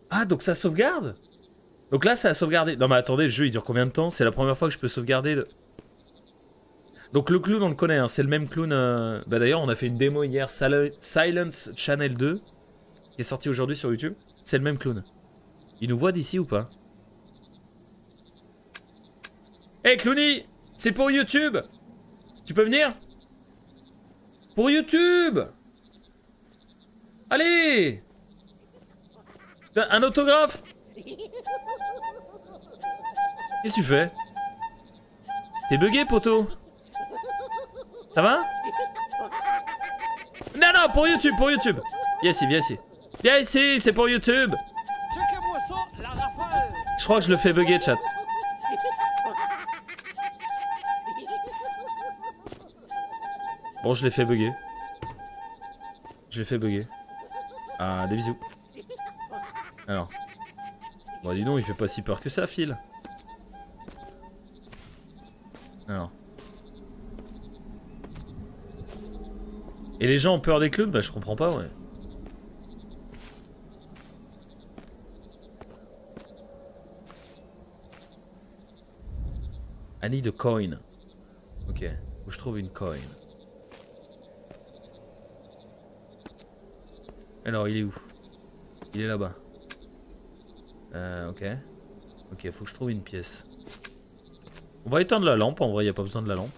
Ah, donc ça sauvegarde? Donc là, ça a sauvegardé. Non mais attendez, le jeu il dure combien de temps? C'est la première fois que je peux sauvegarder le... Donc le clown on le connaît, hein, c'est le même clown. euh, Bah d'ailleurs on a fait une démo hier, Sil- Silence Channel 2, qui est sorti aujourd'hui sur YouTube. C'est le même clown. Il nous voit d'ici ou pas? Hey Clowny C'est pour YouTube Tu peux venir? Pour YouTube Allez Un autographe Qu'est-ce que tu fais T'es bugué, poteau Ça va Non, non, pour YouTube, pour YouTube Viens ici, viens ici. Viens ici, c'est pour YouTube Checkez-moi ça, la rafale Je crois que je le fais bugger, chat. Bon, je l'ai fait bugger. Je l'ai fait bugger. Ah, des bisous. Alors. Bon, dis donc, il fait pas si peur que ça, Phil. Alors. Et les gens ont peur des clowns? Bah, je comprends pas, ouais. I need a coin. Ok. Que je trouve une coin. Alors, il est où? Il est là-bas. Euh, ok. Ok, faut que je trouve une pièce. On va éteindre la lampe, en vrai, y a pas besoin de la lampe.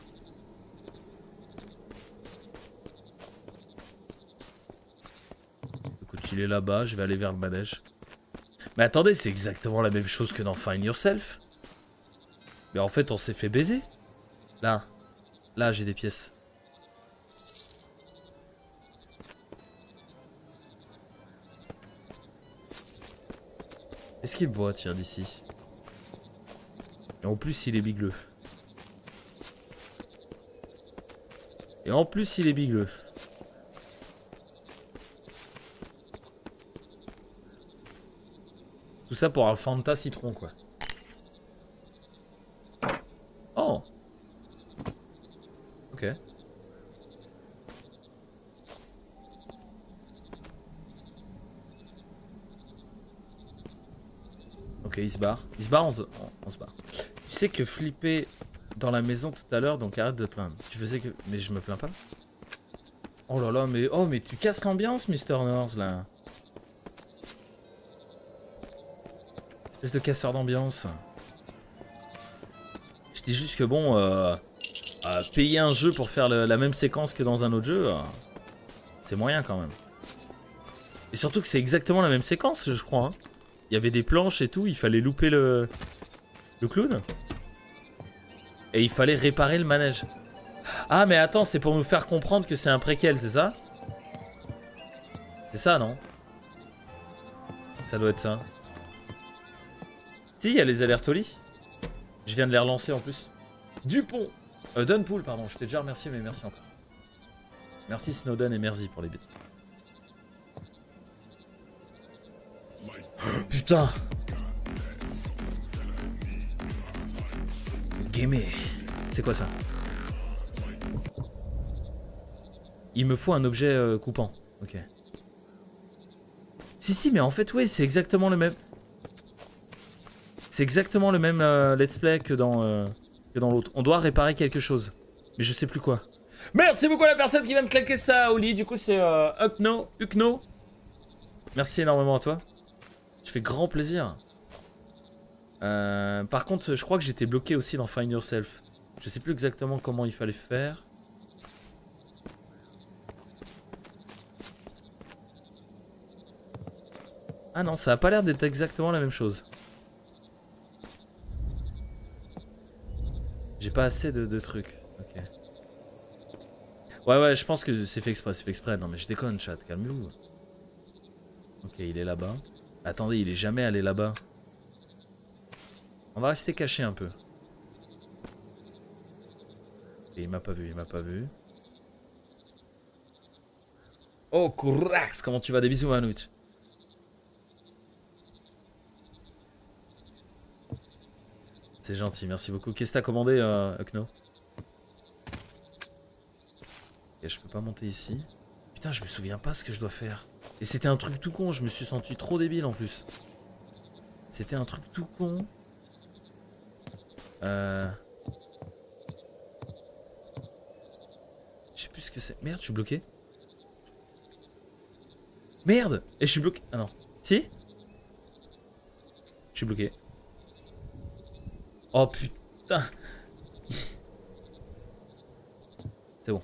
Écoute, il est là-bas, je vais aller vers le manège. Mais attendez, c'est exactement la même chose que dans Find Yourself. Mais en fait, on s'est fait baiser. Là. Là, j'ai des pièces. Est-ce qu'il me voit, tiens, d'ici? Et en plus, il est bigleux. Et en plus, il est bigleux. Tout ça pour un Fanta citron, quoi. Oh Ok. Ok, il se barre. Il se barre, on se, on- se barre. Tu sais que flipper dans la maison tout à l'heure, donc arrête de te plaindre. Tu faisais que... Mais je me plains pas. Oh là là, mais... Oh, mais tu casses l'ambiance, Mr. North, là. Espèce de casseur d'ambiance. Je dis juste que bon, euh, payer un jeu pour faire la même séquence que dans un autre jeu, euh, c'est moyen quand même. Et surtout que c'est exactement la même séquence, je crois. hein. Il y avait des planches et tout, il fallait louper le, le clown. Et il fallait réparer le manège. Ah mais attends, c'est pour nous faire comprendre que c'est un préquel, c'est ça? C'est ça, non? Ça doit être ça. Si, il y a les alertes au lit. Je viens de les relancer en plus. Dupont euh, Dunpool, pardon, je t'ai déjà remercié, mais merci encore. Merci Snowden et merci pour les bits. Putain C'est quoi ça? Il me faut un objet euh, coupant. Ok. Si, si, mais en fait, oui, c'est exactement le même. C'est exactement le même euh, let's play que dans, euh, que dans l'autre. On doit réparer quelque chose. Mais je sais plus quoi. Merci beaucoup à la personne qui vient de claquer ça au lit. Du coup, c'est Ukno. Ukno. Merci énormément à toi. Tu fais grand plaisir. Euh, par contre, je crois que j'étais bloqué aussi dans Find Yourself. Je sais plus exactement comment il fallait faire. Ah non, ça a pas l'air d'être exactement la même chose. J'ai pas assez de, de trucs. Ok. Ouais, ouais, je pense que c'est fait exprès, c'est fait exprès. Non, mais je déconne, chat, calmez-vous. Ok, il est là-bas. Attendez, il est jamais allé là-bas. On va rester caché un peu. Et il m'a pas vu, il m'a pas vu. Oh, Kourax, comment tu vas? Des bisous, Manouch. C'est gentil, merci beaucoup. Qu'est-ce que t'as commandé, euh, Ok, je peux pas monter ici. Putain, je me souviens pas ce que je dois faire. Et c'était un truc tout con, je me suis senti trop débile en plus. C'était un truc tout con. Euh... Je sais plus ce que c'est. Merde, je suis bloqué. Merde Et je suis bloqué. Ah non. Si Je suis bloqué. Oh putain C'est bon.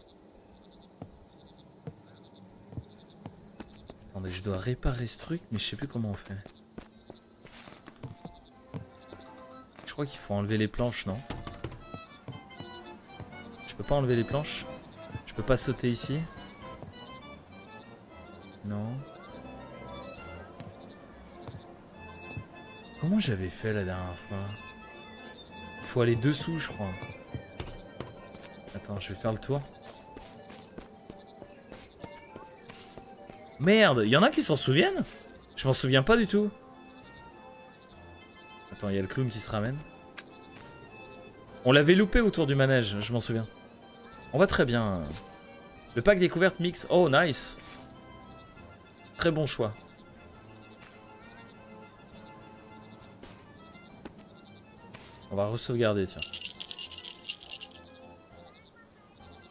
Attendez, je dois réparer ce truc, mais je sais plus comment on fait. Je crois qu'il faut enlever les planches, non? Je peux pas enlever les planches? Je peux pas sauter ici? Non. Comment j'avais fait la dernière fois? Il faut aller dessous, je crois. Attends, je vais faire le tour. Merde, il y en a qui s'en souviennent Je m'en souviens pas du tout. Attends, il y a le clown qui se ramène. On l'avait loupé autour du manège, je m'en souviens. On va très bien. Le pack découverte mix. Oh, nice. Très bon choix. On va re-sauvegarder, tiens.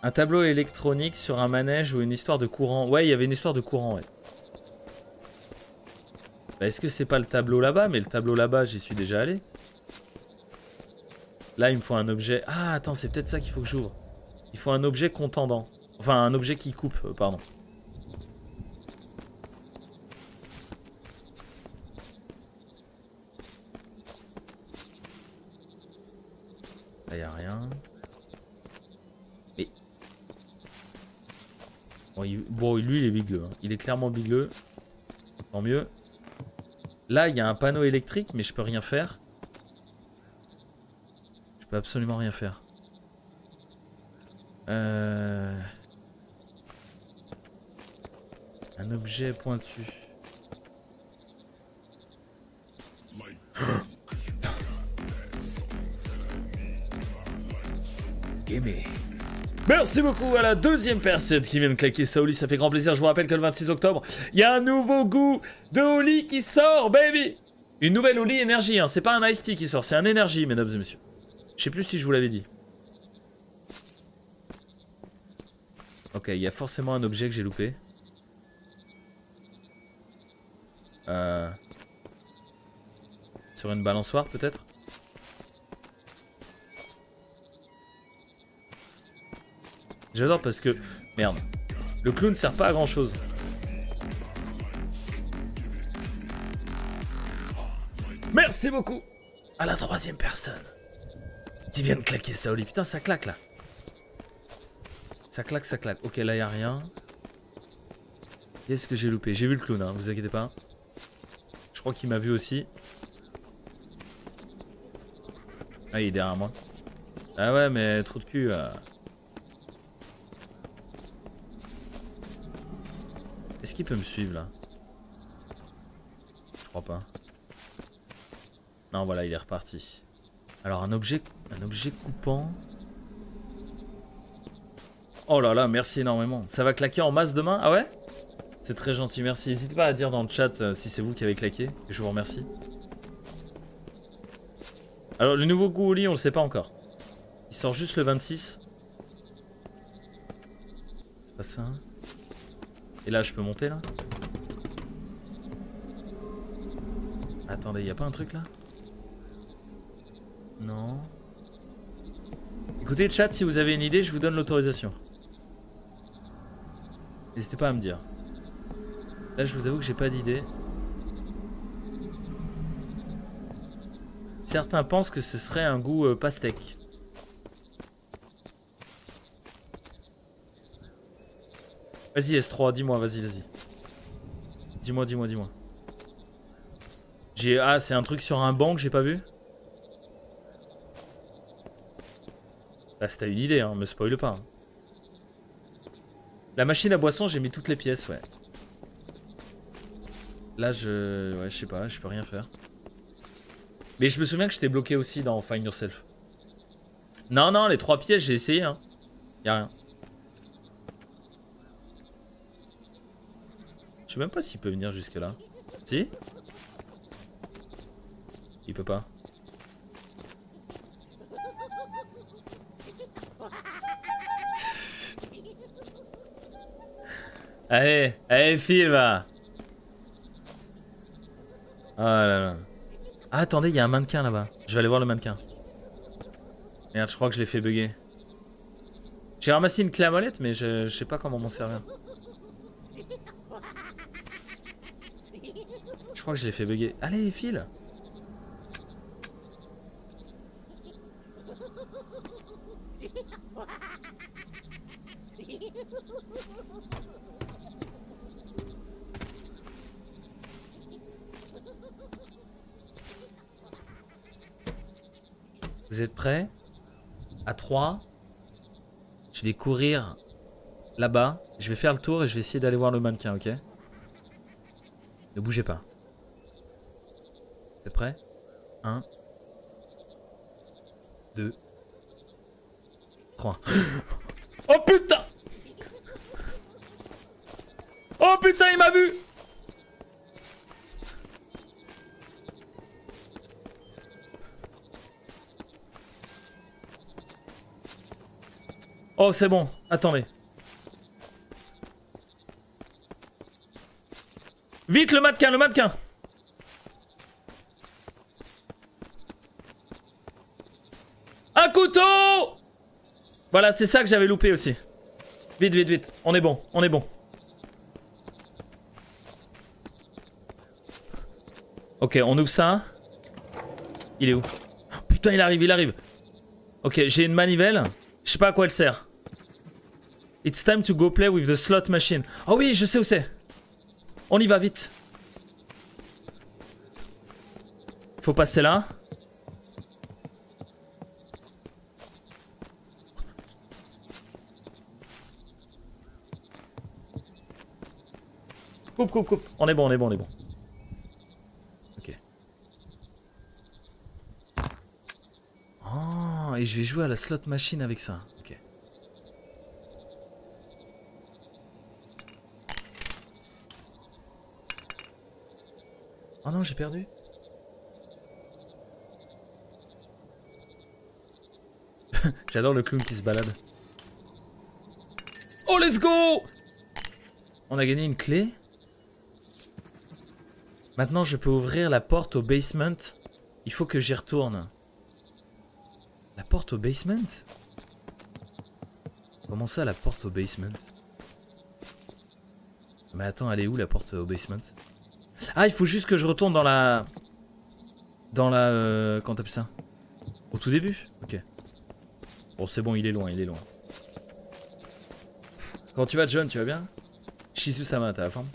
Un tableau électronique sur un manège ou une histoire de courant. Ouais, il y avait une histoire de courant, ouais. Bah, Est-ce que c'est pas le tableau là-bas? Mais le tableau là-bas, j'y suis déjà allé. Là, il me faut un objet. Ah, attends, c'est peut-être ça qu'il faut que j'ouvre. Il faut un objet contendant. Enfin, un objet qui coupe, euh, pardon. Là, y a rien. Et... Bon, il- bon, lui, il est bigleux. hein. Il est clairement bigleux. Tant mieux. Là, il y a un panneau électrique, mais je peux rien faire. Je peux absolument rien faire. Euh... Un objet pointu. Merci beaucoup à la deuxième personne qui vient de claquer ça lit, ça fait grand plaisir. Je vous rappelle que le 26 octobre, il y a un nouveau goût de Oli qui sort, baby Une nouvelle Oli énergie, hein. c'est pas un Ice Tea qui sort, c'est un énergie, mesdames et messieurs. Je sais plus si je vous l'avais dit. Ok, il y a forcément un objet que j'ai loupé. Euh... Sur une balançoire peut-être? J'adore parce que... Merde. Le clown sert pas à grand chose. Merci beaucoup à la troisième personne qui vient de claquer ça au. Putain, ça claque là. Ça claque, ça claque. Ok, là y a rien. Qu'est-ce que j'ai loupé? J'ai vu le clown, hein, vous inquiétez pas. Je crois qu'il m'a vu aussi. Ah, il est derrière moi. Ah ouais, mais trop de cul. euh. Qu'il peut me suivre là? Je crois pas. Non, voilà, il est reparti. Alors, un objet, un objet coupant. Oh là là, merci énormément. Ça va claquer en masse demain? Ah ouais? C'est très gentil, merci. N'hésitez pas à dire dans le chat euh, si c'est vous qui avez claqué. Je vous remercie. Alors, le nouveau goût au lit, on le sait pas encore. Il sort juste le 26. C'est pas ça. Et là, je peux monter là Attendez, y a pas un truc là Non. Écoutez chat, si vous avez une idée, je vous donne l'autorisation. N'hésitez pas à me dire. Là, je vous avoue que j'ai pas d'idée. Certains pensent que ce serait un goût euh, pastèque. Vas-y S3, dis-moi, vas-y, vas-y. Dis-moi, dis-moi, dis-moi. J'ai ah, c'est un truc sur un banc que j'ai pas vu? Là, si t'as une idée, hein, me spoil pas. hein. La machine à boisson, j'ai mis toutes les pièces, ouais. Là, je, ouais, je sais pas, je peux rien faire. Mais je me souviens que j'étais bloqué aussi dans Find Yourself. Non, non, les trois pièces, j'ai essayé, hein. Y a rien. Sais même pas s'il peut venir jusque là. Si? Il peut pas. allez, allez, filme Oh là là. Ah, attendez, il y a un mannequin là-bas. Je vais aller voir le mannequin. Merde, je crois que je l'ai fait bugger. J'ai ramassé une clé à molette, mais je, je sais pas comment m'en servir. Crois que je l'ai fait bugger. Allez, file Vous êtes prêts? À 3. Je vais courir là-bas. Je vais faire le tour et je vais essayer d'aller voir le mannequin, ok? Ne bougez pas. Prêts 1. 2. 3. Oh putain Oh putain, il m'a vu Oh, c'est bon. Attendez. Vite le mannequin, le mannequin Couteau Voilà, c'est ça que j'avais loupé aussi. Vite, vite, vite. On est bon, on est bon. Ok, on ouvre ça. Il est où? Putain, il arrive, il arrive. Ok, j'ai une manivelle. Je sais pas à quoi elle sert. It's time to go play with the slot machine. Oh oui, je sais où c'est. On y va vite. Faut passer là. Coupe, coupe, coupe. On est bon, on est bon, on est bon. Ok. Oh, et je vais jouer à la slot machine avec ça. Ok. Oh non, j'ai perdu. J'adore le clown qui se balade. Oh, let's go On a gagné une clé. Maintenant, je peux ouvrir la porte au basement. Il faut que j'y retourne. La porte au basement? Comment ça, la porte au basement? Mais attends, elle est où la porte au basement? Ah, il faut juste que je retourne dans la... Dans la... Euh, comment t'appelles ça? Au tout début? Ok. Bon, c'est bon, il est loin, il est loin. Quand tu vas, John, tu vas bien? Shizu Sama, t'as la forme?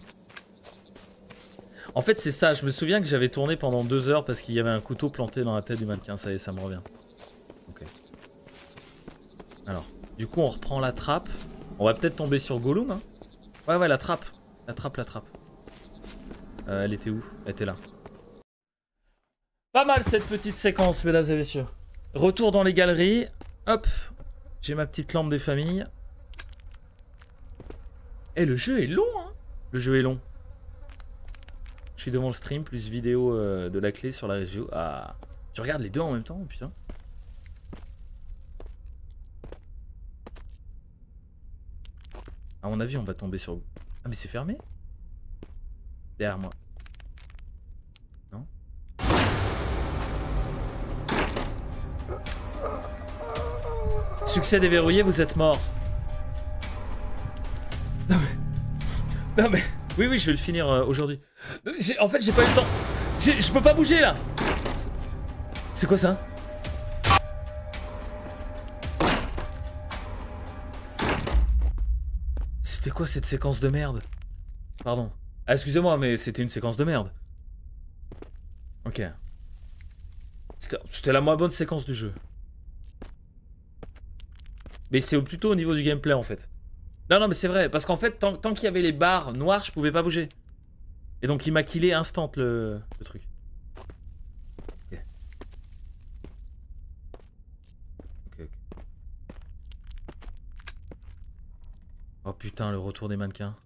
En fait, c'est ça. Je me souviens que j'avais tourné pendant deux heures parce qu'il y avait un couteau planté dans la tête du mannequin. Ça y est, ça me revient. Ok. Alors, du coup, on reprend la trappe. On va peut-être tomber sur Gollum. Hein ouais, ouais, la trappe. La trappe, la trappe. Euh, elle était où? Elle était là. Pas mal cette petite séquence, mesdames et messieurs. Retour dans les galeries. Hop, j'ai ma petite lampe des familles. Eh, le jeu est long, hein Le jeu est long. Je suis devant le stream, plus vidéo euh, de la clé sur la review. Ah, tu regardes les deux en même temps, putain. À mon avis, on va tomber sur... Ah, mais c'est fermé Derrière moi. Non Succès déverrouillé, vous êtes mort. Non mais... Non mais... Oui, oui, je vais le finir euh, aujourd'hui. En fait, j'ai pas eu le temps. Je peux pas bouger, là C'est quoi ça? C'était quoi cette séquence de merde? Pardon. Ah, excusez-moi, mais c'était une séquence de merde. Ok. C'était la moins bonne séquence du jeu. Mais c'est plutôt au niveau du gameplay en fait. Non, non, mais c'est vrai, parce qu'en fait, tant, qu'il y avait les barres noires, je pouvais pas bouger. Et donc il m'a killé instant le, truc. Ok. Ok, ok. Oh putain, le retour des mannequins.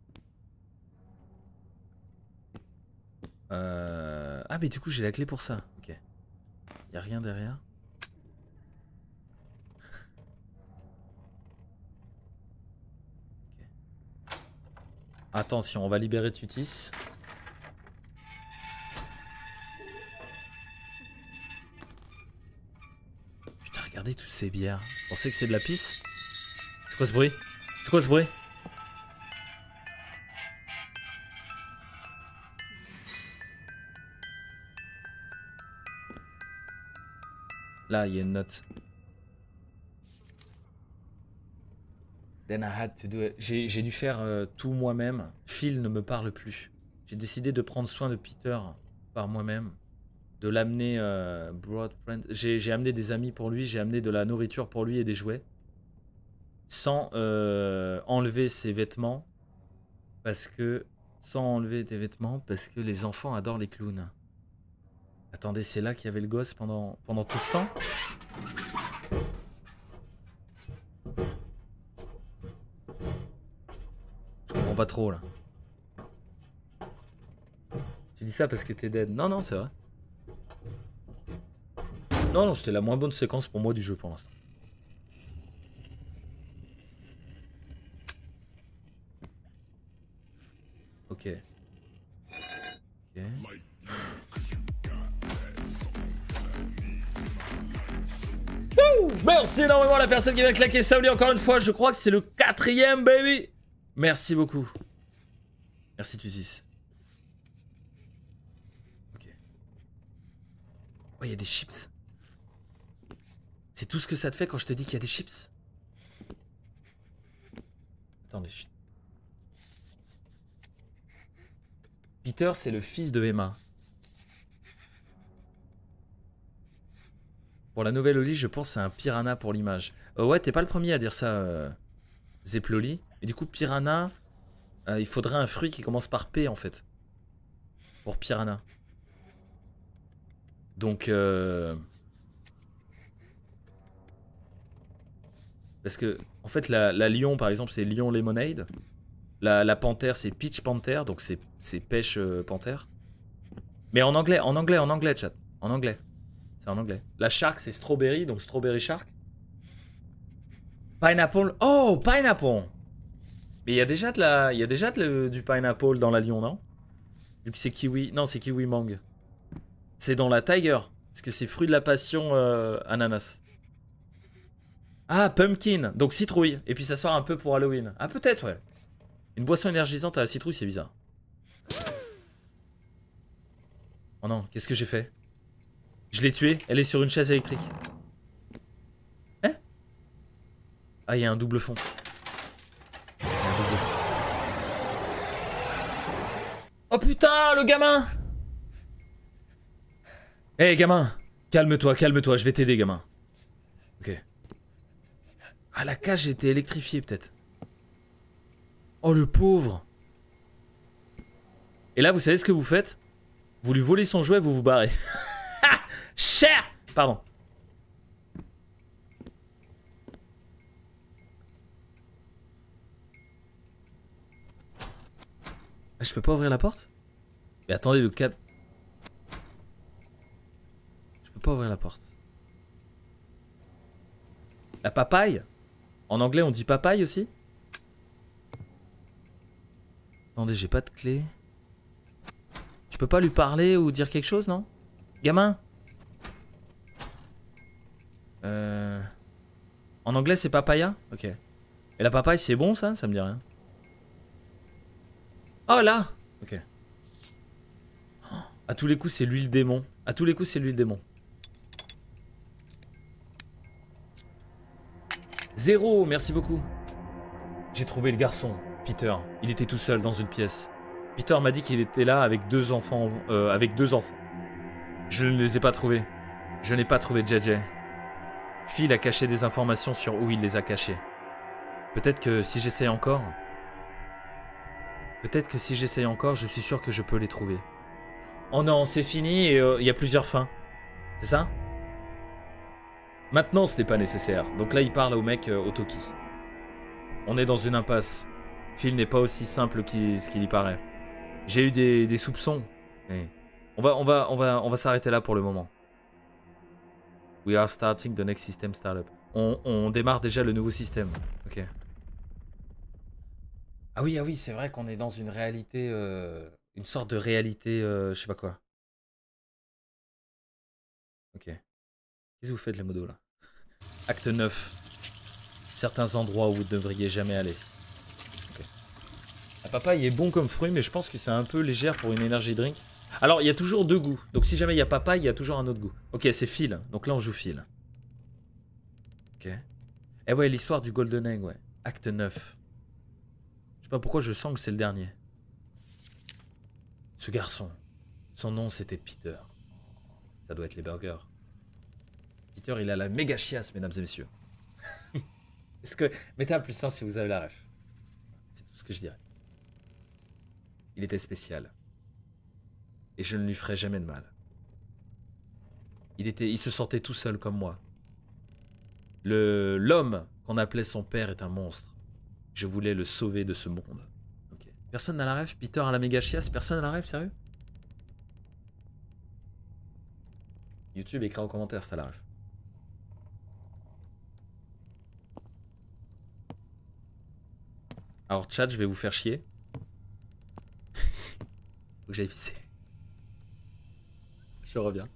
Euh... Ah mais du coup j'ai la clé pour ça. Ok. Y a rien derrière. Attention, on va libérer Tutis. Putain, regardez toutes ces bières. Vous pensez que c'est de la pisse C'est quoi ce bruit? C'est quoi ce bruit? Là, il y a une note. J'ai dû faire euh, tout moi-même. Phil ne me parle plus. J'ai décidé de prendre soin de Peter par moi-même. De l'amener euh, broad friend. J'ai j'ai amené des amis pour lui. J'ai amené de la nourriture pour lui et des jouets. Sans euh, enlever ses vêtements. Parce que. Sans enlever tes vêtements. Parce que les enfants adorent les clowns. Attendez, c'est là qu'il y avait le gosse pendant, pendant tout ce temps? pas trop là. Tu dis ça parce que t'es dead. Non, non, c'est vrai. Non, non, c'était la moins bonne séquence pour moi du jeu pour l'instant. Ok. Ok. Merci énormément à la personne qui vient claquer ça. Encore une fois, je crois que c'est le quatrième, baby. Merci beaucoup. Merci Tutis. Ok. Oh, il y a des chips. C'est tout ce que ça te fait quand je te dis qu'il y a des chips? Attendez, chut. Peter, c'est le fils de Emma. Pour la nouvelle Oli, je pense c'est un piranha pour l'image. Euh, ouais, t'es pas le premier à dire ça, euh, Zeploli. Et du coup, piranha, euh, il faudrait un fruit qui commence par P en fait. Pour piranha. Donc, euh... Parce que, en fait, la, lion, par exemple, c'est lion lemonade. La, panthère, c'est peach panther, donc c'est c'est pêche euh, panthère. Mais en anglais, en anglais, en anglais, chat. En anglais. C'est en anglais. La shark, c'est strawberry, donc strawberry shark. Pineapple. Oh, pineapple Mais il y a déjà, de la, il y a déjà de du pineapple dans la lion, non? Vu que c'est kiwi. Non, c'est kiwi mangue. C'est dans la tiger. Parce que c'est fruit de la passion euh, ananas. Ah, pumpkin. Donc citrouille. Et puis ça sort un peu pour Halloween. Ah, peut-être, ouais. Une boisson énergisante à la citrouille, c'est bizarre. Oh non, qu'est-ce que j'ai fait? Je l'ai tuée, elle est sur une chaise électrique. Hein? Ah, il y a un double fond. Il y a un double fond. Oh putain, le gamin Hé, gamin Calme-toi, calme-toi, je vais t'aider, gamin. Ok. Ah, la cage était électrifiée, peut-être. Oh, le pauvre Et là, vous savez ce que vous faites? Vous lui volez son jouet, vous vous barrez. Cher Pardon. Je peux pas ouvrir la porte? Mais attendez, le cap... Je peux pas ouvrir la porte. La papaye? En anglais, on dit papaye aussi? Attendez, j'ai pas de clé. Tu peux pas lui parler ou dire quelque chose, non? Gamin? Euh... En anglais, c'est papaya? Ok. Et la papaye, c'est bon, ça? Ça me dit rien. Oh, là Ok. À tous les coups, c'est l'huile démon. À tous les coups, c'est l'huile démon. Zéro, merci beaucoup. J'ai trouvé le garçon, Peter. Il était tout seul dans une pièce. Peter m'a dit qu'il était là avec deux enfants. euh, avec deux enfants. Je ne les ai pas trouvés. Je n'ai pas trouvé JJ. Phil a caché des informations sur où il les a cachées. Peut-être que si j'essaye encore. Peut-être que si j'essaye encore, je suis sûr que je peux les trouver. Oh non, c'est fini et euh, il y a plusieurs fins. C'est ça? Maintenant, ce n'est pas nécessaire. Donc là, il parle au mec euh, au Toki. On est dans une impasse. Phil n'est pas aussi simple qu'il y paraît. J'ai eu des, des soupçons. mais On va, on va, on va, on va s'arrêter là pour le moment. We are starting the next system startup. On, on démarre déjà le nouveau système. Ok. Ah oui, ah oui, c'est vrai qu'on est dans une réalité, euh, une sorte de réalité, euh, je sais pas quoi. Ok. Qu'est-ce que vous faites les modos là? Acte 9. Certains endroits où vous ne devriez jamais aller. Ok. La papaye est bon comme fruit, mais je pense que c'est un peu légère pour une energy drink. Alors, il y a toujours deux goûts. Donc, si jamais il y a papaye, il y a toujours un autre goût. Ok, c'est Phil. Donc là, on joue Phil. Ok. Eh ouais, l'histoire du Golden Egg, ouais. Acte 9. Je sais pas pourquoi je sens que c'est le dernier. Ce garçon. Son nom, c'était Peter. Ça doit être les burgers. Peter, il a la méga chiasse, mesdames et messieurs. Est-ce que. Mettez un plus 1 si vous avez la ref. C'est tout ce que je dirais. Il était spécial. Et je ne lui ferai jamais de mal. Il, était, il se sentait tout seul comme moi. Le L'homme qu'on appelait son père est un monstre. Je voulais le sauver de ce monde. Personne n'a la ref Peter a la méga chiasse Personne n'a la ref Sérieux? YouTube écrit en commentaire ça la ref. Alors chat, je vais vous faire chier. que j'aille. Je reviens.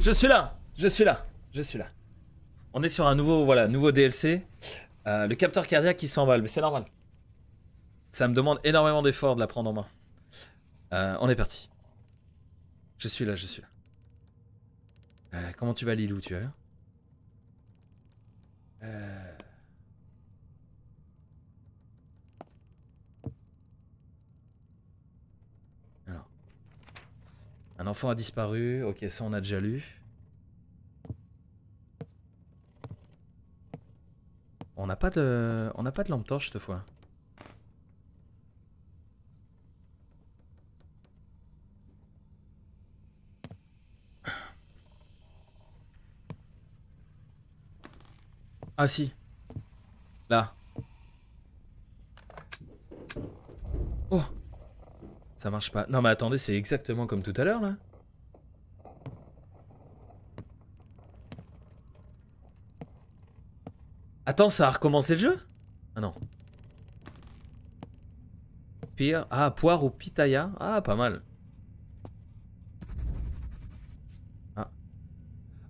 Je suis là, je suis là, je suis là. On est sur un nouveau, voilà, nouveau DLC. Euh, le capteur cardiaque qui s'emballe, mais c'est normal. Ça me demande énormément d'efforts de la prendre en main. Euh, on est parti. Je suis là, je suis là. Euh, comment tu vas, Lilou Tu vas Un enfant a disparu. Ok, ça on a déjà lu. On n'a pas de, on n'a pas de lampe torche cette fois. Ah si. Là. Oh. Ça marche pas. Non mais attendez, c'est exactement comme tout à l'heure là. Attends, ça a recommencé le jeu? Ah non. Pire. Ah, poire ou pitaya? Ah, pas mal. Ah.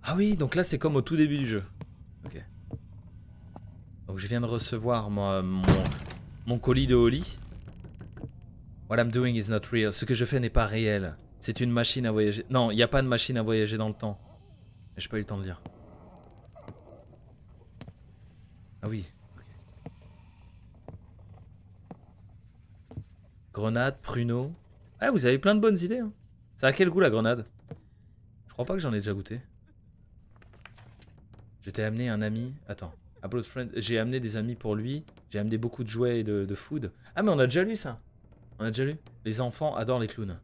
Ah oui, donc là c'est comme au tout début du jeu. Ok. Donc je viens de recevoir moi, mon, mon colis de Oli. What I'm doing is not real. Ce que je fais n'est pas réel. C'est une machine à voyager. Non, il n'y a pas de machine à voyager dans le temps. Mais je pas eu le temps de lire. Ah oui. Grenade, pruneau. Ah, vous avez plein de bonnes idées. Hein. Ça a quel goût la grenade? Je crois pas que j'en ai déjà goûté. Je t'ai amené un ami. Attends. J'ai amené des amis pour lui. J'ai amené beaucoup de jouets et de food. Ah, mais on a déjà lu ça. On a déjà lu? Les enfants adorent les clowns.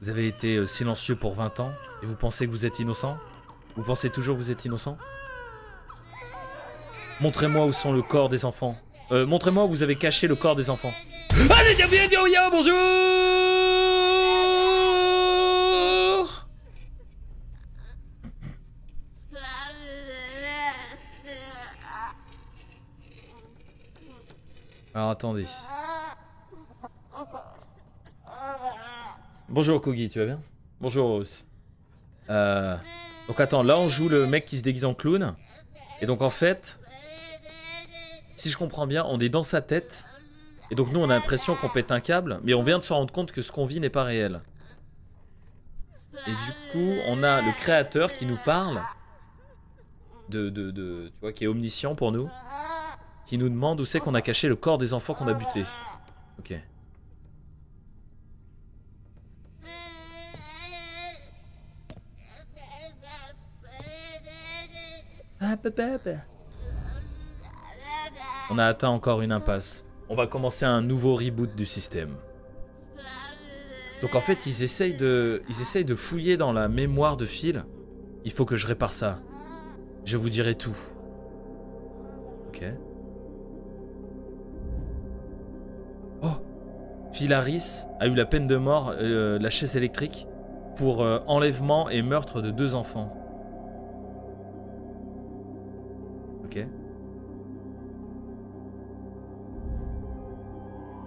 Vous avez été euh, silencieux pour 20 ans et vous pensez que vous êtes innocent? Vous pensez toujours que vous êtes innocent? Montrez-moi où sont le corps des enfants. Euh, montrez-moi où vous avez caché le corps des enfants. Allez, viens, viens, viens, bonjour Alors attendez. Bonjour Kogi, tu vas bien? Bonjour Rose. Euh, donc attends, là on joue le mec qui se déguise en clown. Et donc en fait, si je comprends bien, on est dans sa tête. Et donc nous on a l'impression qu'on pète un câble, mais on vient de se rendre compte que ce qu'on vit n'est pas réel. Et du coup, on a le créateur qui nous parle, de, de, de- tu vois, qui est omniscient pour nous, qui nous demande où c'est qu'on a caché le corps des enfants qu'on a butés. Ok. On a atteint encore une impasse. On va commencer un nouveau reboot du système. Donc en fait, ils essayent de, ils essayent de fouiller dans la mémoire de Phil. Il faut que je répare ça. Je vous dirai tout. Ok. Phil Harris a eu la peine de mort, euh, la chaise électrique, pour euh, enlèvement et meurtre de deux enfants. Ok.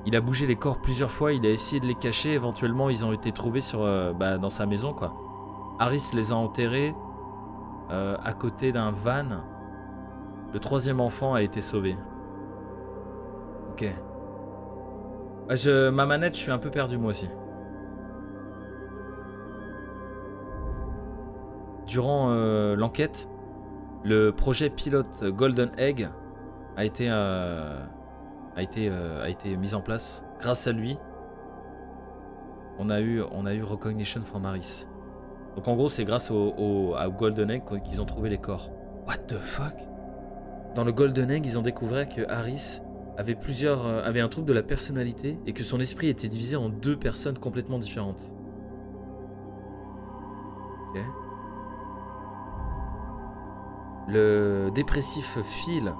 Il a bougé les corps plusieurs fois, il a essayé de les cacher, éventuellement ils ont été trouvés sur, euh, bah, dans sa maison quoi. Harris les a enterrés à côté d'un van. Le troisième enfant a été sauvé. Ok. Ah, ma manette, je suis un peu perdu moi aussi. Durant euh, l'enquête, le projet pilote Golden Egg a été, euh, a, été, euh, a été mis en place. Grâce à lui, on a eu, on a eu recognition from Harris. Donc en gros, c'est grâce au, au- à Golden Egg qu'ils ont trouvé les corps. What the fuck? Dans le Golden Egg, ils ont découvert que Harris avait plusieurs, euh, avait un trouble de la personnalité et que son esprit était divisé en deux personnes complètement différentes. Ok. Le dépressif Phil.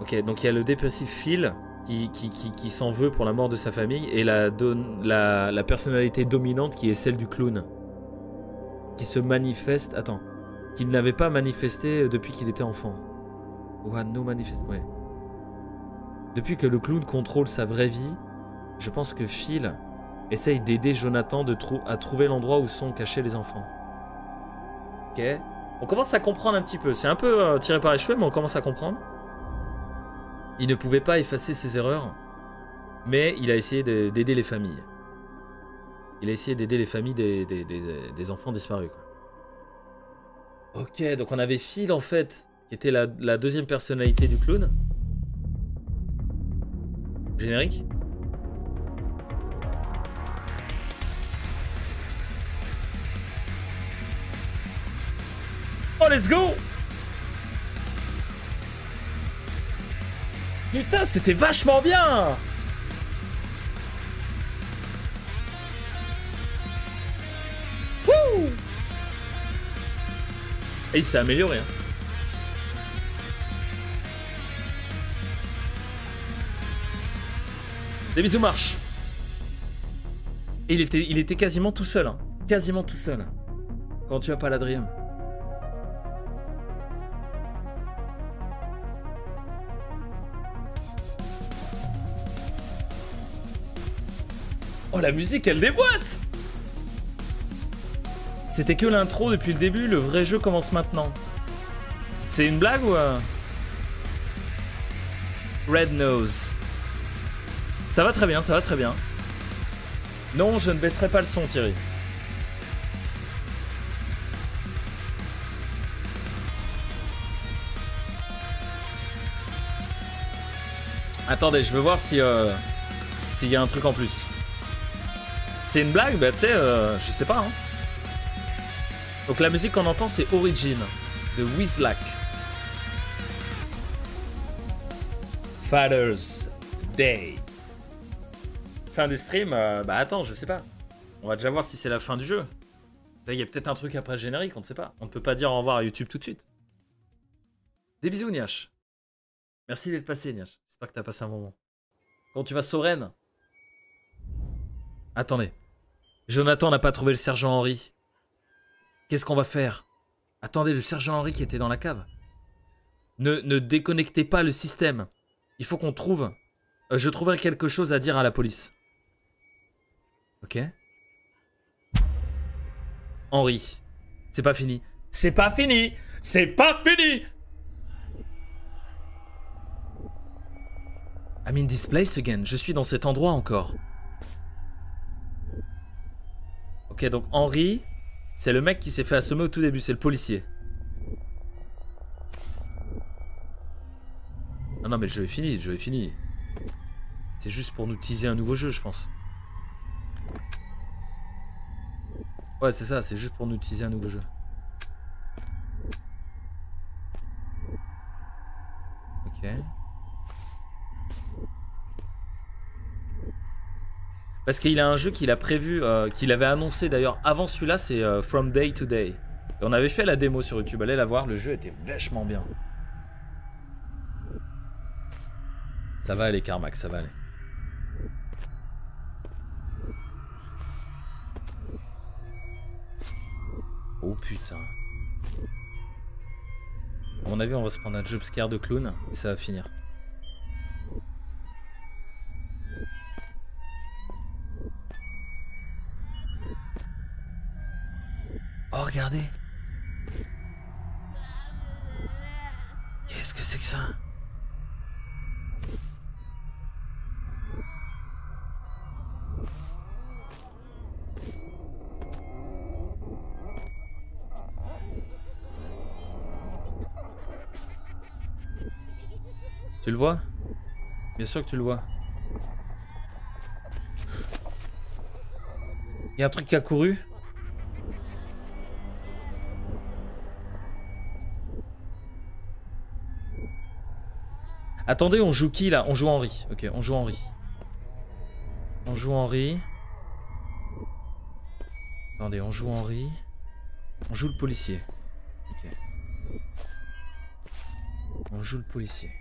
Ok, donc il y a le dépressif Phil qui, qui, qui, s'en veut pour la mort de sa famille et la, don- la, la personnalité dominante qui est celle du clown. Qui se manifeste. Attends. Qu'il n'avait pas manifesté depuis qu'il était enfant. Ou no manifest. Ouais. Depuis que le clown contrôle sa vraie vie, je pense que Phil essaye d'aider Jonathan à trouver l'endroit où sont cachés les enfants. Ok. On commence à comprendre un petit peu. C'est un peu euh, tiré par les cheveux, mais on commence à comprendre. Il ne pouvait pas effacer ses erreurs, mais il a essayé de- d'aider les familles. Il a essayé d'aider les familles des, enfants disparus. Ok, donc on avait Phil en fait, qui était la deuxième personnalité du clown. Générique Oh, let's go Putain, c'était vachement bien Wouh Et il s'est amélioré. Hein. Des bisous marche. Et il était, il était quasiment tout seul. hein. Quasiment tout seul. Quand tu as pas la dream. Oh la musique elle déboîte C'était que l'intro depuis le début, le vrai jeu commence maintenant. C'est une blague ou... euh Red Nose? Ça va très bien, ça va très bien. Non, je ne baisserai pas le son Thierry. Attendez, je veux voir si euh, s'il y a un truc en plus. C'est une blague Bah tu sais, euh, je sais pas. Hein. Donc la musique qu'on entend c'est Origin de Wizlack. Father's Day. Fin du stream, euh, bah attends, je sais pas. On va déjà voir si c'est la fin du jeu. Il y a peut-être un truc après le générique, on ne sait pas. On ne peut pas dire au revoir à YouTube tout de suite. Des bisous, Niash. Merci d'être passé, Niash. J'espère que t'as passé un moment. Quand tu vas Soren Attendez. Jonathan n'a pas trouvé le sergent Henry. Qu'est-ce qu'on va faire? Attendez, le sergent Henry qui était dans la cave. Ne, ne déconnectez pas le système. Il faut qu'on trouve. Euh, je trouverai quelque chose à dire à la police. Ok Henry. C'est pas fini. C'est pas fini C'est pas fini I'm in this place again. Je suis dans cet endroit encore. Ok, donc Henry, c'est le mec qui s'est fait assommer au tout début, c'est le policier. Ah non, mais le jeu est fini, le jeu est fini. C'est juste pour nous teaser un nouveau jeu, je pense. Ouais, c'est ça, c'est juste pour nous teaser un nouveau jeu. Ok. Parce qu'il a un jeu qu'il a prévu, euh, qu'il avait annoncé d'ailleurs avant celui-là, c'est euh, From Day to Day. Et on avait fait la démo sur YouTube, allez la voir, le jeu était vachement bien. Ça va aller, Carmack, ça va aller. Oh putain. À mon avis, on va se prendre un jumpscare de clown et ça va finir. Oh, regardez. Qu'est-ce que c'est que ça? Tu le vois? Bien sûr que tu le vois. Il y a un truc qui a couru? Attendez, on joue qui là? On joue Henri. Ok, on joue Henri. On joue Henri. Attendez, on joue Henri. On joue le policier. Ok. On joue le policier.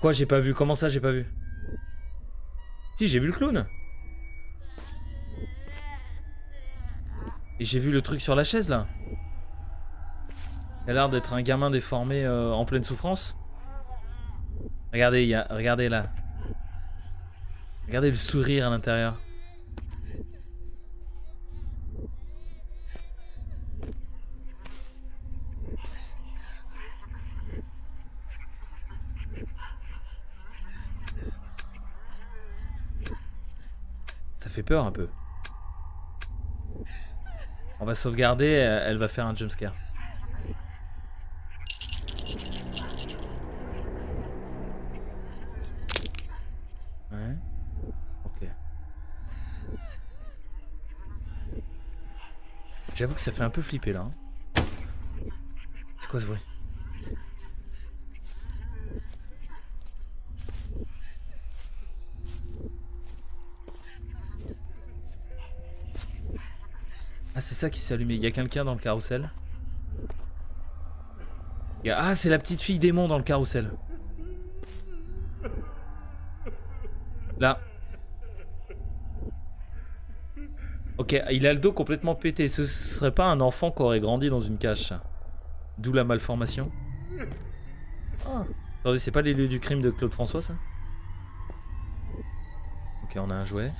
Quoi, j'ai pas vu? Comment ça, j'ai pas vu? Si, j'ai vu le clown. Et j'ai vu le truc sur la chaise là. Il a l'air d'être un gamin déformé euh, en pleine souffrance. Regardez, y a, regardez là. Regardez le sourire à l'intérieur. Fait peur un peu. On va sauvegarder, elle va faire un jumpscare. Ouais. Ok. J'avoue que ça fait un peu flipper là. hein. C'est quoi ce bruit? Qui s'est. Il y a quelqu'un dans le carrousel. Ah, c'est la petite fille démon dans le carrousel. Là. Ok, il a le dos complètement pété. Ce serait pas un enfant qui aurait grandi dans une cage. D'où la malformation. Ah. Attendez, c'est pas les lieux du crime de Claude François, ça? Ok, on a un jouet.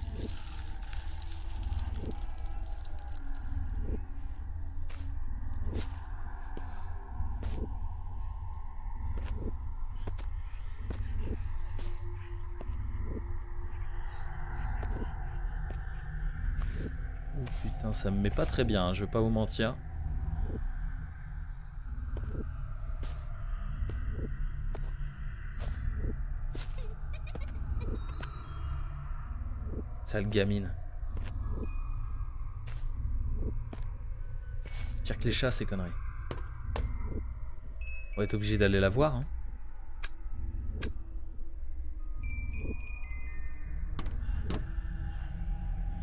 Oh putain, ça me met pas très bien, hein, je vais pas vous mentir. Sale gamine. Pire que les chats, ces conneries. On va être obligé d'aller la voir. Hein.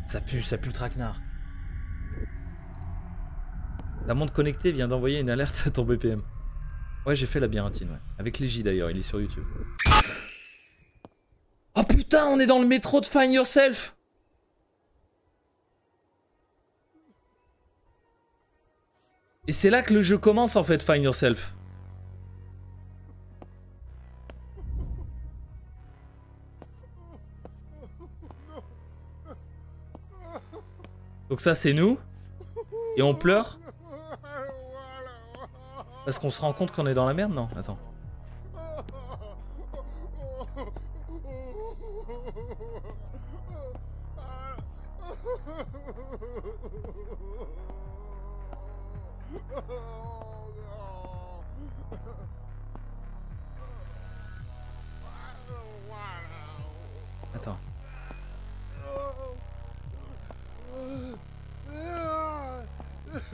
Ça pue, ça pue le traquenard. La montre connectée vient d'envoyer une alerte à ton BPM. Ouais, j'ai fait labyrinthine, ouais. Avec Légie d'ailleurs, il est sur YouTube. Oh putain, on est dans le métro de Find Yourself Et c'est là que le jeu commence en fait, Find Yourself. Donc ça c'est nous. Et on pleure. Parce qu'on se rend compte qu'on est dans la merde Non, attends. Attends.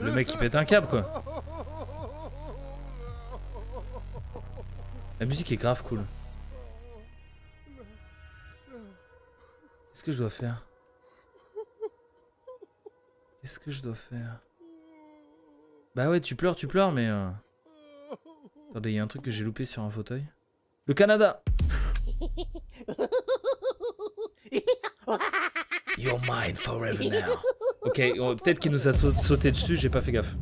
Le mec il pète un câble quoi. La musique est grave cool. Qu'est-ce que je dois faire? Qu'est-ce que je dois faire? Bah ouais, tu pleures, tu pleures, mais... euh, Attendez, il y a un truc que j'ai loupé sur un fauteuil. Le Canada You're mine forever now. Ok, peut-être qu'il nous a sau- sauté dessus, j'ai pas fait gaffe.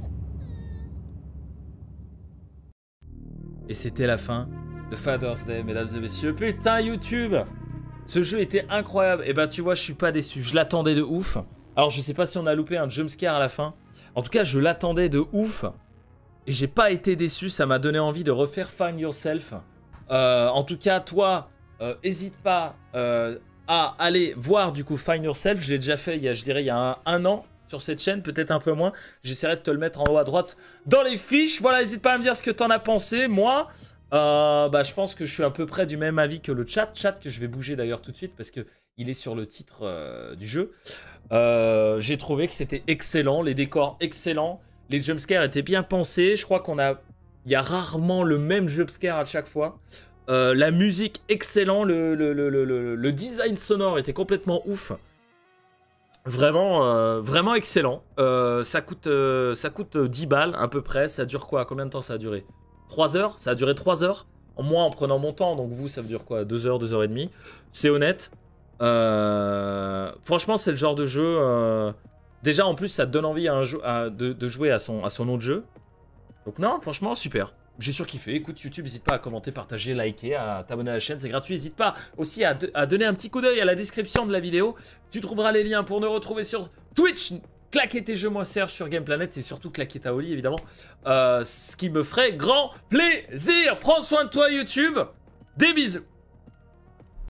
Et c'était la fin de Father's Day, mesdames et messieurs. Putain, YouTube Ce jeu était incroyable. Et ben, tu vois, je suis pas déçu. Je l'attendais de ouf. Alors, je sais pas si on a loupé un jumpscare à la fin. En tout cas, je l'attendais de ouf. Et j'ai pas été déçu. Ça m'a donné envie de refaire Find Yourself. Euh, en tout cas, toi, euh, hésite pas euh, à aller voir du coup Find Yourself. Je l'ai déjà fait, je dirais, il y a un, un an sur cette chaîne, peut-être un peu moins. J'essaierai de te le mettre en haut à droite dans les fiches. Voilà, n'hésite pas à me dire ce que t'en as pensé. Moi, euh, bah, je pense que je suis à peu près du même avis que le chat. Chat que je vais bouger d'ailleurs tout de suite parce que il est sur le titre euh, du jeu. Euh, J'ai trouvé que c'était excellent, les décors excellents, les jumpscares étaient bien pensés. Je crois qu'on a, il y a rarement le même jumpscare à chaque fois. La musique excellent, le, design sonore était complètement ouf. Vraiment, vraiment excellent. Ça coûte, ça coûte 10 balles à peu près. Ça dure quoi? Combien de temps ça a duré? 3 heures Ça a duré 3 heures. Moi en prenant mon temps, donc vous ça vous dure quoi 2 heures, 2 heures et demie. C'est honnête. Euh, franchement, c'est le genre de jeu. euh, Déjà en plus, ça donne envie à un jeu, de, jouer à son, à son autre jeu. Donc non, franchement, super. J'ai surkiffé. Écoute, YouTube, n'hésite pas à commenter, partager, liker, à t'abonner à la chaîne, c'est gratuit. N'hésite pas aussi à, à donner un petit coup d'œil à la description de la vidéo. Tu trouveras les liens pour nous retrouver sur Twitch. Claquez tes jeux, moi Serge, sur Game Planet et surtout claquez ta Oli, évidemment. Euh, ce qui me ferait grand plaisir. Prends soin de toi, YouTube. Des bisous.